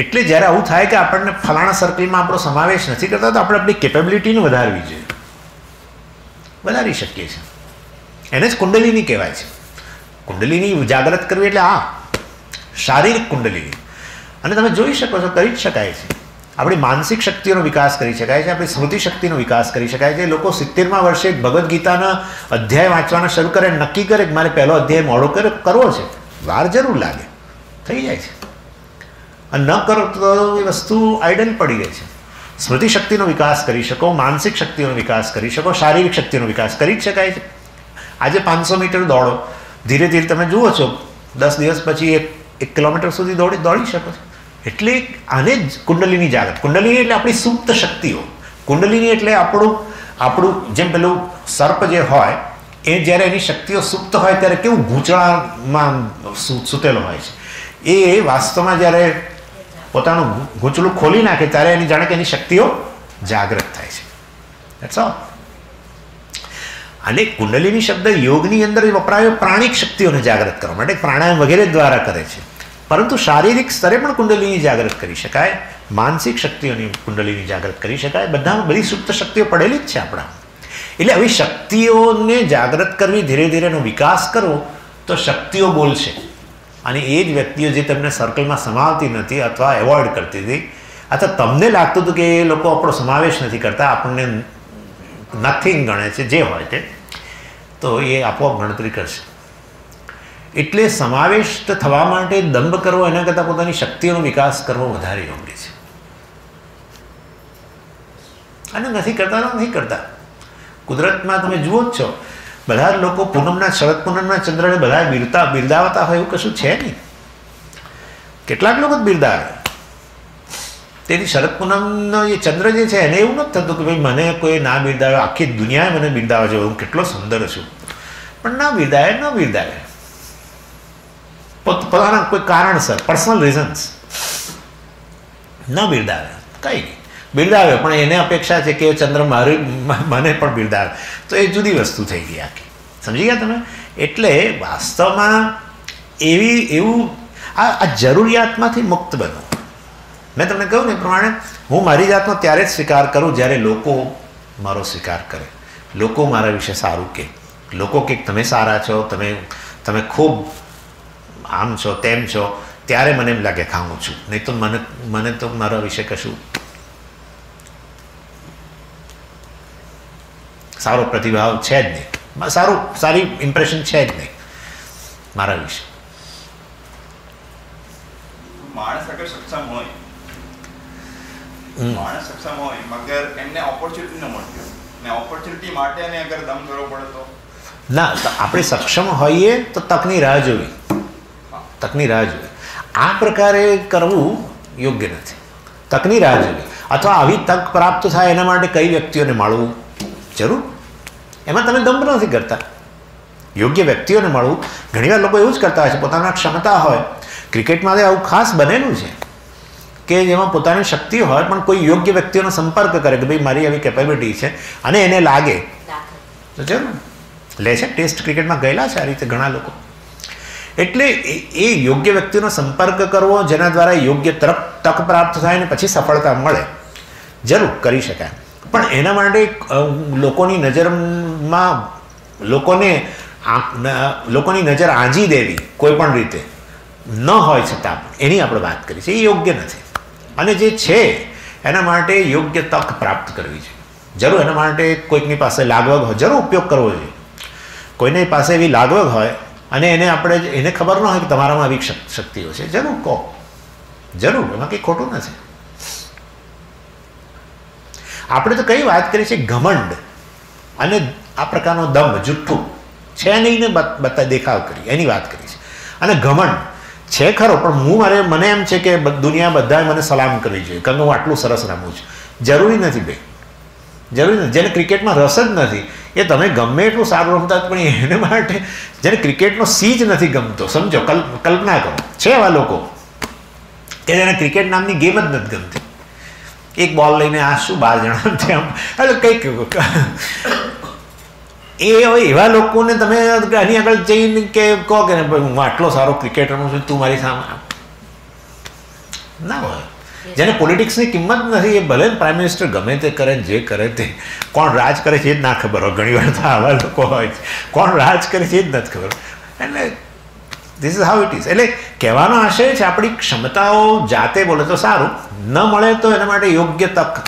એટલે જ્યારે આવું થાય કે આપણને ફલાણા સર્કલમાં આપણો સમાવેશ નથી કરતા, તો આપણે આપણી કેપેબિલિટીને વધારવી જોઈએ. વધારી શકીએ છીએ. એને જ કુંડલીની કહેવાય છે. કુંડલીની જાગ્રત કરવી એટલે આ શારીરિક કુંડલીની. અને તમે જોઈ શકો છો, કરી જ શકાય છે. આપણી માનસિક શક્તિઓનો વિકાસ કરી શકાય છે, આપણી સ્મૃતિ શક્તિનો વિકાસ કરી શકાય છે. લોકો સિત્તેરમાં વર્ષે ભગવદ્ ગીતાના અધ્યાય વાંચવાના શરૂ કરે, નક્કી કરે કે મારે પહેલો અધ્યાય મોડો કરે, કરવો છે. વાર જરૂર લાગે. થઈ જાય છે. અને ન કરો તો એ વસ્તુ આઈડલ પડી રહે છે. સ્મૃતિ શક્તિનો વિકાસ કરી શકો, માનસિક શક્તિનો વિકાસ કરી શકો, શારીરિક શક્તિનો વિકાસ કરી જ શકાય છે. આજે પાંચસો મીટર દોડો. ધીરે ધીરે તમે જુઓ છો, દસ દિવસ પછી એક એક કિલોમીટર સુધી દોડી દોડી શકો છો. એટલે આને જ કુંડલીની જાગૃત. કુંડલીની એટલે આપણી સુપ્ત શક્તિઓ. કુંડલીની એટલે આપણું આપણું જેમ પેલું સર્પ જે હોય, એ જ્યારે એની શક્તિઓ સુપ્ત હોય ત્યારે કેવું ગૂંચળામાં સૂતેલો હોય છે. એ વાસ્તવમાં જ્યારે પોતાનું ગૂંચળું ખોલી નાખે ત્યારે એની જાણે કે એની શક્તિઓ જાગૃત થાય છે. That's all. અને કુંડલીની શબ્દ યોગની અંદર વપરાયો પ્રાણિક શક્તિઓને જાગૃત કરવા માટે, પ્રાણાયામ વગેરે દ્વારા કરે છે. પરંતુ શારીરિક સ્તરે પણ કુંડલીની જાગૃત કરી શકાય, માનસિક શક્તિઓની કુંડલીની જાગૃત કરી શકાય, બધામાં બધી સુપ્ત શક્તિઓ પડેલી જ છે આપણા. એટલે આવી શક્તિઓને જાગૃત કરવી, ધીરે ધીરે એનો વિકાસ કરવો, તો શક્તિઓ બોલશે. અને એ જ વ્યક્તિઓ જે તમને સર્કલમાં સમાવતી નથી અથવા એવોઇડ કરતી હતી, અથવા તમને લાગતું હતું કે એ લોકો આપણો સમાવેશ નથી કરતા, આપણને નથિંગ ગણે છે, જે હોય તે, તો એ આપોઆપ ગણતરી કરશે. એટલે સમાવિષ્ટ થવા માટે દંભ કરવો એના કરતાં પોતાની શક્તિઓનો વિકાસ કરવો વધારે યોગ્ય છે. અને નથી કરતા નથી કરતા. કુદરતમાં તમે જુઓ જ છો, બધા લોકો પૂનમના, શરદ પૂનમના, ચંદ્રને બધા બિરતા, બિરદાવતા હોય એવું કશું છે નહીં. કેટલાક લોકો જ બિરદાવે. તેથી શરદ પૂનમનો જે ચંદ્ર જે છે, એને એવું નથી થતું કે ભાઈ મને કોઈ ના બિરદાવે, આખી દુનિયાએ મને બિરદાવે છે, હું કેટલો સુંદર છું. પણ ના બિરદાવે, ન બિરદાવે. પોતાના કોઈ કારણસર પર્સનલ રીઝન્સ ન બિરદાવે, કંઈ નહીં. બિરદાવે, પણ એને અપેક્ષા છે કે ચંદ્ર મારી, મને પણ બિરદાવે. તો એ જુદી વસ્તુ થઈ ગઈ આખી. સમજી ગયા તમે? એટલે વાસ્તવમાં એવી, એવું આ જરૂરિયાતમાંથી મુક્ત બનો. મેં તમને કહ્યું ને પ્રમાણે, હું મારી જાતનો ત્યારે જ સ્વીકાર કરું જ્યારે લોકો મારો સ્વીકાર કરે. લોકો મારા વિશે સારું કહે. લોકો કે તમે સારા છો, તમે તમે ખૂબ આમ છો, તેમ છો, ત્યારે મને એમ લાગે ખાઉં છું. નહીં તો મને મને તો મારા વિશે કશું સારો પ્રતિભાવ છે જ નહીં. સારું, સારી ઇમ્પ્રેશન છે જ નહીં મારા વિશે. માણસ અગર સક્ષમ હોય. માણસ સક્ષમ હોય મગર એમને ઓપોર્ચ્યુનિટી ન મળતી ને ઓપોર્ચ્યુનિટી માટે એને અગર દમ કરવો પડે તો? ના આપણે સક્ષમ હોઈએ તો તકની રાહ જોવી. તકની રાહ જોવી. આ પ્રકારે કરવું યોગ્ય નથી. તકની રાહ જોવી. અથવા આવી તક પ્રાપ્ત થાય એના માટે કઈ વ્યક્તિઓને મળવું જરૂર? એમાં તમે દંભ નથી કરતા. યોગ્ય વ્યક્તિઓને મળવું. ઘણીવાર લોકો એવું જ કરતા હોય છે પોતાના ક્ષમતા હોય. ક્રિકેટમાં આવું ખાસ બનેલું છે. કે જેમાં પોતાની શક્તિ હોય, પણ કોઈ યોગ્ય વ્યક્તિઓનો સંપર્ક કરે કે ભાઈ મારી આવી કેપેબિલિટી છે અને એને લાગે. તો જરૂર લે છે ટેસ્ટ ક્રિકેટમાં ગયેલા છે આ રીતે ઘણા લોકો. એટલે એ- યોગ્ય વ્યક્તિનો સંપર્ક કરવો, જેના દ્વારા યોગ્ય તરફ તક પ્રાપ્ત થાય ને પછી સફળતા મળે. જરૂર કરી શકાય. પણ એના માટે લોકોની નજરમાં, લોકોને લોકોની નજર આંજી દેવી કોઈ પણ રીતે ન હોય છતાં એની આપણે વાત કરી છે. એ યોગ્ય નથી. અને જે છે, એના માટે યોગ્ય તક પ્રાપ્ત કરવી છે. જરૂર, એના માટે કોઈકની પાસે લાગવગ હોય, જરૂર ઉપયોગ કરવો જોઈએ. કોઈની પાસે એવી લાગવગ હોય અને એને આપણે એને ખબર ન હોય કે તમારામાં આવી શક- શક્તિઓ છે, જરૂર કહો. જરૂર, એમાં કંઈ ખોટું નથી. આપણે તો કઈ વાત કરી છે, ઘમંડ અને આ પ્રકારનો દંભ, જુઠ્ઠું. છે નહીં ને બતા દેખાવ કરી, એની વાત કરી છે. અને ઘમંડ છે ખરો, પણ હું મારે, મને એમ છે કે દુનિયા બધાએ મને સલામ કરવી જોઈએ. કારણ કે હું આટલું સરસ રમું છું. જરૂરી નથી ભાઈ જરૂરી નથી. જેને ક્રિકેટમાં રસ જ નથી, એ તમે ગમે એટલું સારું રમતા પણ એને માટે જેને ક્રિકેટનો સી જ નથી ગમતો, સમજો? કલ્પ કલ્પના કરો. છે એવા લોકો કે જેને ક્રિકેટ નામની ગેમ જ નથી ગમતી. એક બોલ લઈને આ શું બાર જણા એટલે કંઈક એ હવે એવા લોકોને તમે આની આગળ જઈને કે કહો કે હું આટલો સારો ક્રિકેટ રમું છું, તું મારી સામે ના હોય. જેને પોલિટિક્સની કિંમત નથી, એ ભલે પ્રાઇમ મિનિસ્ટર ગમે તે કરે જે કરે તે, કોણ રાજ કરે છે એ જ ના ખબર હોય. ઘણી વાર તો આવા લોકો હોય કોણ રાજ કરે છે એ જ નથી ખબર. એટલે this is how it is એટલે કહેવાનો આશય છે, આપણી ક્ષમતાઓ જાતે બોલે તો સારું, ન મળે તો એના માટે યોગ્ય તક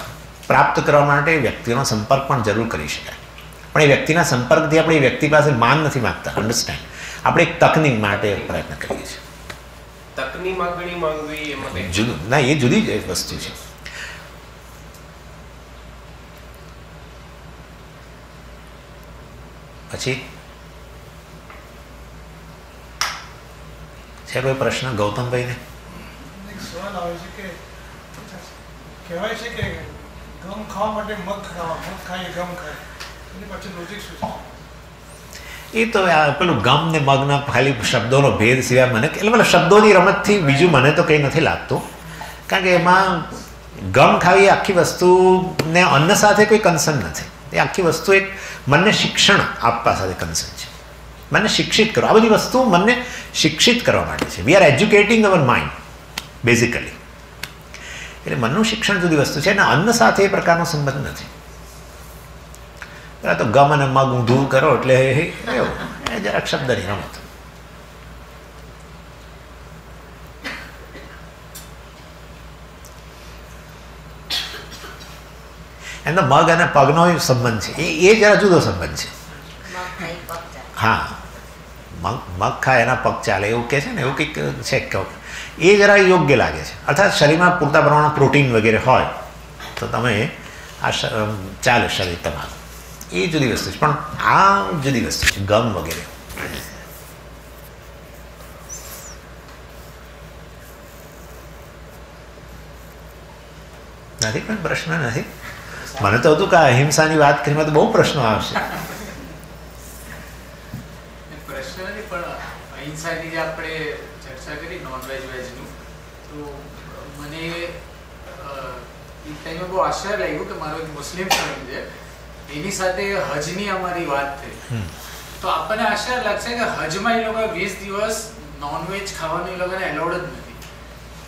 પ્રાપ્ત કરવા માટે વ્યક્તિનો સંપર્ક પણ જરૂર કરી શકાય. પણ એ વ્યક્તિના સંપર્કથી આપણે એ વ્યક્તિ પાસે માન નથી માગતા અન્ડરસ્ટેન્ડ આપણે એક તકની માટે પ્રયત્ન કરીએ છીએ. તકની માગણી માંગવી એમાં જુદું. ના એ જુદી જ વસ્તુ છે. પછી? છે કોઈ પ્રશ્ન ગૌતમભાઈને? સવાલ આવે છે કે કહેવાય છે કે ગમ ખાવા માટે મગ ખાવા મગ ખાઈએ ગમ ખાય એ તો આ પેલું ગમ ને મગના ખાલી શબ્દોનો ભેદ સિવાય મને એટલે શબ્દોની રમતથી બીજું મને તો કંઈ નથી લાગતું. કારણ કે એમાં ગમ ખાવી આખી વસ્તુને અન્ન સાથે કોઈ કન્સર્ન નથી. એ આખી વસ્તુ એક મનને શિક્ષણ આપવા સાથે કન્સર્ન છે. મનને શિક્ષિત કરો આ બધી વસ્તુ મનને શિક્ષિત કરવા માટે છે. We are educating our mind basically એટલે મનનું શિક્ષણ જુદી વસ્તુ છે. અને અન્ન સાથે એ પ્રકારનો સંબંધ નથી. પેલા તો ગમ અને મગ ઊંધું કરો એટલે એ- એવું. એ જરાક શબ્દની રમત. એનો મગ અને પગનો સંબંધ છે. એ એ જરા જુદો સંબંધ છે. હા. મગ મગ ખાય એના પગ ચાલે એવું કહે છે ને એવું કંઈક છે કહો એ જરા યોગ્ય લાગે છે. અર્થાત શરીરમાં પૂરતા પ્રમાણમાં પ્રોટીન વગેરે હોય તો તમે આ ચાલે શરીર તમારું. એ જુદી વસ્તુ છે. પણ આ જુદી વસ્તુ છે. ગમ વગેરે. નથી પણ પ્રશ્ન નથી? મને તો હતું કે અહિંસાની વાત કરીને તો બહુ પ્રશ્નો આવશે. અહિંસાની જે આપણે ચર્ચા કરી નોન વેજ વેજનું તો મને અ, એ ટાઈમે બહુ આશ્ચર્ય લાગ્યું કે મારો એક મુસ્લિમ ફ્રેન્ડ છે. એની સાથે હજની અમારી વાત થઈ. તો આપણને આશ્ચર્ય લાગશે કે હજમાં એ લોકો વીસ દિવસ નોનવેજ ખાવાનું એ લોકોને એલાઉડ જ નથી.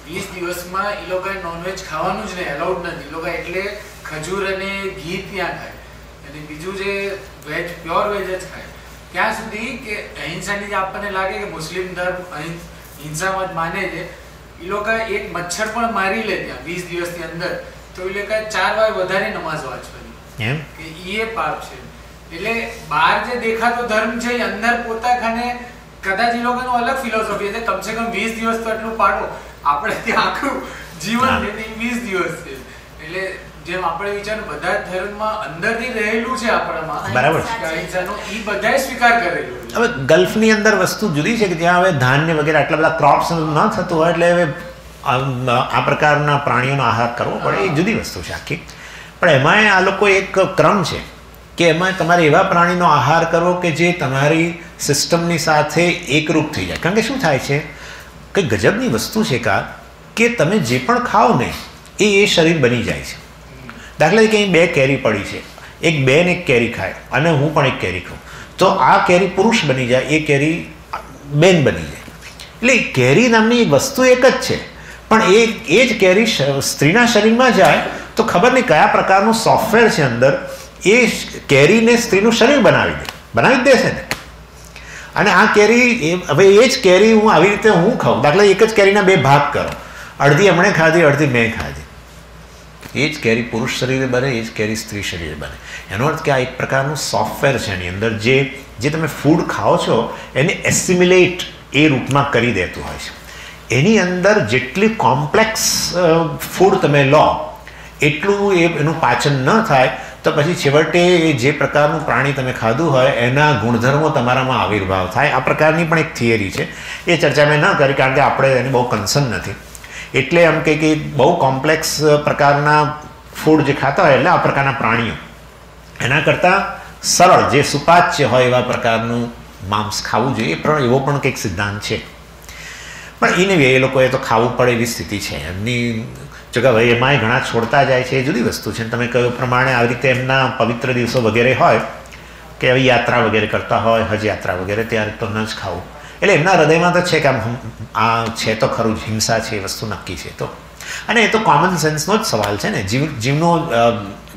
વીસ દિવસમાં એ લોકોએ નોનવેજ ખાવાનું જ નહીં એલાઉડ નથી. એ લોકો એટલે ખજૂર અને ઘી ત્યાં ખાય. અને બીજું જે વેજ પ્યોર વેજ જ ખાય. ત્યાં સુધી કે અહિંસાની જે આપણને લાગે કે મુસ્લિમ ધર્મ હિંસામાં જ માને છે એ લોકો એક મચ્છર પણ મારી લે ત્યાં વીસ દિવસની અંદર. તો એ લોકો ચાર વાર વધારે નમાઝ વાંચવાની. એમ? કે એ પાપ છે. એટલે બહાર જે દેખાતો ધર્મ છે એ અંદર પોતા ખાને કદાચ એ લોકોનું અલગ ફિલોસોફી છે. કમસે કમ 20 દિવસ તો એટલું પાડો. આપણે ત્યાં આખું જીવન. છે 20 દિવસ છે. એટલે જેમ આપણે વિચાર બધા ધર્મમાં અંદરથી રહેલું છે આપણામાં. બરાબર. અહિંસાનો ઈ બધાએ સ્વીકાર કરેલું હવે ગલ્ફની અંદર વસ્તુ જુદી છે કે ત્યાં હવે ધાન્ય વગેરે આટલા બધા ક્રોપ્સ ન થતું હોય એટલે હવે આ પ્રકારના પ્રાણીઓનો આહાર કરવો પડે. એ જુદી વસ્તુ છે આખી. પણ એમાંય આ લોકો એક ક્રમ છે કે એમાં તમારે એવા પ્રાણીનો આહાર કરવો કે જે તમારી સિસ્ટમની સાથે એકરૂપ થઈ જાય. કારણ કે શું થાય છે? કે ગજબની વસ્તુ છે કા, કે તમે જે પણ ખાઓ ને, એ એ શરીર બની જાય છે. દાખલા તરીકે અહીં બે કેરી પડી છે. એક બેન એક કેરી ખાય અને હું પણ એક કેરી ખાઉં. તો આ કેરી પુરુષ બની જાય, એ કેરી બેન બની જાય. એટલે કેરી નામની વસ્તુ એક જ છે. પણ એ એ જ કેરી સ્ત્રીના શરીરમાં જાય તો ખબર નહીં કયા પ્રકારનું સોફ્ટવેર છે અંદર, એ કેરીને સ્ત્રીનું શરીર બનાવી દે, બનાવી જ દેશે ને. અને આ કેરી હવે એ જ કેરી હું આવી રીતે હું ખાઉં. દાખલા એક જ કેરીના બે ભાગ કરો. અડધી એમણે ખાધી, અડધી મેં ખાધી. એ જ કેરી પુરુષ શરીરે બને, એ જ કેરી સ્ત્રી શરીરે બને. એનો અર્થ કે આ એક પ્રકારનું સોફ્ટવેર છે એની અંદર જે જે તમે ફૂડ ખાઓ છો, એને એસિમ્યુલેટ એ રૂપમાં કરી દેતું હોય છે. એની અંદર જેટલી કોમ્પ્લેક્સ ફૂડ તમે લો એટલું એ એનું પાચન ન થાય, તો પછી છેવટે એ જે પ્રકારનું પ્રાણી તમે ખાધું હોય, એના ગુણધર્મો તમારામાં આવિર્ભાવ થાય. આ પ્રકારની પણ એક થિયરી છે. એ ચર્ચા મેં ન કરી કારણ કે આપણે એની બહુ કન્સર્ન નથી. એટલે એમ કે કે બહુ કોમ્પ્લેક્સ પ્રકારના ફૂડ જે ખાતા હોય એટલે આ પ્રકારના પ્રાણીઓ. એના કરતાં સરળ જે સુપાચ્ય હોય એવા પ્રકારનું માંસ ખાવું જોઈએ પણ એવો પણ કંઈક સિદ્ધાંત છે. પણ એને એ લોકોએ તો ખાવું પડે એવી સ્થિતિ છે. એમની જો કે ભાઈ, એમાંય ઘણા છોડતા જાય છે, એ જુદી વસ્તુ છે. તમે કહ્યું પ્રમાણે આવી રીતે એમના પવિત્ર દિવસો વગેરે હોય, કે આવી યાત્રા વગેરે કરતા હોય, હજ યાત્રા વગેરે, ત્યારે તો ન જ ખાવું. એટલે એમના હૃદયમાં તો છે કે આમ આ છે તો ખરું, હિંસા છે, એ વસ્તુ નક્કી છે તો. અને એ તો કોમન સેન્સનો જ સવાલ છે ને. જીવ, જીવનો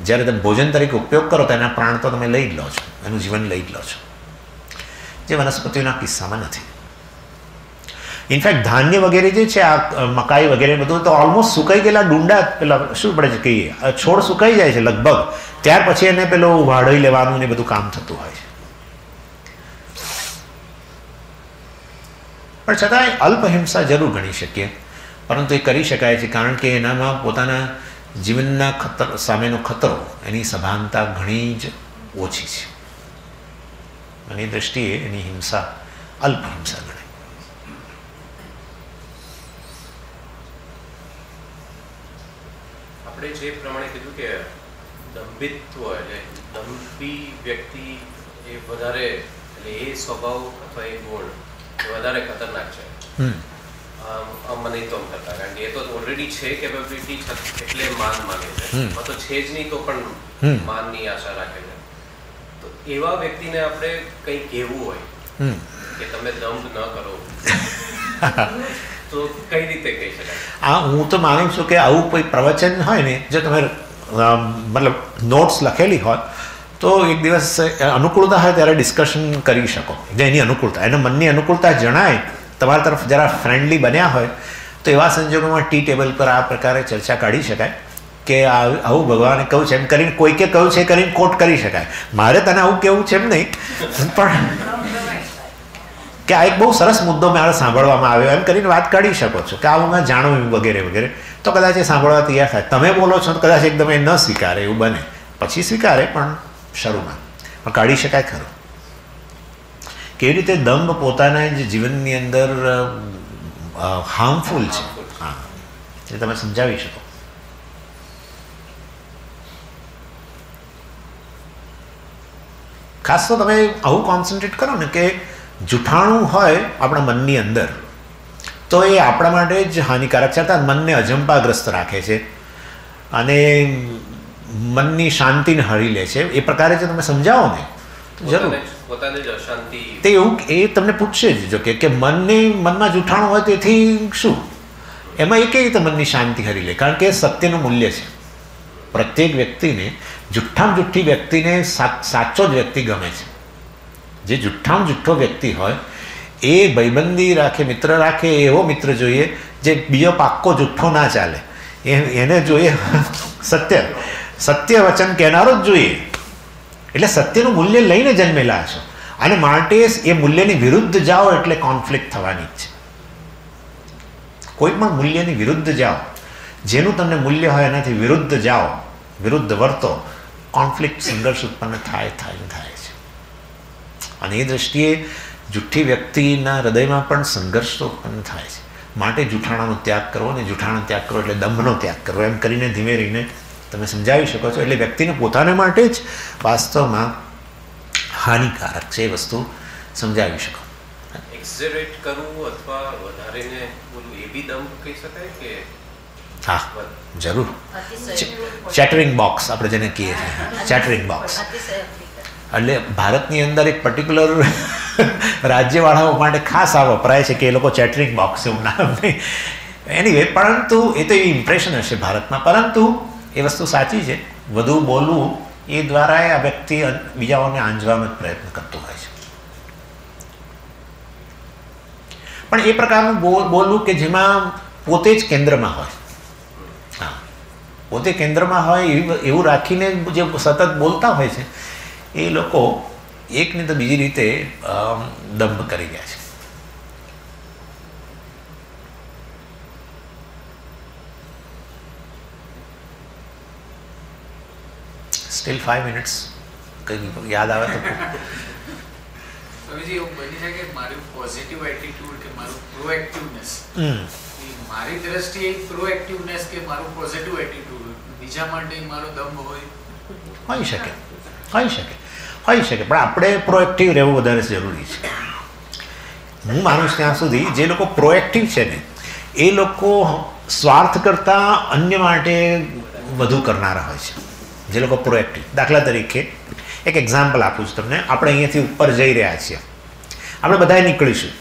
જ્યારે તમે ભોજન તરીકે ઉપયોગ કરો, તો એના પ્રાણ તો તમે લઈ જ લો છો. એનું જીવન લઈ જ લો છો. જે વનસ્પતિઓના કિસ્સામાં નથી. ઇનફેક્ટ ધાન્ય વગેરે જે છે, આ મકાઈ વગેરે બધું તો ઓલમોસ્ટ સુકાઈ ગયેલા ડુંડા, પેલા શું પડે છે, કહીએ છોડ સુકાઈ જાય છે લગભગ. ત્યાર પછી એને પેલું વાઢઈ લેવાનું ને બધું કામ થતું હોય છે. પણ છતાંય અલ્પહિંસા જરૂર ગણી શકીએ. પરંતુ એ કરી શકાય છે, કારણ કે એનામાં પોતાના જીવનના ખતર, સામેનો ખતરો એની સભાનતા ઘણી જ ઓછી છે. અને એ દ્રષ્ટિએ એની હિંસા અલ્પ હિંસા આપણે જે પ્રમાણે કીધું કે દંભિત્વ એટલે દંભી વ્યક્તિ એ વધારે એટલે એ સ્વભાવ અથવા એ ગુણ એ વધારે ખતરનાક છે. મને તો કરતા કારણ કે એ તો ઓલરેડી છે કેપેબિલિટી એટલે માન માગે છે. તો છે જ નહીં તો પણ માનની આશા રાખે છે. તો એવા વ્યક્તિને આપણે કંઈ કહેવું હોય કે તમે દંભ ન કરો. તો કઈ રીતે કહી શકાય? આ હું તો માનું છું કે આવું કોઈ પ્રવચન હોય ને, જો તમે મતલબ નોટ્સ લખેલી હોય, તો એક દિવસ અનુકૂળતા હોય ત્યારે ડિસ્કશન કરી શકો. જે એની અનુકૂળતા, એને મનની અનુકૂળતા જણાય, તમારા તરફ જરા ફ્રેન્ડલી બન્યા હોય, તો એવા સંજોગોમાં ટી ટેબલ પર આ પ્રકારે ચર્ચા કાઢી શકાય કે આવું ભગવાને કહ્યું છે, એમ કરીને કોઈકે કહ્યું છે કરીને કોટ કરી શકાય. મારે તને આવું કેવું છે એમ નહીં, પણ કે આ એક બહુ સરસ મુદ્દો મારે સાંભળવામાં આવ્યો, એમ કરીને વાત કાઢી શકો છો કે આ હું જાણું વગેરે વગેરે. તો કદાચ એ સાંભળવા તૈયાર થાય. તમે બોલો છો તો કદાચ એકદમ એ ન સ્વીકારે એવું બને. પછી સ્વીકારે પણ શરૂમાં. પણ કાઢી શકાય ખરું. કેવી રીતે દંભ પોતાના જ જીવનની અંદર હાર્મફુલ છે? હા. એ તમે સમજાવી શકો. ખાસ તો તમે આવું કોન્સન્ટ્રેટ કરો ને કે જૂઠાણું હોય આપણા મનની અંદર તો એ આપણા માટે જ હાનિકારક છે. અર્થાત મનને અજંપાગ્રસ્ત રાખે છે અને મનની શાંતિને હરી લે છે. એ પ્રકારે જો તમે સમજાવો ને જરૂર. તે એવું એ તમને પૂછશે જ જો કે મનની મનમાં જૂઠાણું હોય તેથી શું? એમાં એ કઈ રીતે મનની શાંતિ હરી લે? કારણ કે સત્યનું મૂલ્ય છે. પ્રત્યેક વ્યક્તિને જુઠ્ઠામાં જુઠ્ઠી વ્યક્તિને સાચો જ વ્યક્તિ ગમે છે. જે જુઠ્ઠામાં જુઠ્ઠો વ્યક્તિ હોય, એ ભાઈબંધી રાખે, મિત્ર રાખે, એવો મિત્ર જોઈએ, જે બીજો પાક્કો જુઠ્ઠો ના ચાલે. એ- એને જોઈએ સત્ય. સત્ય વચન કહેનારો જ જોઈએ. એટલે સત્યનું મૂલ્ય લઈને જન્મેલા છો અને માટે એ મૂલ્યની વિરુદ્ધ જાઓ એટલે કોન્ફ્લિક્ટ થવાની જ છે. કોઈ પણ મૂલ્યની વિરુદ્ધ જાઓ. જેનું તમને મૂલ્ય હોય એનાથી વિરુદ્ધ જાઓ, વિરુદ્ધ વર્તો કોન્ફ્લિક્ટ સંઘર્ષ ઉત્પન્ન થાય થાય થાય. અને એ દ્રષ્ટિએ જુઠ્ઠી વ્યક્તિના હૃદયમાં પણ સંઘર્ષ તો ઉત્પન્ન થાય છે. માટે જૂઠાણાનો ત્યાગ કરવો અને જૂઠાણો ત્યાગ કરો એટલે દંભનો ત્યાગ કરવો. એમ કરીને ધીમે રહીને તમે સમજાવી શકો છો. એટલે વ્યક્તિને પોતાને માટે જ વાસ્તવમાં હાનિકારક છે એ વસ્તુ સમજાવી શકો. એક્ઝેરેટ કરવું અથવા વધારેને બોલવું એ બી દંભ કહી શકાય કે હા જરૂર. ચેટરિંગ બોક્સ આપણે જેને કહીએ છીએ. ચેટરિંગ બોક્સ એટલે ભારતની અંદર એક પર્ટિક્યુલર રાજ્યવાળાઓ માટે ખાસ આ વપરાય છે કે એ લોકો ચેટરિંગ બોક્સ એવું નામ એની પરંતુ એ તો એવી ઇમ્પ્રેશન હશે ભારતમાં. પરંતુ એ વસ્તુ સાચી છે. વધુ બોલવું એ દ્વારા આ વ્યક્તિ બીજાઓને આંજવાનો પ્રયત્ન કરતો હોય છે. પણ એ પ્રકારનું બોલ, બોલવું કે જેમાં પોતે જ કેન્દ્રમાં હોય. હા. પોતે કેન્દ્રમાં હોય એવું રાખીને જે સતત બોલતા હોય છે એ લોકો એકની તો બીજી રીતે દંભ કરી ગયા છે. સ્ટીલ ફાઈવ મિનિટ્સ કંઈ યાદ આવે તો સ્વામીજી એવું બની શકે કે મારું પોઝિટિવ એટીટ્યુડ કે મારું પ્રોએક્ટિવનેસ હમ. મારી દ્રષ્ટિએ પ્રોએક્ટિવનેસ કે મારું પોઝિટિવ એટીટ્યુડ બીજા માટે મારો દમ હોય? હોઈ શકે. હોઈ શકે હોઈ શકે, પણ આપણે પ્રોએક્ટિવ રહેવું વધારે જરૂરી છે. હું માનું છું ત્યાં સુધી જે લોકો પ્રોએક્ટિવ છે ને, એ લોકો સ્વાર્થ કરતાં અન્ય માટે વધુ કરનારા હોય છે. જે લોકો પ્રોએક્ટિવ દાખલા તરીકે એક એક્ઝામ્પલ આપું છું તમને. આપણે અહીંયાથી ઉપર જઈ રહ્યા છીએ. આપણે બધાએ નીકળીશું.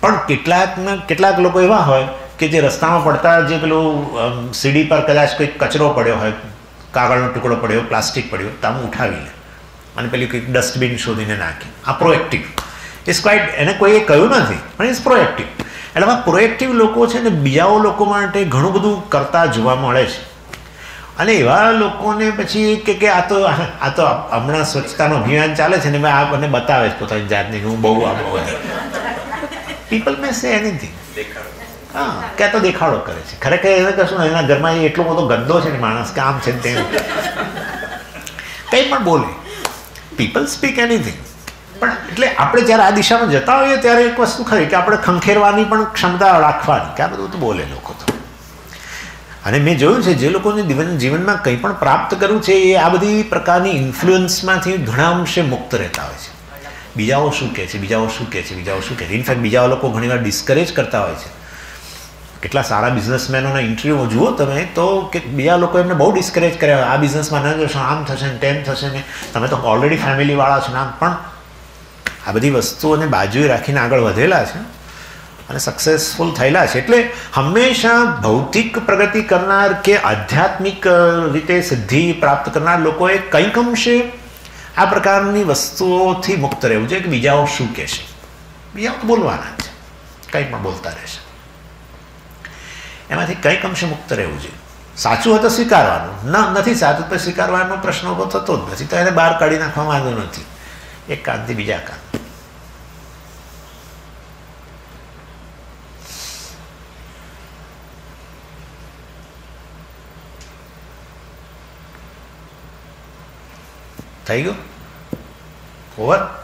પણ કેટલાકના કેટલાક લોકો એવા હોય કે જે રસ્તામાં પડતા જે પેલું સીડી પર કદાચ કોઈ કચરો પડ્યો હોય કાગળનો ટુકડો પડ્યો, પ્લાસ્ટિક પડ્યો, તો આમ ઉઠાવી લે. અને પેલી કંઈક ડસ્ટબિન શોધીને નાખે. આ પ્રોએક્ટિવ ઇઝ ક્વાઇટ એને કોઈએ કહ્યું નથી, પણ ઇઝ પ્રોએક્ટિવ એટલે આમાં પ્રોએક્ટિવ લોકો છે ને બીજાઓ લોકો માટે ઘણું બધું કરતા જોવા મળે છે. અને એવા લોકોને પછી કે કે આ તો આ તો હમણાં સ્વચ્છતાનો અભિયાન ચાલે છે ને મેં આ મને બતાવે છે પોતાની જાતની, હું બહુ આ બહુ પીપલ મે સે એનીથિંગ હા. કે તો દેખાડો કરે છે. ખરેખર એને કશું એના ઘરમાં એટલો બધો ગંદો છે ને માણસ કે આમ છે તેમ. કંઈ પણ બોલે. પીપલ સ્પીક એનીથિંગ પણ એટલે આપણે જ્યારે આ દિશામાં જતા હોઈએ ત્યારે એક વસ્તુ ખરી કે આપણે ખંખેરવાની પણ ક્ષમતા રાખવાની, કે આ બધું તો બોલે લોકો તો. અને મેં જોયું છે, જે લોકોને જીવન, જીવનમાં કંઈ પણ પ્રાપ્ત કરવું છે, એ આ બધી પ્રકારની ઇન્ફ્લુઅન્સમાંથી ઘણા અંશે મુક્ત રહેતા હોય છે. બીજાઓ શું કહે છે, બીજાઓ શું કહે છે, બીજાઓ શું કહે છે? ઇનફેક્ટ બીજા લોકો ઘણીવાર ડિસ્કરેજ કરતા હોય છે. કેટલા સારા બિઝનેસમેનોના ઇન્ટરવ્યૂ જુઓ તમે તો કે બીજા લોકો એમને બહુ ડિસ્કરેજ કર્યા આ બિઝનેસમાં ન જશો આમ થશે ને તેમ થશે ને તમે તો ઓલરેડી ફેમિલીવાળા છો ને આમ પણ આ બધી વસ્તુઓને બાજુએ રાખીને આગળ વધેલા છે અને સક્સેસફુલ થયેલા છે. એટલે હંમેશા ભૌતિક પ્રગતિ કરનાર કે આધ્યાત્મિક રીતે સિદ્ધિ પ્રાપ્ત કરનાર લોકોએ કંઈક અંશે આ પ્રકારની વસ્તુઓથી મુક્ત રહેવું જોઈએ કે બીજાઓ શું કહેશે? બીજાઓ બોલવાના છે. કંઈ પણ બોલતા રહેશે. એમાંથી કંઈક અંશે મુક્ત રહેવું જોઈએ? સાચું હોય તો સ્વીકારવાનું. ન, નથી સાચું તો સ્વીકારવાનો પ્રશ્ન ઊભો થતો જ નથી. તો એને બહાર કાઢી નાખવા વાંધો નથી. એક કાંતિ, બીજા કાંત. થઈ ગયું? ઓવર